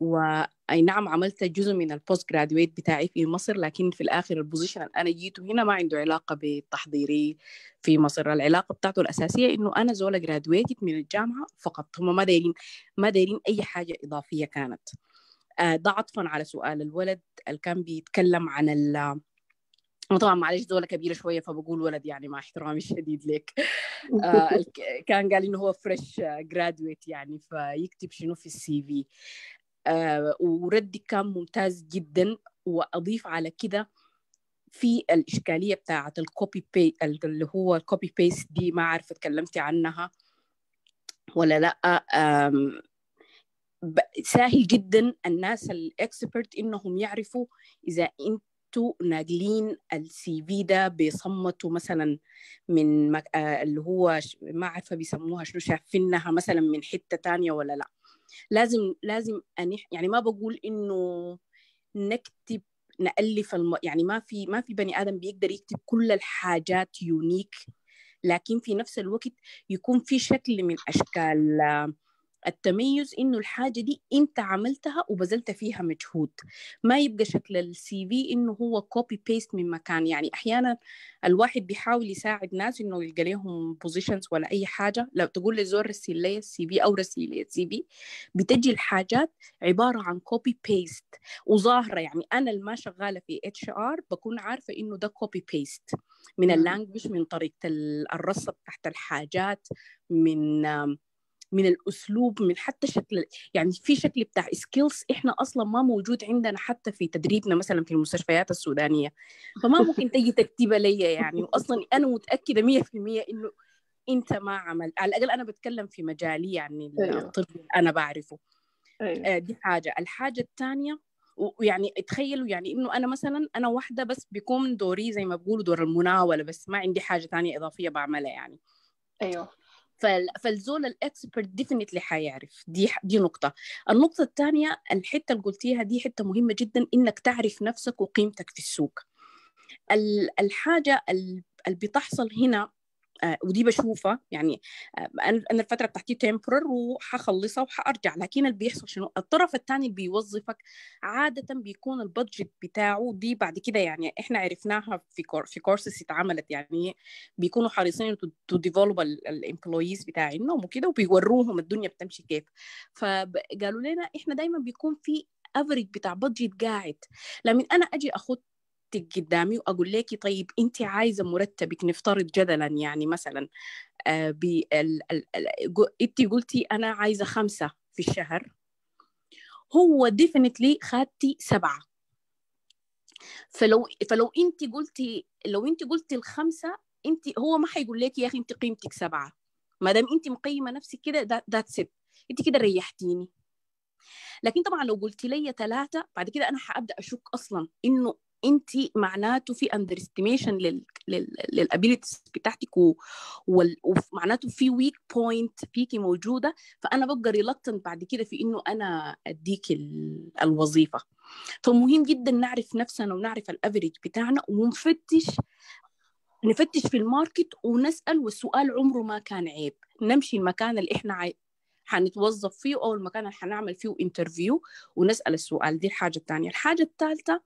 واي نعم عملت جزء من ال postgraduate بتاعي في مصر لكن في الآخر ال position أنا جيته هنا ما عنده علاقة بتحضيري في مصر. العلاقة بتاعته الأساسية إنه أنا زولة graduated من الجامعة فقط. هم ما دايرين ما دايرين أي حاجة إضافية كانت. آه، ده عطفا على سؤال الولد اللي كان بيتكلم عن ال أنا طبعا معلش زولة كبيرة شوية فبقول ولد يعني مع احترامي الشديد لك آه الك- كان قال إنه هو fresh graduate يعني فيكتب شنو في ال CV. آه وردك كان ممتاز جدا وأضيف على كده في الإشكالية بتاعة الكوبي بي اللي هو الكوبي بيست دي ما عارفة تكلمتي عنها ولا ب- سهل جدا الناس الاكسبرت إنهم يعرفوا إذا أنتوا ناقلين السي في ده بيصمتوا مثلا من مك... آه اللي هو ما عارفة بيسموها شنو شايفينها مثلا من حتة تانية ولا لأ. لازم لازم أنح... يعني ما بقول إنه نكتب نألف الم... يعني ما في ما في بني آدم بيقدر يكتب كل الحاجات unique لكن في نفس الوقت يكون في شكل من أشكال آه، التميز إنه الحاجة دي أنت عملتها وبذلت فيها مجهود. ما يبقى شكل ال CV إنه هو copy paste من مكان. يعني أحيانا الواحد بيحاول يساعد ناس إنه يلقى لهم positions ولا أي حاجة. لو تقول لزول رسل لي ال CV أو رسل لي ال CV بتجي الحاجات عبارة عن copy paste وظاهرة. يعني أنا اللي ما شغالة في HR بكون عارفة إنه ده copy paste من ال language من طريقة ال- الرصه تحت الحاجات من من الأسلوب من حتى شكل يعني في شكل بتاع skills إحنا أصلا ما موجود عندنا حتى في تدريبنا مثلا في المستشفيات السودانية. فما ممكن تجي تكتبها لي يعني. واصلا أنا متأكدة 100% إنه أنت ما عملت على الأقل أنا بتكلم في مجالي يعني أيوه. الطب أنا بعرفه. أيوه. آه، دي حاجة. الحاجة الثانية ويعني تخيلوا يعني إنه أنا مثلا أنا واحدة بس بيكون دوري زي ما بقولوا دور المناولة بس ما عندي حاجة تانية إضافية بعملها يعني. أيوه. فالزول ال expert definitely حيعرف. دي دي نقطة. النقطة الثانية الحتة اللي قلتيها دي حتة مهمة جدا إنك تعرف نفسك وقيمتك في السوق. ال- الحاجة ال- اللي بتحصل هنا ودي بشوفها. يعني آه، أنا أنا الفترة بتاعتي temporary وحخلصها وحارجع لكن اللي بيحصل شنو؟ الطرف الثاني اللي بيوظفك عادة بيكون ال budget بتاعه دي بعد كده يعني إحنا عرفناها في كور في كورسز اتعملت. يعني بيكونوا حريصين to develop ال employees بتاعهم وكده وبيوروهم الدنيا بتمشي كيف. فقالوا لنا إحنا دايما بيكون في average بتاع budget قاعد. لما أنا أجي أخد قدامي وأقول لك طيب انت عايزة مرتبك نفترض جدلا يعني مثلا آه انت قلتي أنا عايزة خمسة في الشهر. هو definitely خدتي سبعة. فلو فلو انت قلتي لو انت قلتي الخمسة انت هو ما حيقول لك يا أخي انت قيمتك سبعة. ما دام انت مقيمة نفسك كده that's it انت كده ريحتيني. لكن طبعا لو قلت لي ثلاثة بعد كده أنا حأبدأ أشك أصلا إنه انت معناته في underestimation لل لل abilities بتاعتك. ومعناته في weak point فيكي موجودة. فأنا ببقى reluctant بعد كده في إنه أنا أديك ال... الوظيفة. فمهم جدا نعرف نفسنا ونعرف ال average بتاعنا ونفتش نفتش في ال market ونسأل والسؤال عمره ما كان عيب. نمشي المكان اللي إحنا عاي... حنتوظف فيه أو المكان اللي حنعمل فيه interview ونسأل السؤال. دي الحاجة الثانية الحاجة الثالثه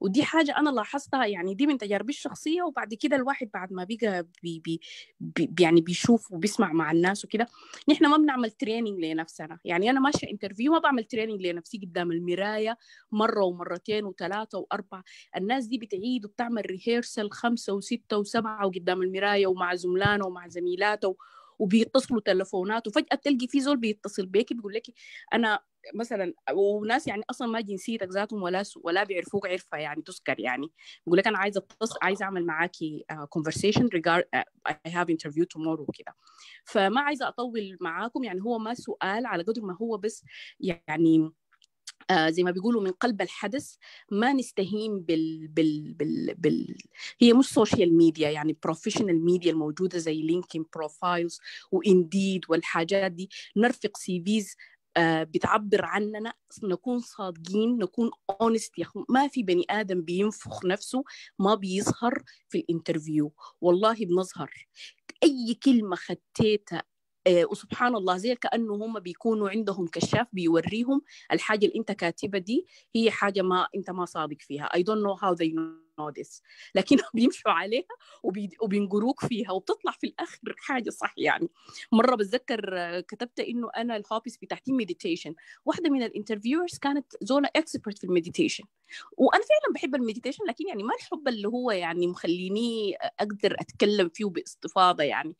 ودي حاجة أنا لاحظتها يعني دي من تجاربي الشخصية وبعد كده الواحد بعد ما بقى بي بي بي يعني بيشوف وبيسمع مع الناس وكده نحن ما بنعمل training لنفسنا. يعني أنا ماشية interview ما بعمل training لنفسي قدام المراية مرة ومرتين وثلاثة وأربعة. الناس دي بتعيد وبتعمل rehearsal خمسة وستة وسبعة وقدام المراية ومع زملانه ومع زميلاته وبيتصلوا تلفونات وفجأة تلقي في زول بيتصل بيك بيقول لك أنا مثلا وناس يعني أصلا ما جنسيتك ذاتهم ولا ولا بيعرفوك عرفة يعني تذكر يعني. بيقول لك أنا عايزة أتصل عايزة أعمل معاكي regard uh, I have interview tomorrow وكده. فما عايزة أطول معاكم يعني هو ما سؤال على قدر ما هو بس يعني آه زي ما بيقولوا من قلب الحدث ما نستهين بال, بال, بال, بال هي مش social media يعني professional media الموجودة زي LinkedIn profiles و Indeed والحاجات دي. نرفق CVs بتعبر عننا نكون صادقين نكون honest يا ما في بني آدم بينفخ نفسه ما بيظهر في ال interview والله بنظهر. أي كلمة خديتها آه، وسبحان الله زي كأنه هم بيكونوا عندهم كشاف بيوريهم الحاجة اللي أنت كاتبة دي هي حاجة ما أنت ما صادق فيها. I don't know how they know this لكن بيمشوا عليها وبي- وبينقروك فيها وبتطلع في الآخر حاجة صح يعني. مرة بتذكر آه، كتبت إنه أنا ال hobbies بتاعتي meditation واحدة من ال interviewers كانت زولا expert في ال meditation وأنا فعلا بحب ال meditation لكن يعني ما الحب اللي هو يعني مخليني أقدر أتكلم فيه باستفاضة يعني.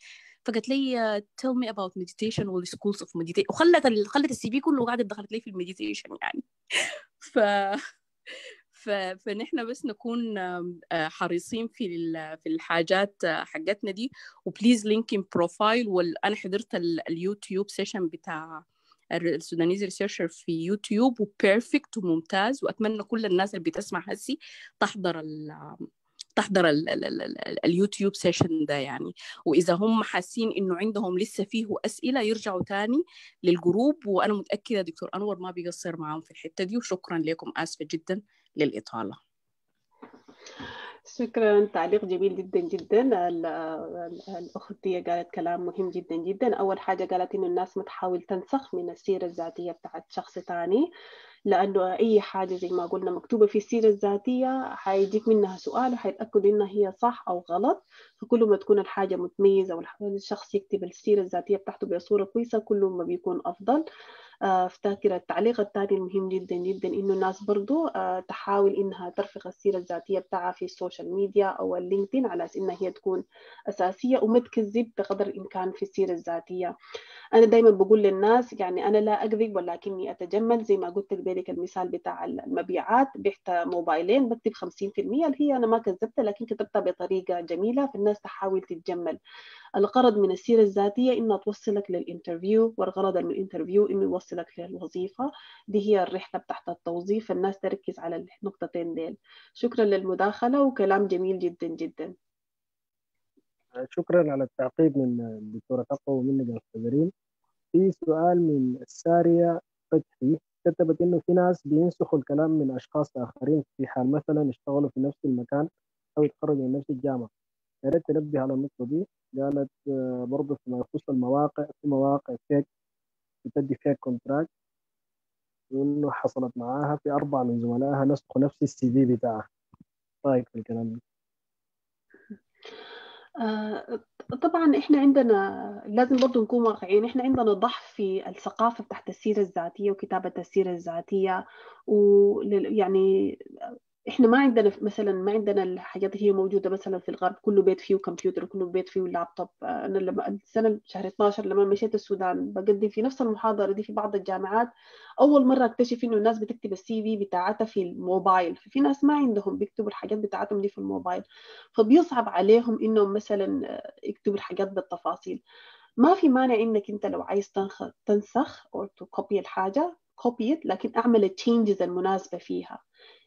فقالت لي uh, tell me about meditation وال schools of meditation وخلت ال... خلت ال CV كله قاعدة دخلت لي في ال meditation يعني. ف... فنحن بس نكون آه، حريصين في. في الحاجات آه، حقتنا دي و please LinkedIn profile وأنا حضرت ال... ال YouTube session بتاع ال Sudanese Researcher في YouTube و perfect وممتاز وأتمنى كل الناس اللي بتسمع هسي تحضر. تحضر ال ال ال ال ال YouTube session ده يعني. وإذا هم حاسين إنه عندهم لسه فيه أسئلة يرجعوا تاني للجروب وأنا متأكدة دكتور أنور ما بيقصر معاهم في الحتة دي وشكرا لكم آسفة جدا للإطالة. شكرا تعليق جميل جدا جدا. ال- ال- الأخت دي قالت كلام مهم جدا جدا. أول حاجة قالت إنه الناس ما تحاول تنسخ من السيرة الذاتية بتاعت شخص تاني. لأنه أي حاجة زي ما قلنا مكتوبة في السيرة الذاتية حيجيك منها سؤال وحيتأكد إنها هي صح أو غلط. فكل ما تكون الحاجة متميزة والشخص يكتب السيرة الذاتية بتاعته بصورة كويسة كل ما بيكون أفضل. آه، افتكر التعليق الثاني المهم جدا جدا إنه الناس برضو آه، تحاول إنها ترفق السيرة الذاتية بتاعها في ال social media أو ال LinkedIn على أساس إنها هي تكون أساسية وما تكذب بقدر الإمكان في السيرة الذاتية. أنا دائما بقول للناس يعني أنا لا أكذب ولكني أتجمل زي ما قلت لك المثال بتاع المبيعات. بعت موبايلين بكتب 50% اللي هي أنا ما كذبت لكن كتبتها بطريقة جميلة فالناس تحاول تتجمل. الغرض من السيرة الذاتية إنها توصلك لل interview والغرض من ال interview إنه يوصلك للوظيفة. دي هي الرحلة بتاعت التوظيف الناس تركز على النقطتين ديل. شكرا للمداخلة وكلام جميل جدا جدا. شكرا على التعقيب من الدكتورة تقوى يا أستاذ في سؤال من سارية فتحي كتبت إنه في ناس بينسخوا الكلام من أشخاص آخرين في حال مثلا اشتغلوا في نفس المكان أو يتخرجوا من نفس الجامعة. يا ريت تنبه على النقطة دي. قالت آه، برضه فيما يخص المواقع في مواقع fake بتدي fake contract وإنه حصلت معاها في أربعة من زملائها نسخوا نفس ال CV بتاعها رأيك في الكلام ده؟ آه، طبعا إحنا عندنا لازم برضو نكون واقعيين. إحنا عندنا ضعف في الثقافة بتاعت السيرة الذاتية وكتابة السيرة الذاتية ويعني إحنا ما عندنا مثلا ما عندنا الحاجات اللي هي موجودة مثلا في الغرب كل بيت فيه كمبيوتر وكل بيت فيه لابتوب. أنا لما السنة شهر 12 لما مشيت السودان بقدم في نفس المحاضرة دي في بعض الجامعات أول مرة أكتشف إنه الناس بتكتب السي في بتاعتها في الموبايل. ففي ناس ما عندهم بيكتبوا الحاجات بتاعتهم دي في الموبايل. فبيصعب عليهم إنهم مثلا يكتبوا الحاجات بالتفاصيل. ما في مانع إنك أنت لو عايز تنسخ أو ت copy الحاجة copy لكن أعمل ال changes المناسبة فيها.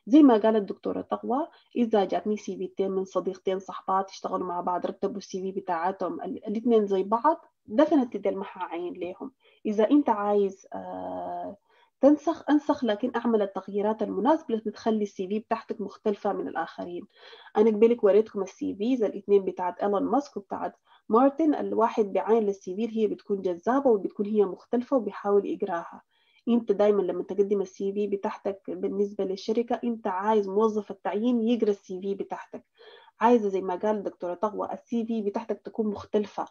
زي ما قالت الدكتورة تقوى إذا جاتني CV تين من صديقتين صحبات اشتغلوا مع بعض رتبوا ال CV بتاعتهم ال- الاثنين زي بعض definitely ما حعين ليهم. إذا أنت عايز آه تنسخ أنسخ لكن أعمل التغييرات المناسبة اللي بتخلي ال CV بتاعتك مختلفة من الآخرين. أنا قبلك وريتكم ال CVs الاثنين بتاعت إيلون ماسك وبتاعت مارتن. الواحد بعاين لل CV هي بتكون جذابة وبتكون هي مختلفة وبيحاول يقراها. انت دايما لما تقدم ال CV بتاعتك بالنسبة للشركة انت عايز موظف التعيين يقرأ ال CV بتاعتك. عايزة زي ما قال الدكتوره تقوى ال CV بتاعتك تكون مختلفة.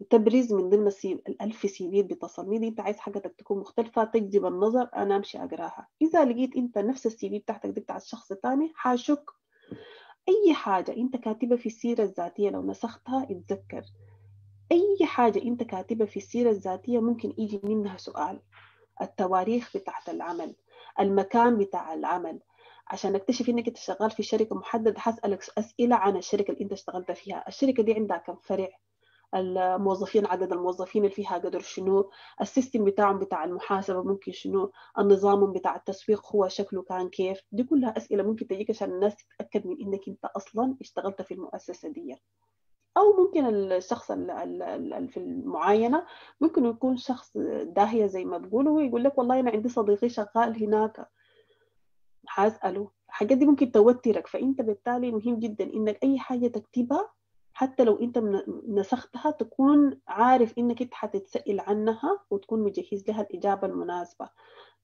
وتبرز من ضمن الألف CV بتصميم انت عايز حاجتك تكون مختلفة تجذب النظر أنا أمشي أقراها. إذا لقيت انت نفس ال CV بتاعتك دي بتاع الشخص الثاني حاشك. أي حاجة انت كاتبه في السيرة الذاتية لو نسختها اتذكر. أي حاجة انت كاتبه في السيرة الذاتية ممكن يجي منها سؤال. التواريخ بتاعت العمل المكان بتاع العمل. عشان أكتشف إنك أنت شغال في شركة محددة حسألك أسئلة عن الشركة اللي أنت اشتغلت فيها. الشركة دي عندها كم فرع؟ الموظفين عدد الموظفين اللي فيها قدر شنو؟ السيستم بتاعهم بتاع المحاسبة ممكن شنو؟ النظام بتاع التسويق هو شكله كان كيف؟ دي كلها أسئلة ممكن تجيك عشان الناس تتأكد من إنك أنت أصلا اشتغلت في المؤسسة دي. أو ممكن الشخص ال- ال- ال- في المعاينة ممكن يكون شخص داهية زي ما بيقولوا ويقول لك والله أنا عندي صديقي شغال هناك حاسأله. الحاجات دي ممكن توترك. فأنت بالتالي مهم جدا إنك أي حاجة تكتبها حتى لو أنت نسختها تكون عارف إنك أنت حتتسأل عنها وتكون مجهز لها الإجابة المناسبة.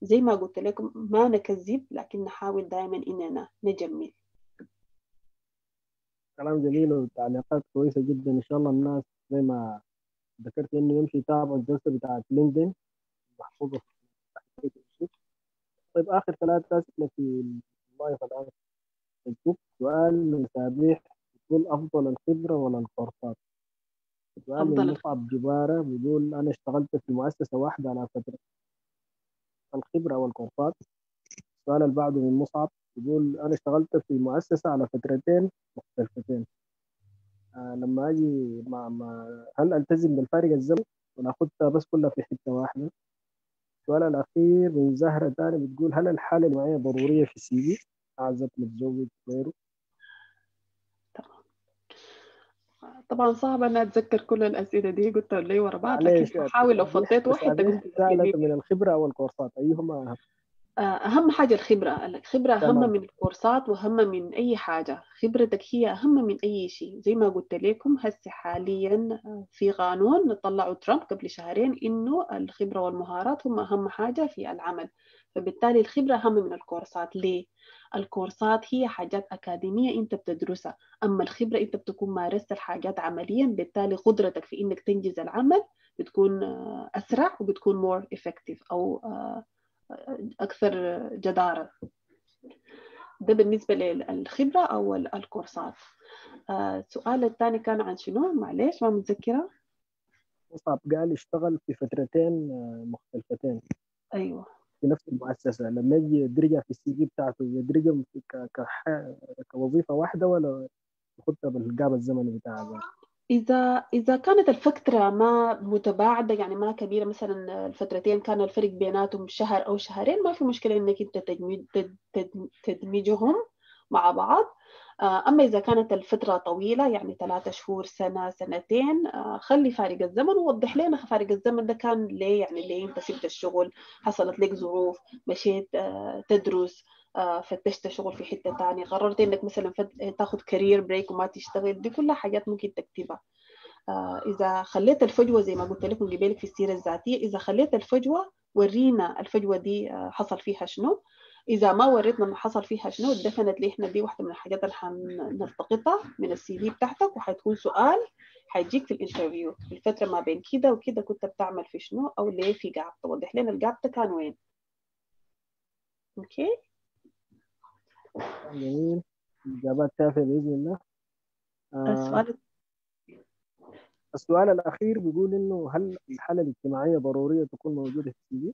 زي ما قلت لكم ما نكذب لكن نحاول دائما إننا نجمل. كلام جميل وتعليقات كويسة جدا إن شاء الله. الناس زي ما ذكرت إنه يمشي يتابعوا الجلسة بتاعت لينكدين. محفوظة في طيب آخر ثلاث أسئلة في ال live فيسبوك سؤال من سابيح يقول أفضل الخبرة ولا الكورسات؟ سؤال من مصعب جبارة بيقول أنا اشتغلت في مؤسسة واحدة على فترة. الخبرة والكورسات السؤال اللي بعده من مصعب. يقول أنا اشتغلت في مؤسسة على فترتين مختلفتين. آه لما أجي مع, مع هل ألتزم بالفارق الزمني ولا أخدها بس كلها في حتة واحدة. السؤال الأخير من زهرة تاني بتقول هل الحالة الاجتماعية ضرورية في السي في؟ أعزب متزوج غيره طبعا. صعب أنا أتذكر كل الأسئلة دي. قلت لي ورا بعض لكن بحاول لو فضيت واحد سألت من الخبرة أو الكورسات أيهما أهم؟ آه، أهم حاجة الخبرة. الخبرة أهم تمام. من الكورسات وأهم من أي حاجة. خبرتك هي أهم من أي شيء. زي ما قلت لكم هسه حاليا آه، في قانون طلعوا ترامب قبل شهرين إنه الخبرة والمهارات هم أهم حاجة في العمل. فبالتالي الخبرة أهم من الكورسات. ليه؟ الكورسات هي حاجات أكاديمية أنت بتدرسها. أما الخبرة أنت بتكون مارست الحاجات عمليا بالتالي قدرتك في إنك تنجز العمل بتكون آه، أسرع وبتكون more effective أو أكثر جدارة. ده بالنسبة للخبرة أو ال- الكورسات. آه، السؤال الثاني كان عن شنو؟ معلش ما متذكرة. مصعب قال اشتغل في فترتين آه، مختلفتين. أيوة. في نفس المؤسسة. لما يجي يدرجها في السي في بتاعته يدرجها كوظيفة واحدة ولا يخدها بالقاب الزمني بتاعها؟ إذا إذا كانت الفترة ما متباعدة يعني ما كبيرة مثلا الفترتين كان الفرق بيناتهم شهر أو شهرين ما في مشكلة إنك أنت تدمج تد- تد- تدمجهم مع بعض. آه، أما إذا كانت الفترة طويلة يعني ثلاثة شهور سنة سنتين آه، خلي فارق الزمن ووضح لنا فارق الزمن ده كان ليه يعني ليه أنت سبت الشغل حصلت لك ظروف مشيت آه، تدرس. فتشت شغل في حتة تانية. قررت إنك مثلا تاخد career break وما تشتغل. دي كلها حاجات ممكن تكتبها. آه، إذا خليت الفجوة زي ما قلت لكم قبلك في السيرة الذاتية إذا خليت الفجوة ورينا الفجوة دي آه، حصل فيها شنو. إذا ما وريتنا إنه حصل فيها شنو definitely إحنا دي واحدة من الحاجات اللي حنلتقطها من ال CV بتاعتك وحيكون سؤال حيجيك في ال interview في الفترة ما بين كده وكده كنت بتعمل في شنو أو ليه في gap توضح لنا ال gap ده كان وين. Okay؟ جميل إجابات كافية بإذن الله آه السؤال السؤال الأخير بيقول إنه هل الحالة الاجتماعية ضرورية تكون موجودة في ال CV؟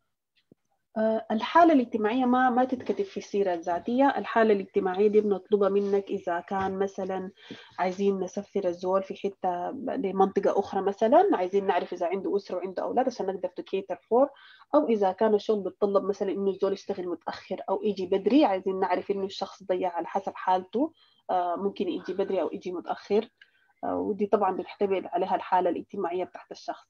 آه، الحالة الاجتماعية ما ما تتكتب في السيرة الذاتية، الحالة الاجتماعية دي بنطلبها منك إذا كان مثلا عايزين نسفر الزول في حتة لمنطقة أخرى مثلا، عايزين نعرف إذا عنده أسرة وعنده أولاد عشان نقدر ت cater for، أو إذا كان الشغل بيتطلب مثلا إنه الزول يشتغل متأخر أو يجي بدري، عايزين نعرف إنه الشخص ضيع على حسب حالته، آه، ممكن يجي بدري أو يجي متأخر، آه، ودي طبعا بنعتمد عليها الحالة الاجتماعية بتاعت الشخص.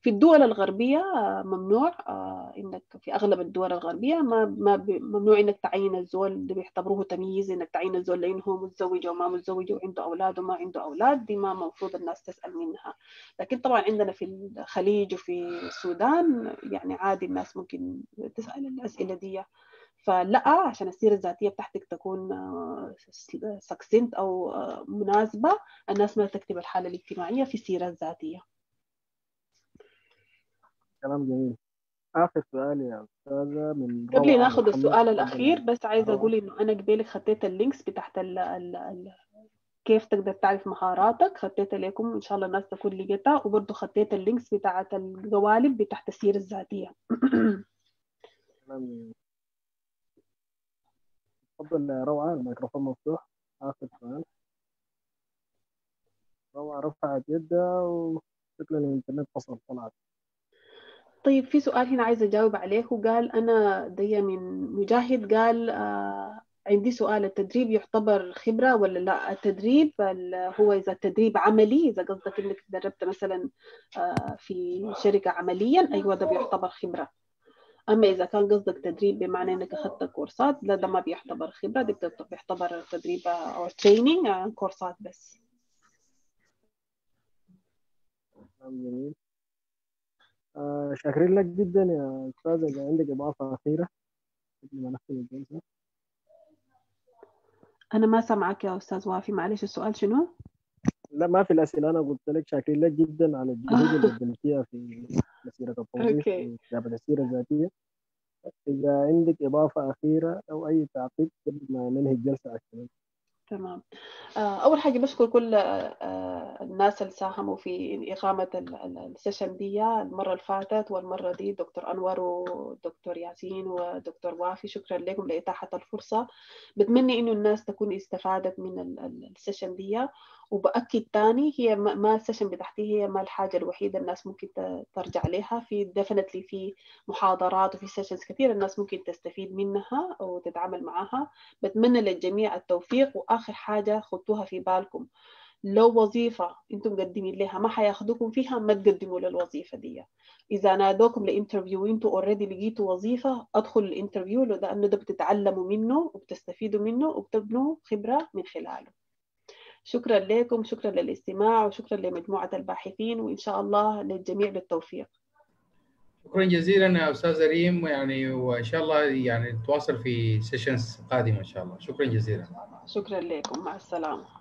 في الدول الغربية آه، ممنوع آه، إنك في أغلب الدول الغربية ما ما ممنوع إنك تعين الزول اللي بيعتبروه تمييز إنك تعين الزول لأنه هو متزوج أو ما متزوج وعنده أولاد وما عنده أولاد دي ما المفروض الناس تسأل منها. لكن طبعا عندنا في الخليج وفي السودان يعني عادي الناس ممكن تسأل الأسئلة دي. فلا عشان السيرة الذاتية بتاعتك تكون succinct أو آه، مناسبة الناس ما تكتب الحالة الاجتماعية في السيرة الذاتية كلام جميل. آخر سؤال يا أستاذة من قبل محمد السؤال يا بس عايزة روعة أقول إنه أنا قبلك خطيت ال links بتاعت ال ال ال كيف تقدر تعرف مهاراتك. خطيتها لكم إن شاء الله الناس تكون لقيتها. وبرضه خطيت اللينكس بتاعت القوالب بتاعت كلام جميل. تفضل يا روعة الميكروفون مفتوح. آخر سؤال. روعة رفعت يدها وشكل الإنترنت فصل طلعت. طيب في سؤال هنا عايزة أجاوب عليه. وقال أنا دي من مجاهد قال آه عندي سؤال التدريب يعتبر خبرة ولا لا؟ التدريب ال- هو إذا التدريب عملي إذا قصدك إنك تدربت مثلا آه في شركة عمليا أيوة ده بيعتبر خبرة. أما إذا كان قصدك تدريب بمعنى إنك أخذت كورسات لا ده ما بيعتبر خبرة ده بيعتبر تدريب أو تريننج كورسات بس. آه شاكرين لك جدا يا أستاذ إذا عندك إضافة أخيرة قبل ما نختم الجلسة أنا ما سامعك يا أستاذ وافي معلش السؤال شنو؟ لا ما في الأسئلة أنا قلت لك شاكرين لك جدا على الجهود اللي قدمتيها في مسيرة التوظيف okay. وكتابة السيرة الذاتية إذا عندك إضافة أخيرة أو أي تعقيب قبل ما ننهي الجلسة عشان تمام. آه، أول حاجة بشكر كل آه، آه، الناس اللي ساهموا في إقامة ال- ال- session دي. المرة اللي فاتت والمرة دي دكتور أنور ودكتور ياسين ودكتور وافي شكرا لكم لإتاحة الفرصة. بتمنى إنه الناس تكون استفادت من ال- ال- session دي. وبأكد تاني هي ما ال session بتاعتي هي ما الحاجة الوحيدة الناس ممكن ترجع لها. في definitely في محاضرات وفي sessions كثير الناس ممكن تستفيد منها وتتعامل معاها. بتمنى للجميع التوفيق. وآخر حاجة خدوها في بالكم. لو وظيفة أنتم مقدمين لها ما حياخدوكم فيها ما تقدموا للوظيفة دي. إذا نادوكم ل interview وأنتم already لقيتوا وظيفة ادخلوا ال interview لأنه ده بتتعلموا منه وبتستفيدوا منه وبتبنوا خبرة من خلاله. شكرا لكم شكرا للاستماع وشكرا لمجموعة الباحثين وإن شاء الله للجميع بالتوفيق. شكرا جزيلا يا أستاذ ريم يعني وإن شاء الله يعني نتواصل في سيشنز قادمة إن شاء الله. شكرا جزيلا. شكرا لكم. مع السلامة.